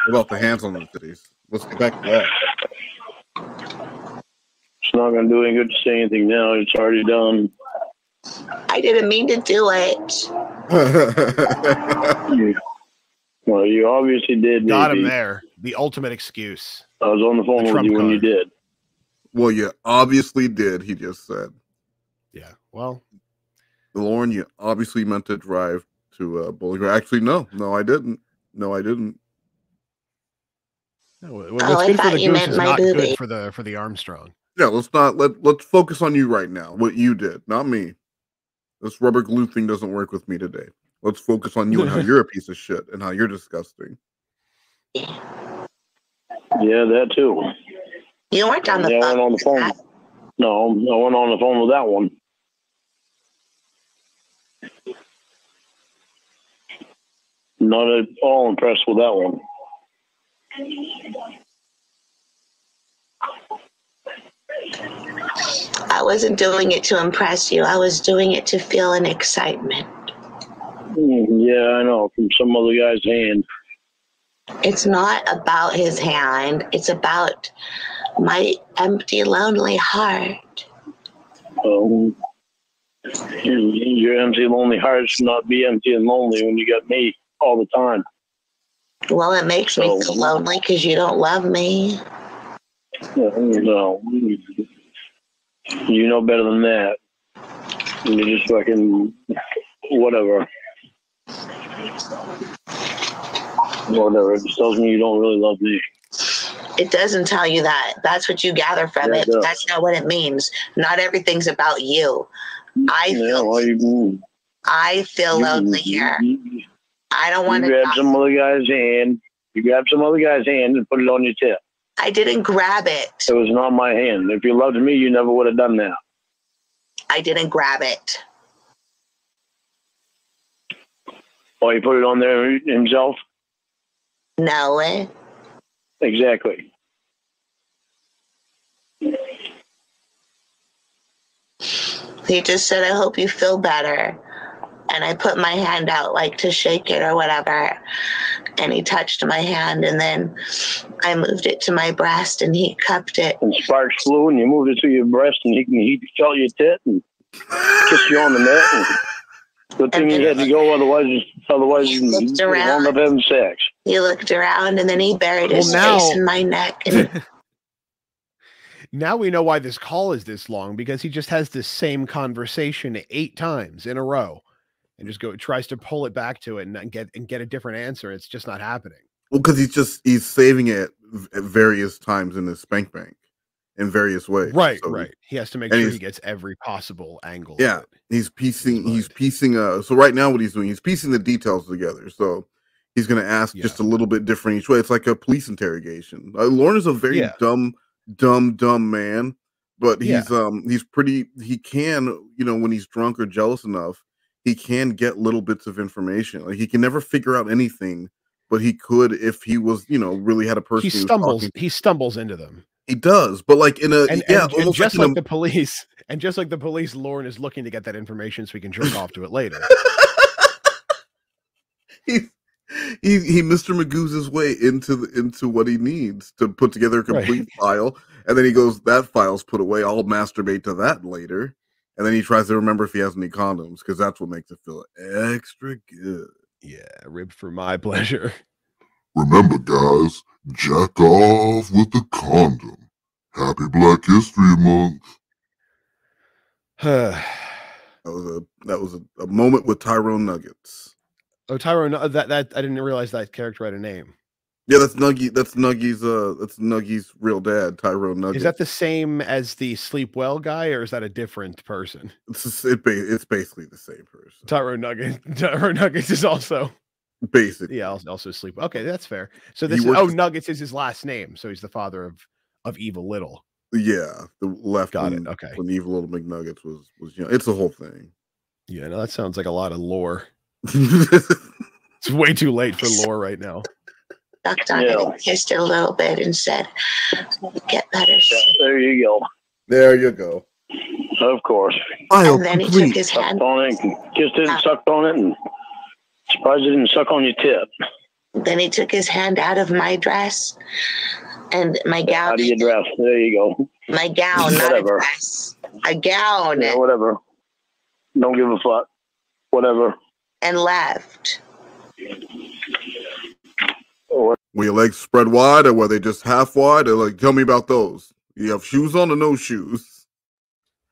About the hands on the titties? Let's get back to that. It's not going to do any good to say anything now. It's already done. I didn't mean to do it. Well, you obviously did. Got him there. The ultimate excuse. I was on the phone The with trump you when you did. Well, you obviously did. He just said, Yeah. Well, Lorne, you obviously meant to drive to uh, Bowling Green. Actually, no, no, I didn't. No, I didn't. No, wh- Oh, what's I good for thought the you goose meant is my not boobie. good for the for the Armstrong. Yeah, let's not let let's focus on you right now. What you did, not me. This rubber glue thing doesn't work with me today. Let's focus on you and how you're a piece of shit and how you're disgusting. Yeah, that too. You weren't on the yeah, I phone. went on the phone. No, I went on the phone with that one. Not at all impressed with that one. I wasn't doing it to impress you. I was doing it to feel an excitement. Mm, Yeah, I know. From some other guy's hand. It's not about his hand. It's about my empty, lonely heart. Um, your empty, lonely heart should not be empty and lonely when you got me all the time. Well, it makes me So- lonely because you don't love me. No, you know better than that. You just fucking whatever. Whatever. It just tells me you don't really love me. It doesn't tell you that. That's what you gather from Yeah, it. it does. That's not what it means. Not everything's about you. I Yeah, feel well, you, I feel lonely here. You, I don't want to. grab some other guy's hand. You grab some other guy's hand and put it on your tip. I didn't grab it. It was not my hand. If you loved me, you never would have done that. I didn't grab it. Or you put it on there himself. No. eh? Exactly. He just said, I hope you feel better. And I put my hand out like to shake it or whatever. And he touched my hand, and then I moved it to my breast, and he cupped it. And sparks flew, and you moved it to your breast, and he he felt your tit and kissed you on the neck. And good thing you had to go, otherwise, otherwise you looked you around. wound having sex. He looked around, and then he buried his now- face in my neck. And Now we know why this call is this long because he just has this same conversation eight times in a row and just go tries to pull it back to it and get and get a different answer. It's just not happening. Well, because he's just he's saving it at various times in his spank bank in various ways. Right, So he- right. He has to make sure he gets every possible angle. Yeah, he's piecing. He's piecing. Uh, so right now, what he's doing, he's piecing the details together. So he's going to ask just a little bit different each way. It's like a police interrogation. Uh, Lorne is a very Yeah. dumb, dumb, dumb man, but Yeah. he's um he's pretty. He can you know when he's drunk or jealous enough, he can get little bits of information. Like he can never figure out anything, but he could if he was you know really had a person. He stumbles. talking- He stumbles into them. He does, but like in a And, yeah, and, and just like, like a- the police, and just like the police, Lorne is looking to get that information so he can jerk off to it later. he he he Mr. Magoo's his way into the, into what he needs to put together a Right. complete file, and then he goes, "That file's put away. I'll masturbate to that later." And then he tries to remember if he has any condoms because that's what makes it feel extra good. Yeah, rib for my pleasure. Remember, guys, jack off with a condom. Happy Black History Month. that was a that was a, a moment with Tyrone Nuggets. Oh, Tyrone, uh, that that I didn't realize that character had a name. Yeah, that's Nuggy. That's Nuggy's. Uh, that's Nuggy's real dad, Tyrone Nuggets. Is that the same as the sleep well guy, or is that a different person? It's just- it, ba- it's basically the same person. Tyrone Nuggets. Tyrone Nuggets is also basically. yeah, also, sleep. Okay, that's fair. So this is, oh Nuggets is his last name, so he's the father of of Evil Little. Yeah, the left. Got it, okay. When Evil Little McNuggets was was you know, it's the whole thing. Yeah, no, that sounds like a lot of lore. it's way too late for lore right now. Sucked on it and kissed it a little bit and said, get better soon. There you go. There you go. Of course. And then he took his hand. On it, and kissed it, and ah. sucked on it, and surprised it didn't suck on your tip. Then he took his hand out of my dress and my gown. Out of your dress. There you go. My gown, not a Whatever. dress. A gown. Yeah, whatever. Don't give a fuck. Whatever. And left. Were your legs spread wide or were they just half wide? Or like, tell me about those. You have shoes on or no shoes?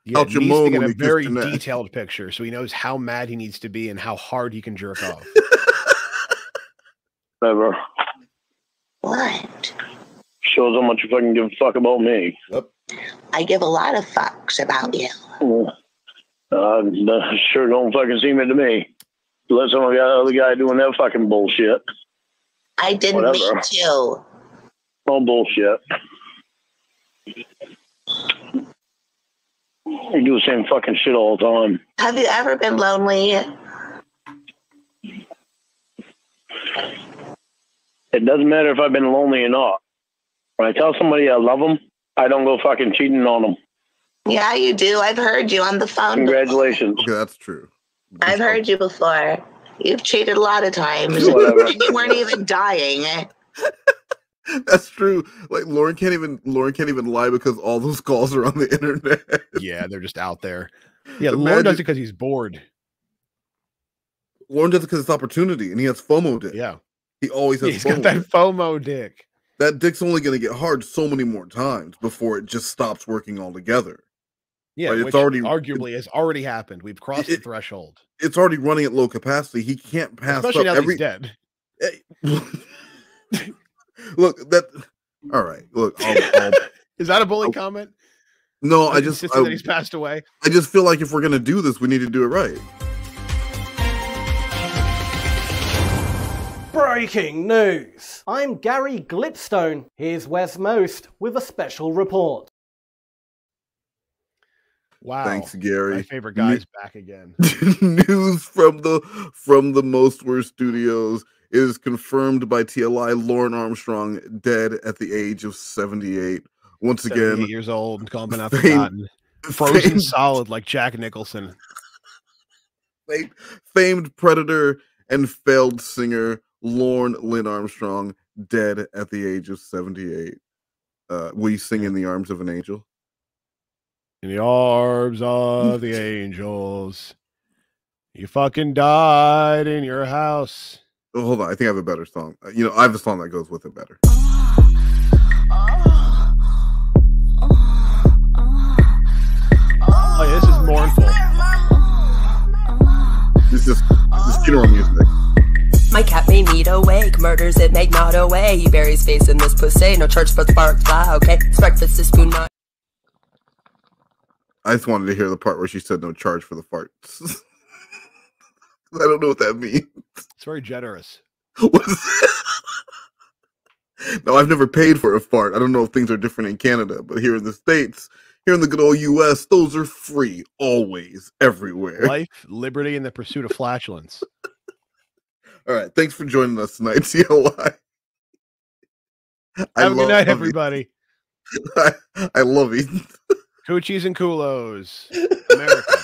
Yeah, Out your moan get when a he very detailed picture so he knows how mad he needs to be and how hard he can jerk off. Whatever. What? Shows how much you fucking give a fuck about me. I give a lot of fucks about you. Uh, that sure don't fucking seem it to me. Unless some other guy doing that fucking bullshit. I didn't Whatever. mean to. All bullshit. You do the same fucking shit all the time. Have you ever been lonely? It doesn't matter if I've been lonely or not. When I tell somebody I love them, I don't go fucking cheating on them. Yeah, you do. I've heard you on the phone. Congratulations. Okay, that's true. I've heard you before. You've cheated a lot of times. And you weren't even dying. That's true. Like Lorne can't even Lorne can't even lie because all those calls are on the internet. yeah, they're just out there. Yeah, Lorne does it because he's bored. Lorne does it because it's opportunity, and he has FOMO dick. Yeah, he always has. He's FOMO got that dick. FOMO dick. That dick's only going to get hard so many more times before it just stops working altogether. Yeah, Right, it's already- arguably has already happened. We've crossed the threshold. It's already running at low capacity. He can't pass Especially up now every. he's dead. Eh, look that. All right. Look. I'll, I'll, Is that a bully comment? no, I just. I, that he's passed away. I just feel like if we're gonna do this, we need to do it right. Breaking news! I'm Gary Glipstone. Here's Wes Most with a special report. Wow. Thanks, Gary. My favorite guy's back again. News from the from the Moast Worst Studios is confirmed by TLI. Lorne Armstrong dead at the age of seventy eight. Once 78 again, years old, gone but not forgotten. Frozen Fame- solid like Jack Nicholson. Famed, famed predator and failed singer Lorne Lynn Armstrong dead at the age of 78. Uh, will you sing in the arms of an angel? In the arms of the angels. You fucking died in your house. Oh, hold on, I think I have a better song. Uh, You know, I have a song that goes with it better. Oh, yeah, this is mournful. This is this is funeral music. My cat made me to wake, murders it, make not away. He buries face in this pussy, no church but sparks fly, okay? It's breakfast is spoon not. I just wanted to hear the part where she said no charge for the farts. I don't know what that means. It's very generous. No, I've never paid for a fart. I don't know if things are different in Canada, but here in the States, here in the good old US, those are free, always, everywhere. Life, liberty, and the pursuit of flatulence. All right. Thanks for joining us tonight, CLI. I Have a good night, everybody. I, I love you. Coochies and culos. America.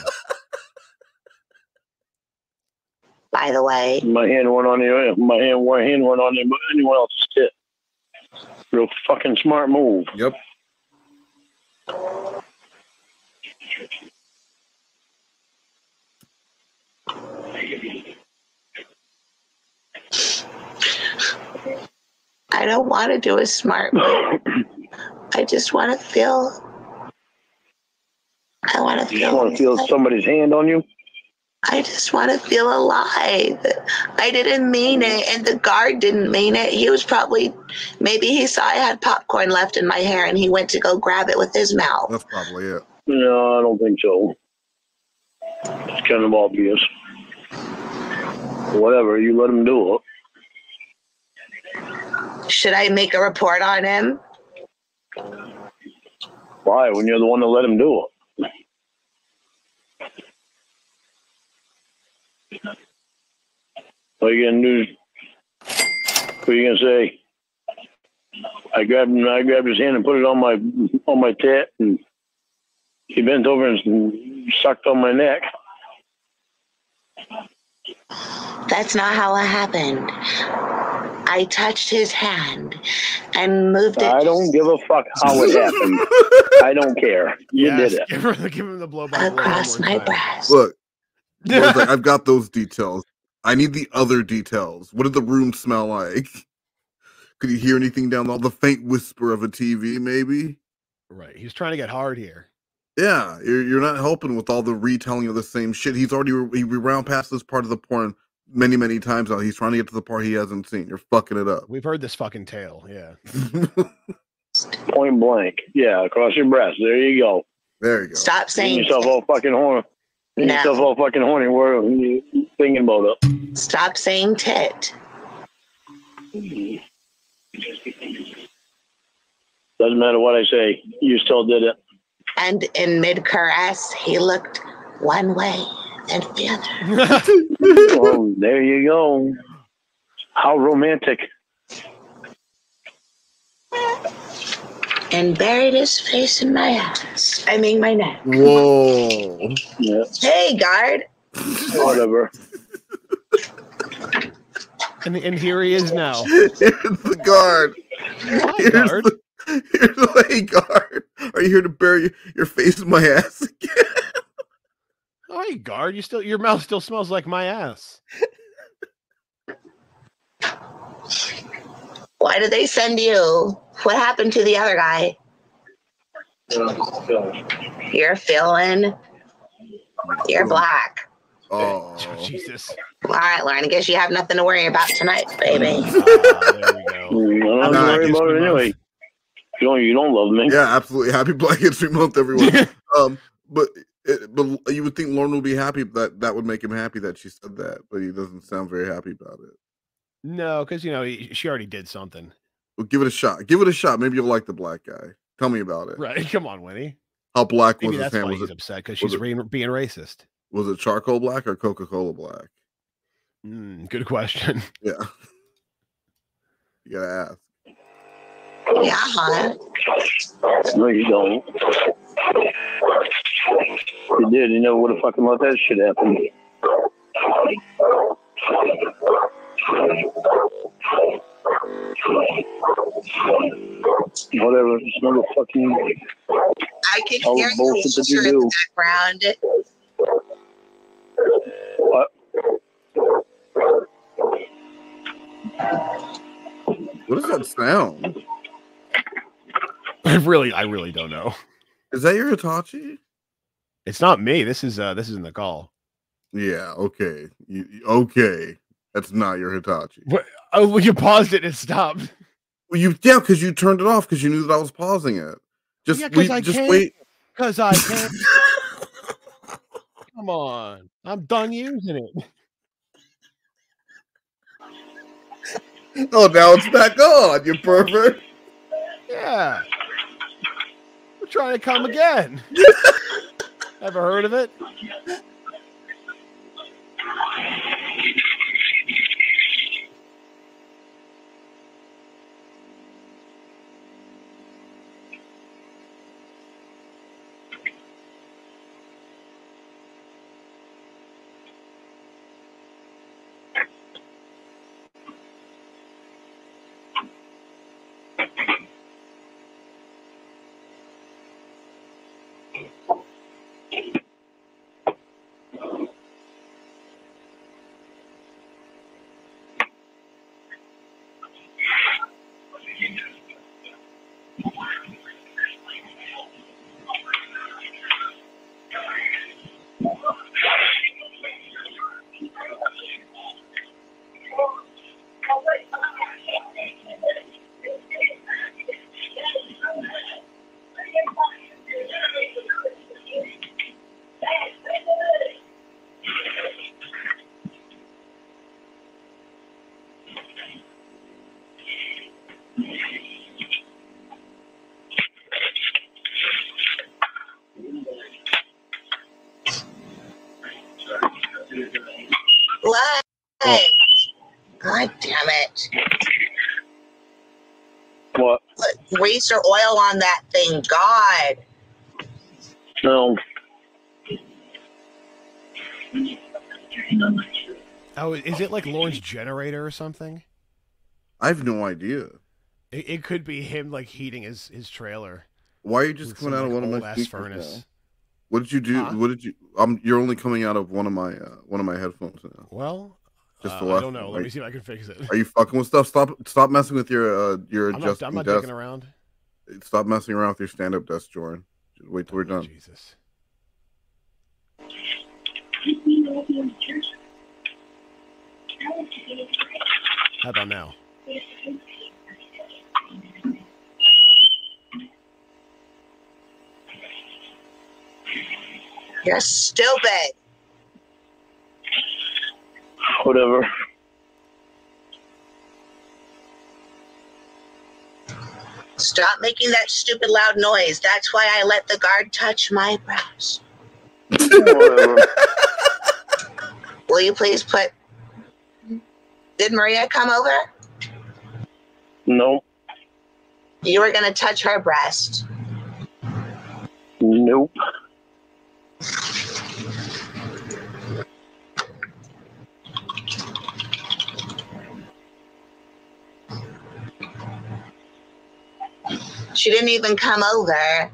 By the way, My hand went on the my hand one hand went on the- anyone else's tit. Real fucking smart move. Yep. I don't want to do a smart move. I just want to feel. I want to You feel. want to feel somebody's hand on you? I just want to feel alive. I didn't mean it, and the guard didn't mean it. He was probably, maybe he saw I had popcorn left in my hair, and he went to go grab it with his mouth. That's probably it. No, I don't think so. It's kind of obvious. Whatever, you let him do it. Should I make a report on him? Why? When you're the one that let him do it. What are you gonna do? What are you gonna say? I grabbed him. I grabbed his hand and put it on my on my tit, and he bent over and sucked on my neck. That's not how it happened. I touched his hand and moved it. I don't give a fuck how it happened. I don't care. You Yes, did it. Give, her, give him the blow by across one my time. breast. Look, I was like, I've got those details. I need the other details. What did the room smell like? Could you hear anything down the the faint whisper of a TV, maybe? Right. He's trying to get hard here. Yeah, you're, you're not helping with all the retelling of the same shit. He's already he round past this part of the porn many, many times now. He's trying to get to the part he hasn't seen. You're fucking it up. We've heard this fucking tale. Yeah. Point blank. Yeah, across your breast. There you go. There you go. Stop Getting saying yourself all fucking horny. Getting No. yourself all fucking horny. We're thinking about it. stop saying tit. Doesn't matter what I say. You still did it. And in mid caress, he looked one way and the other. well, there you go. How romantic. And buried his face in my ass. I mean, my neck. Whoa. Yeah. Hey, guard. Whatever. And, and here he is now. Here's the guard. Here's guard. the, here's the hey guard. Are you here to bury your, your face in my ass again? Hi, guard. You still your mouth still smells like my ass. Why did they send you? What happened to the other guy? You're feeling. You're black. Oh, Jesus. All right, Lorne. I guess you have nothing to worry about tonight, baby. Mm. Ah, mm, I don't Nah, worry History about it anyway. You don't, you don't love me. Yeah, absolutely. Happy Black History Month, everyone. um, but it, but you would think Lorne would be happy that that would make him happy that she said that, but he doesn't sound very happy about it. No, because you know he, she already did something. Well, give it a shot. Give it a shot. Maybe you'll like the black guy. Tell me about it. Right? Come on, Winnie. How black Maybe was his that's hand? why Was he's it upset because she's it- re- being racist. was it charcoal black or Coca Cola black? Mm, good question. Yeah. You gotta ask. Yeah, huh? No, you don't. You did. You know what have fucking let that shit happen. Whatever. It's another fucking. I can All hear you bullshit that you in the do. background. What? What is that sound? I really, I really don't know. Is that your Hitachi? It's not me. This is uh this is in the call. Yeah. Okay. You, you- okay. That's not your Hitachi. What? Oh, well, you paused it and it stopped. Well, you yeah, because you turned it off because you knew that I was pausing it. Just Yeah, we, I just can't. wait. Because I can't. Come on, I'm done using it. Oh, now it's back on. You pervert. Yeah. We're trying to come again. Ever heard of it? What? God damn it. What? Put grease or oil on that thing. God. No. Oh, is it like Lorne's generator or something? I have no idea. It, it could be him like heating his his trailer. Why are you just coming some, out of like, one of my old-ass furnace. now? What did you do? Huh? What did you? Um, you're only coming out of one of my uh, one of my headphones now. Well, Just uh, the I left don't know. Let me see if I can fix it. Are you fucking with stuff? Stop! Stop messing with your uh your I'm not, adjusting I'm not desk. dicking around. Stop messing around with your stand-up desk, Jordan. Just wait till we're oh, done. Jesus. How about now? You're stupid. Whatever. Stop making that stupid loud noise. That's why I let the guard touch my breast. Will you please put. Did Maria come over? No. You were going to touch her breast. Nope. She didn't even come over.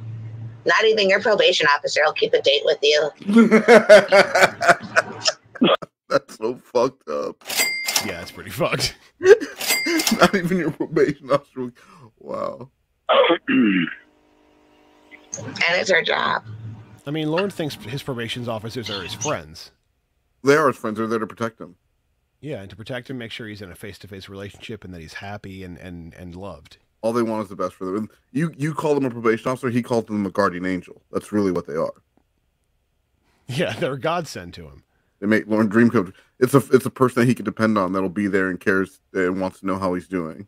Not even your probation officer will keep a date with you. That's so fucked up. Yeah, it's pretty fucked. Not even your probation officer. Wow. And it's her job. I mean, Lorne thinks his probation's officers are his friends. They are his friends. They're there to protect him. Yeah, and to protect him, make sure he's in a face-to-face relationship and that he's happy and and and loved. All they want is the best for them. And you you call them a probation officer. He called them a guardian angel. That's really what they are. Yeah, they're a godsend to him. They make Lorne dream come. It's a it's a person that he can depend on. That'll be there and cares and wants to know how he's doing.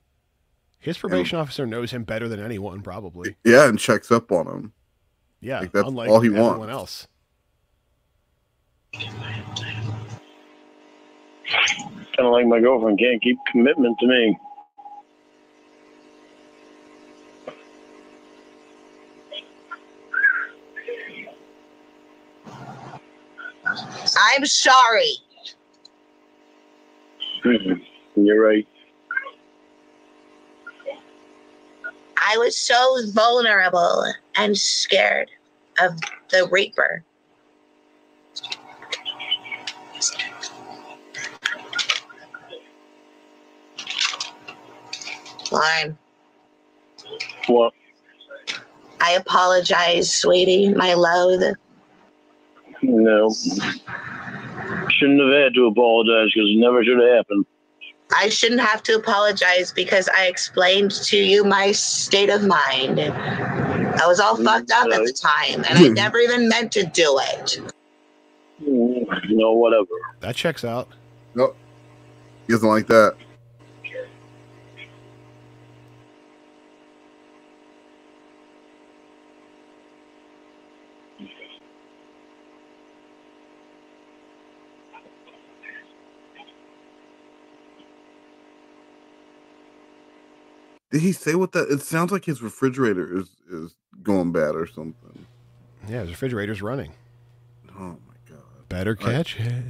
His probation officer knows him better than anyone, probably. Yeah, and checks up on him. Yeah, Like, that's unlike all he everyone wants. else. Kind of like my girlfriend can't keep commitment to me. I'm sorry. Mm-hmm. You're right. I was so vulnerable and scared of the Reaper. Lorne, What? I apologize, sweetie, my loathe. No. Shouldn't have had to apologize because it never should have happened. I shouldn't have to apologize because I explained to you my state of mind. I was all fucked up at the mm, time, and I never even meant to do it. Mm, no, whatever. That checks out. Nope. He doesn't like that. Did he say what that? It sounds like his refrigerator is is going bad or something. Yeah, his refrigerator's running. Oh my god! Better catch it.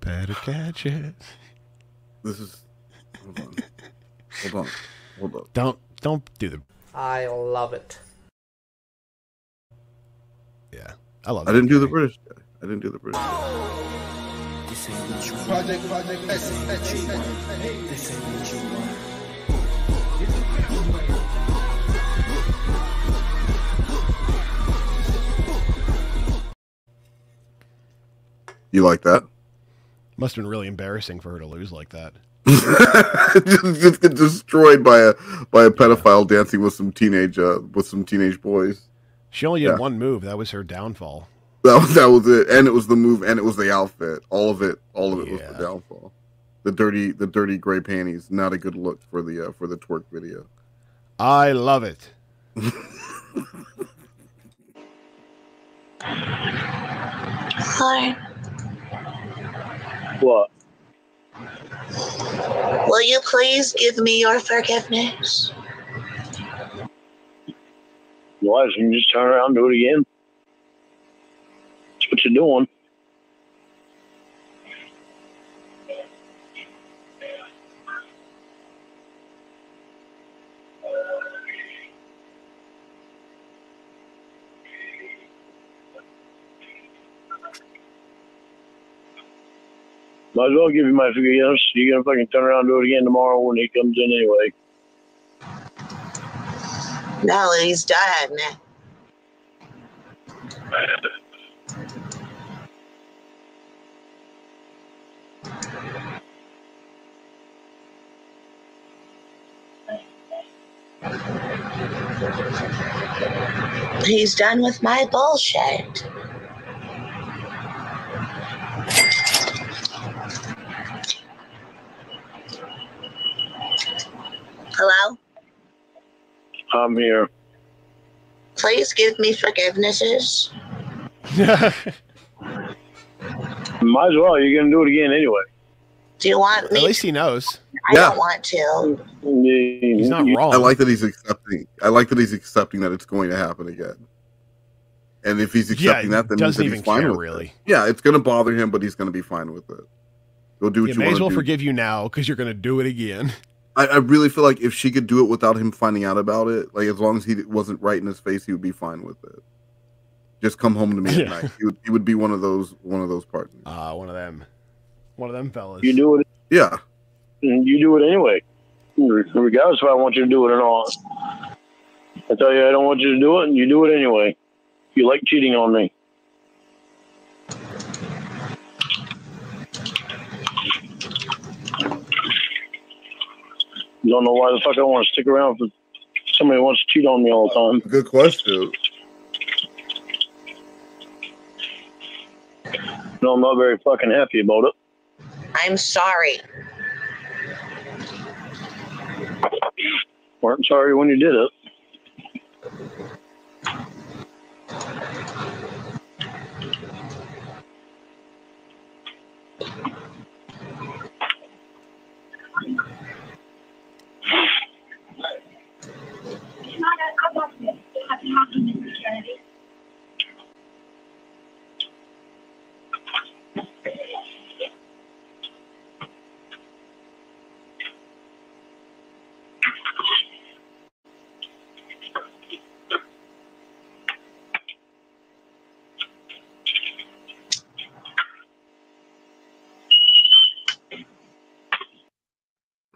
Better catch it. This is. Hold on. Hold on. Hold on. Don't don't do the. I love it. Yeah, I love. I didn't do the British guy. I didn't do the British. Project, project, this ain't what you want. This ain't what you want. You like that? Must have been really embarrassing for her to lose like that. just, just get destroyed by a by a pedophile dancing with some teenage uh, with some teenage boys. She only had Yeah. one move. That was her downfall. That was that was it, and it was the move, and it was the outfit. All of it, all of it was the downfall. The dirty, the dirty gray panties. Not a good look for the uh, for the twerk video. I love it. Lorne, What? will you please give me your forgiveness? Why isn't you just turn around and do it again? That's what you're doing. Might as well give you my forgiveness. You're gonna fucking turn around and do it again tomorrow when he comes in anyway. No, he's done. He's done with my bullshit. Hello? I'm here. Please give me forgivenesses. Might as well. You're gonna do it again anyway. Do you want me? At least he knows. I don't want to. He's not wrong. I like that he's accepting. I like that he's accepting that it's going to happen again. And if he's Yeah, accepting that, then doesn't then even he's fine care, with really. It. Yeah, it's going to bother him, but he's going to be fine with it. He'll do what You you, may want as to well do. forgive you now because you're going to do it again. I, I really feel like if she could do it without him finding out about it, like as long as he wasn't right in his face, he would be fine with it. Just come home to me Yeah. at night. He would, he would be one of those one of those partners. Ah, one of them. One of them fellas. You do it. Yeah. You do it anyway, regardless if I want you to do it or not. I tell you, I don't want you to do it, and you do it anyway. You like cheating on me. Don't know why the fuck I want to stick around if somebody wants to cheat on me all the time. Good question. No, I'm not very fucking happy about it. I'm sorry. weren't sorry when you did it. to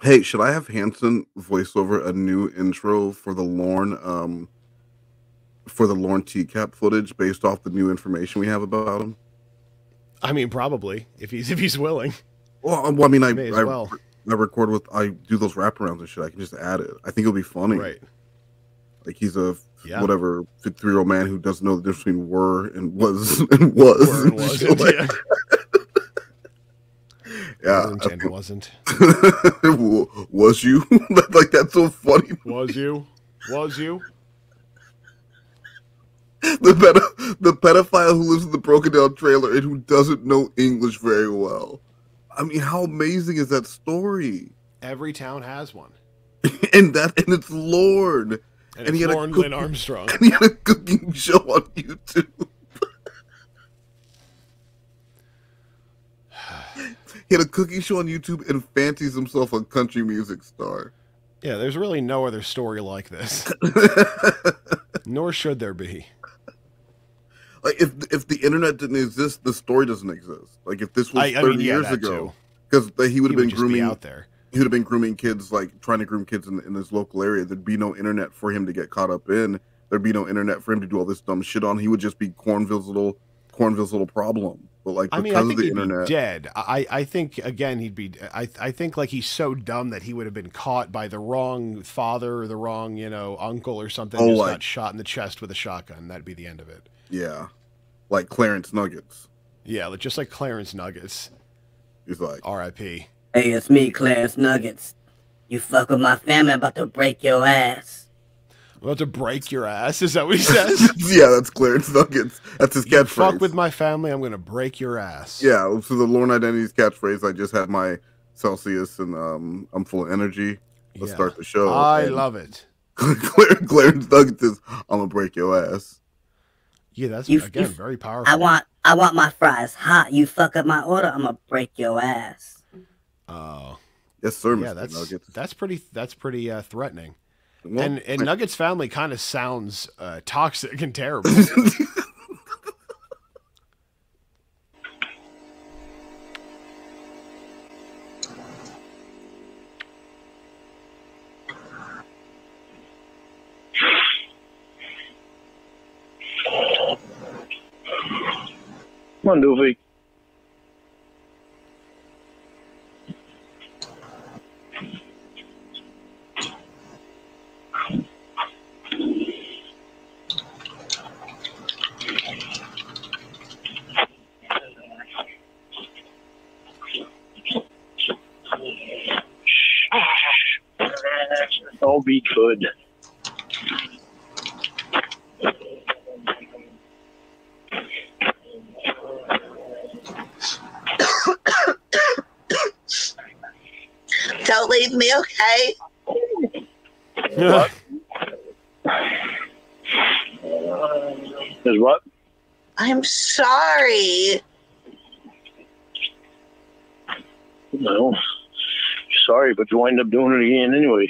Hey, should I have Hanson voice over a new intro for the Lorne um for the Lorne TCAP footage based off the new information we have about him? I mean, probably if he's if he's willing. Well, um, well I mean, I May as I, well. I record with I do those wraparounds and shit. I can just add it. I think it'll be funny. Right. Like he's a Yeah. whatever fifty year old man who doesn't know the difference between were and was and was. Were and wasn't, like yeah. yeah. And wasn't. Was you like that's so funny? Was you? Was you? The pedo- the pedophile who lives in the broken down trailer and who doesn't know English very well. I mean, how amazing is that story? Every town has one. and that and it's Lorne. And, it's he had a cook- Lorne Armstrong. And he had a cooking show on YouTube. he had a cooking show on YouTube and fancies himself a country music star. Yeah, there's really no other story like this. Nor should there be. Like if if the internet didn't exist, the story doesn't exist. Like if this was I- I thirty mean, yeah, years ago, because he would have been be grooming out there. He would have been grooming kids, like trying to groom kids in, in his local area. There'd be no internet for him to get caught up in. There'd be no internet for him to do all this dumb shit on. He would just be Cornville's little Cornville's little problem. But like I because mean, I of think the he'd internet, be dead. I, I think again he'd be. I, I think like he's so dumb that he would have been caught by the wrong father or the wrong you know uncle or something. Oh, just like- got shot in the chest with a shotgun. That'd be the end of it. Yeah, like Clarence Nuggets. Yeah, like, just like Clarence Nuggets. He's like R.I.P. Hey, it's me, Clarence Nuggets. You fuck with my family, I'm about to break your ass. I'm about to break your ass. Is that what he says? yeah, that's Clarence Nuggets. That's his you catchphrase. fuck with my family, I'm gonna break your ass. Yeah, so the Lorne Identity's catchphrase. I just had my Celsius and um, I'm full of energy. Let's Yeah. start the show. I And love it. Clarence Nuggets is, I'm gonna break your ass. Yeah, that's You- again you- very powerful. I want, I want my fries hot. You fuck up my order, I'm gonna break your ass. Oh, yes, sir. Yeah, Mr. that's Nuggets. that's pretty that's pretty uh, threatening. Well, and and I- Nuggets family kind of sounds uh, toxic and terrible. Come on, Doofy. Be good. Don't leave me, okay? What? Is what? I'm sorry. No. Sorry, but you wind up doing it again anyway.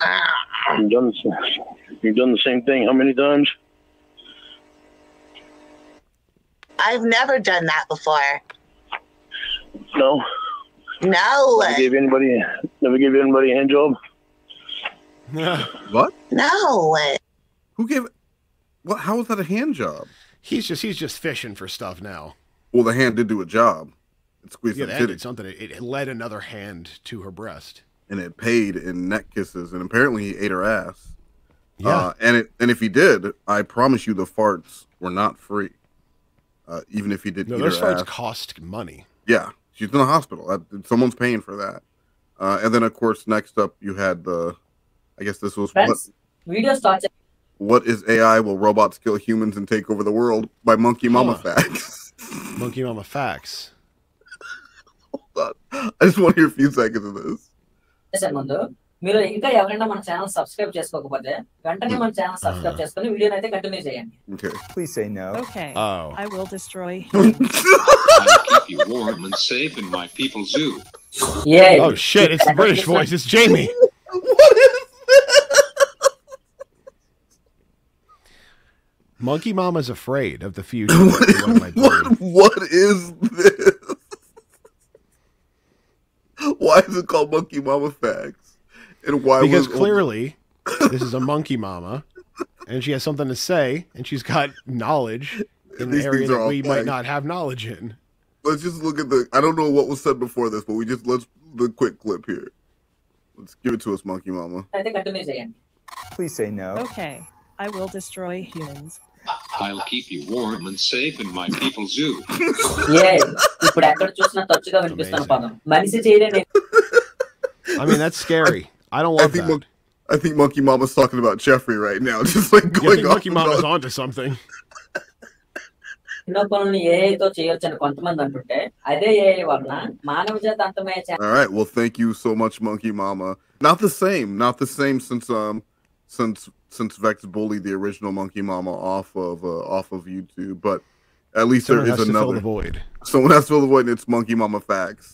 Ah. You've done, you've done the same thing how many times? I've never done that before. No. No. Never gave anybody, never gave anybody a hand job. what? No. Who gave? What? How was that a hand job? He's just he's just fishing for stuff now. Well, the hand did do a job. It squeezed Yeah, that titty, did something. It, it led another hand to her breast. and it paid in neck kisses, and apparently he ate her ass. Yeah. Uh, and it and if he did, I promise you, the farts were not free. Uh, even if he did No, eat those her farts ass. cost money. Yeah, she's in the hospital. That, someone's paying for that. Uh, and then, of course, next up you had the. I guess this was what, Friends, video starts. what is AI? Will robots kill humans and take over the world? By Monkey Mama Facts. Monkey Mama Facts. I just want to hear a few seconds of this. చేసే ముందు మీరు ఇంకా ఎవరైనా మన channel subscribe చేసుకోకపోతే వెంటనే మన channel subscribe చేసుకుని వీడియోని అయితే కంటిన్యూ చేయండి Okay. Please say no. Okay. Oh. I will destroy. keep you warm and safe in my people zoo. yeah. Oh shit! It's the British voice. It's Jamie. Monkey Mama's afraid of the future. What am I? What is this? Why why is it called Monkey Mama Facts? And why? because was, clearly this is a monkey mama and she has something to say and she's got knowledge in the area that all we might not have knowledge in Let's just look at the. I don't know what was said before this, but we just let's the quick clip here. Let's give it to us, Monkey Mama. అయితే continue చేయండి Please say no. Okay, I will destroy humans. I'll keep you warm and safe in my people zoo. ఏ ఇప్పుడు ఎక్కడ చూసినా తరచుగా వినిపిస్తున్న పదం మనిషి చేయలేని i mean that's scary i don't love I think, that Mon- I think Monkey Mama's talking about Jeffrey right now, just like Yeah, I going think off monkey and mama's on. onto something ఎన్నో పనులను ఏఐతో చేయొచ్చు అని కొంతమంది అంటుంటే అదే AI వలన మానవ జాతి అంతమయ్యే chance All right. Well, thank you so much, Monkey Mama. Not the same. Not the same since um since since Vex bullied the original Monkey Mama off of uh, off of YouTube, but at least Someone there is has to fill another the void. Someone has to fill the void, and it's Monkey Mama facts.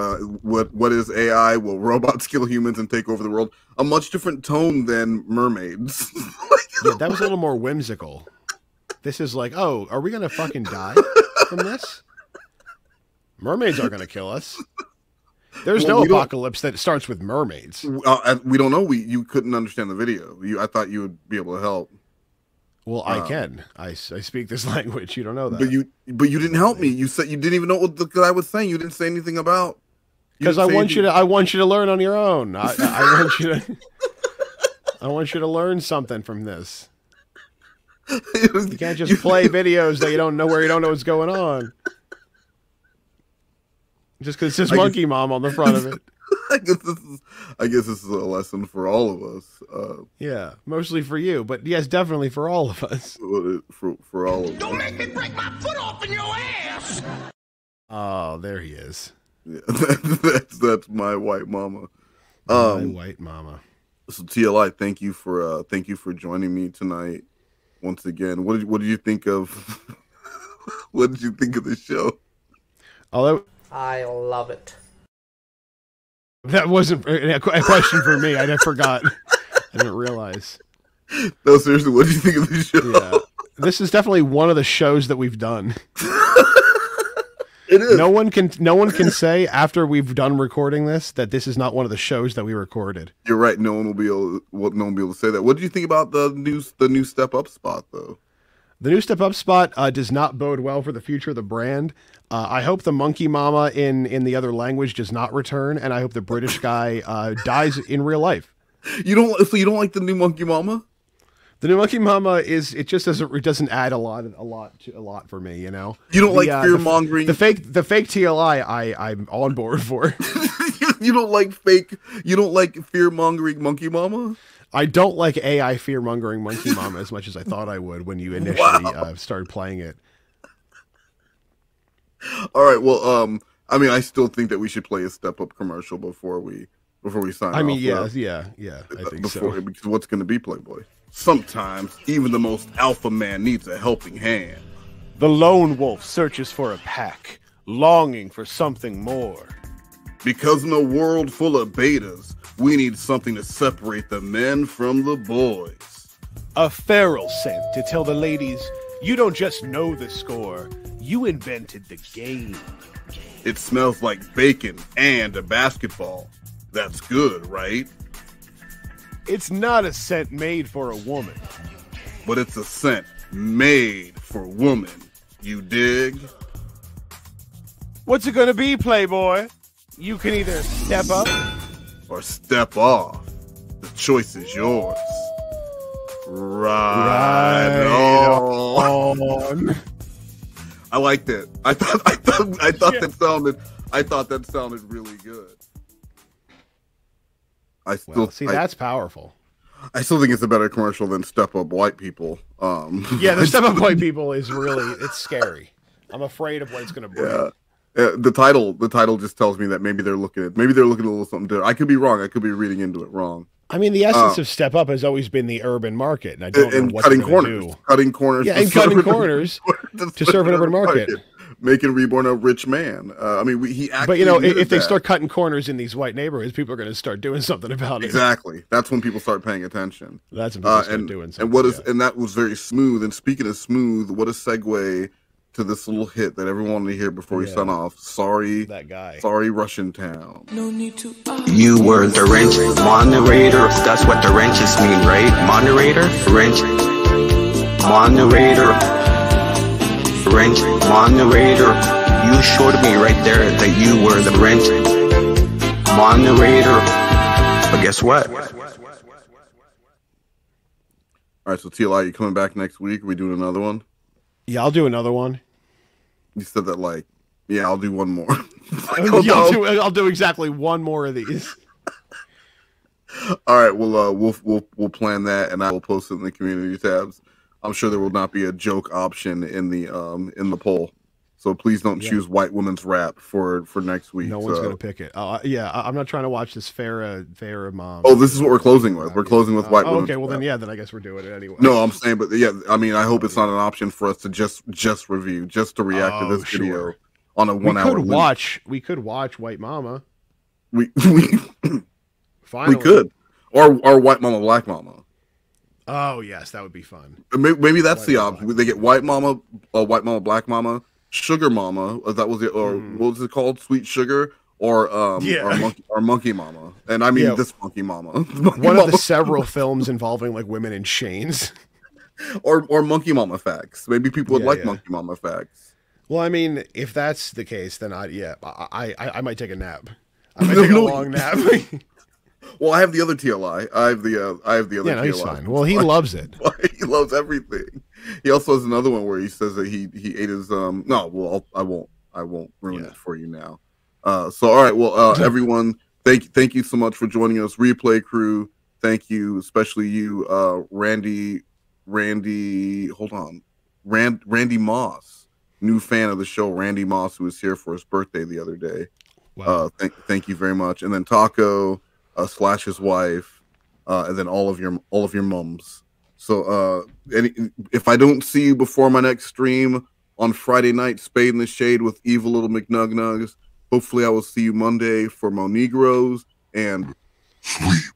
Uh, what what is AI? Will robots kill humans and take over the world? A much different tone than mermaids. yeah that was a little more whimsical this is like oh are we gonna fucking die from this mermaids are gonna kill us there's Well, no apocalypse that starts with mermaids Uh, we don't know. We you couldn't understand the video. You, I thought you would be able to help. well i Um, can I speak this language you don't know that But you but you didn't help me. You said you didn't even know what the guy was saying. You didn't say anything about. because I want you to I want you to learn on your own. I, I want you to I want you to learn something from this. You can't just play videos that you don't know where you don't know what's going on. Just because it says I guess- monkey mom on the front of it. I guess this is I guess this is a lesson for all of us. Uh, Yeah, mostly for you, but yes, definitely for all of us. for for all of us. Don't make me break my foot off in your ass! Oh, there he is. Yeah, that's that's my white mama. My Um, white mama. So TLI, thank you for uh thank you for joining me tonight once again. What did what did you think of what did you think of the show? Although I love it. that wasn't a a question for me. I forgot. I didn't realize. No, seriously, what did you think of the show? Yeah. This is definitely one of the shows that we've done. It is. No one can no one can say after we've done recording this that this is not one of the shows that we recorded. You're right. No one will be able. Well, no one will be able to say that. What do you think about the new the new step up spot though? The new step up spot uh, does not bode well for the future of the brand. Uh, I hope the monkey mama in in the other language does not return, and I hope the British guy uh, dies in real life. You don't. So you don't like the new monkey mama? The new monkey mama is it just doesn't it doesn't add a lot a lot to, a lot for me. You know. You don't The, like uh, fear mongering? The fake the fake TLI I I'm on board for. you don't like fake. You don't like fear mongering monkey mama. I don't like AI fear mongering monkey mama as much as I thought I would when you initially uh, started playing it. All right. Well, um, I mean, I still think that we should play a step up commercial before we before we sign. I mean, yeah, uh, yeah, yeah. I think before so. because what's going to be Playboy? Sometimes even the most alpha man needs a helping hand. The lone wolf searches for a pack, longing for something more. Because in a world full of betas, we need something to separate the men from the boys. A feral scent to tell the ladies, you don't just know the score, you invented the game. It smells like bacon and a basketball. That's good, right? It's not a scent made for a woman. But it's a scent made for woman. You dig? What's it gonna be, Playboy? You can either step up Or step off. The choice is yours. Right, on. I liked it. I thought I thought I thought that sounded I thought that sounded really good. I still Well, see, I, that's powerful. I still think it's a better commercial than Step Up White People. Um, Yeah, the step up white people is really it's scary. I'm afraid of what it's gonna bring. Yeah. Uh, the title, the title just tells me that maybe they're looking at maybe they're looking at a little something different. I could be wrong. I could be reading into it wrong. I mean, the essence Uh, of step up has always been the urban market, and I don't and know what cutting corners, do. cutting corners, Yeah, and cutting corners to serve an urban market. Making Reborn a rich man. Uh, I mean, we, he actually But you know, i- admitted if they start cutting corners in these white neighborhoods, people are going to start doing something about it. exactly, that's when people start paying attention. That's when people uh, start and, doing and something. what is and that was very smooth. And speaking of smooth, what a segue to this little hit that everyone wanted to hear before we Yeah. sign off. Sorry, that guy. Sorry, Russian Town. No need to You were the wrench moderator. That's what the wrenches mean, right? Moderator? Wrench. Moderator. Wrench. Moderator. You showed me right there that you were the wrench moderator. But guess what? All right, so TLI, you coming back next week? Are we doing another one? Yeah, I'll do another one. You said that like, yeah, I'll do one more. I'll, do, I'll do exactly one more of these. All right, we'll uh, we'll we'll we'll plan that, and I will post it in the community tabs. I'm sure there will not be a joke option in the um in the poll, so please don't Yeah. choose white woman's rap for for next week. No one's so- gonna pick it. Uh, yeah, I- I'm not trying to watch this Farrah Farrah mom. Oh, this is what we're closing with. We're closing with white Oh, women's okay, well then, yeah, then I guess we're doing it anyway. No, I'm saying, but yeah, I mean, I hope it's not an option for us to just just review, just to react to Oh, this video on a one we one could hour. limit. watch. We could watch White Mama. We we Finally. we could, or or white mama, black mama. Oh yes, that would be fun. Maybe, maybe that's the option. They get white mama, uh, white mama, black mama, sugar mama. uh, That was it. Or what was it called? Sweet sugar. Or um. Yeah. or monkey, or monkey mama, and I mean Yeah. this monkey mama, Monkey One of the several films involving like women in chains. or or monkey mama facts. Maybe people would Yeah, like monkey mama facts. Well, I mean, if that's the case, then I yeah, I I, I might take a nap. I might take a long nap. Well, I have the other TLI. I have the uh, I have the other. Yeah, no, he's fine. Well, he loves it. he loves everything. He also has another one where he says that he he ate his um. No, well, I'll, I won't. I won't ruin it for you now. Uh. So all right. Well, uh, everyone, thank thank you so much for joining us, replay crew. Thank you, especially you, uh, Randy. Randy, hold on, Rand Randy Moss, new fan of the show, Randy Moss, who was here for his birthday the other day. Uh, thank thank you very much. And then Taco, uh, slash his wife, uh, and then all of your all of your mums. So uh, any, if I don't see you before my next stream on Friday night, Spade in the Shade with Evil Little McNugnugs, hopefully I will see you Monday for Monegros and sleep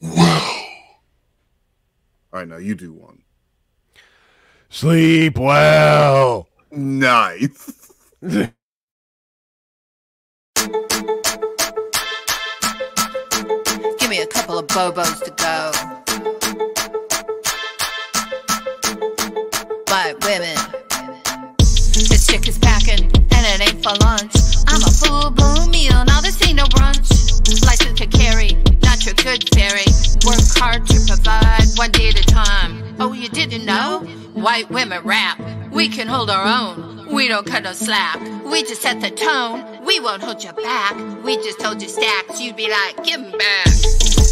well. All right, now you do one. Sleep well. Nice. couple of bobos to go. White women. This chick is packing, and it ain't for lunch. I'm a full blown meal, now this ain't no brunch. License to carry, not your good fairy. Work hard to provide, one day at a time. Oh, you didn't know? White women rap. We can hold our own. We don't cut no slack. We just set the tone. We won't hold you back. We just told you stacks. You'd be like, give 'em back.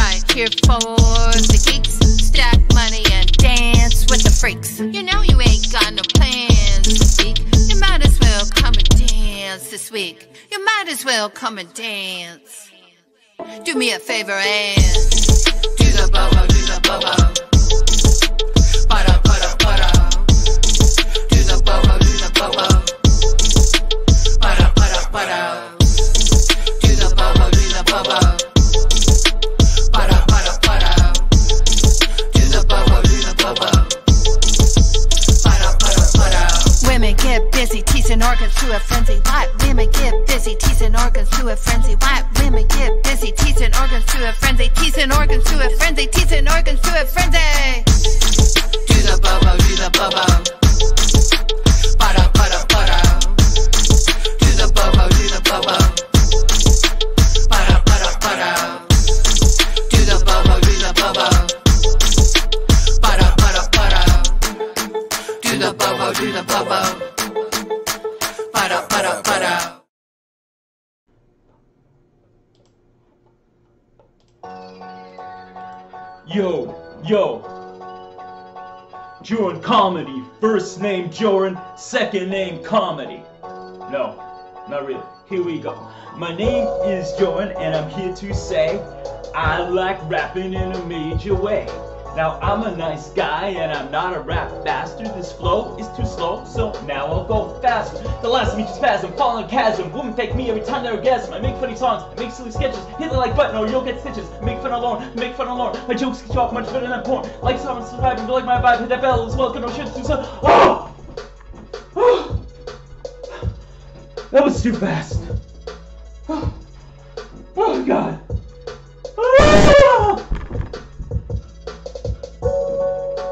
right here for the geeks. Stack money and dance with the freaks. You know you ain't got no plans this week. You might as well come and dance this week. You might as well come and dance. Do me a favor and do the bobo, do the bobo. Butter, get busy teasing organs to a frenzy. White women get busy teasing organs to a frenzy. White women get busy teasing organs to a frenzy. Teasing organs to a frenzy. Teasing organs to a frenzy. Do the bobo, do the bobo. Butter, butter, butter. Do the bobo, do the bobo. Butter, butter, butter. Do the bobo, do the bobo. Butter, butter, butter. Do the bobo, do the bobo. Yo, yo. Joran Comedy. First name Joran, second name Comedy. No, not really. Here we go. My name is Jordan, and I'm here to say I like rapping in a major way. Now I'm a nice guy and I'm not a rap bastard. This flow is too slow, so now I'll go faster. The last me just spasm, falling a chasm. Women fake me every time they orgasm. I make funny songs, I make silly sketches. Hit the like button or you'll get stitches. Make fun alone, make fun alone. My jokes get you off much better than porn. Like someone surviving, like my vibe, hit that bell as well. No shit do so. Oh! oh! That was too fast. Oh, oh god. Oh!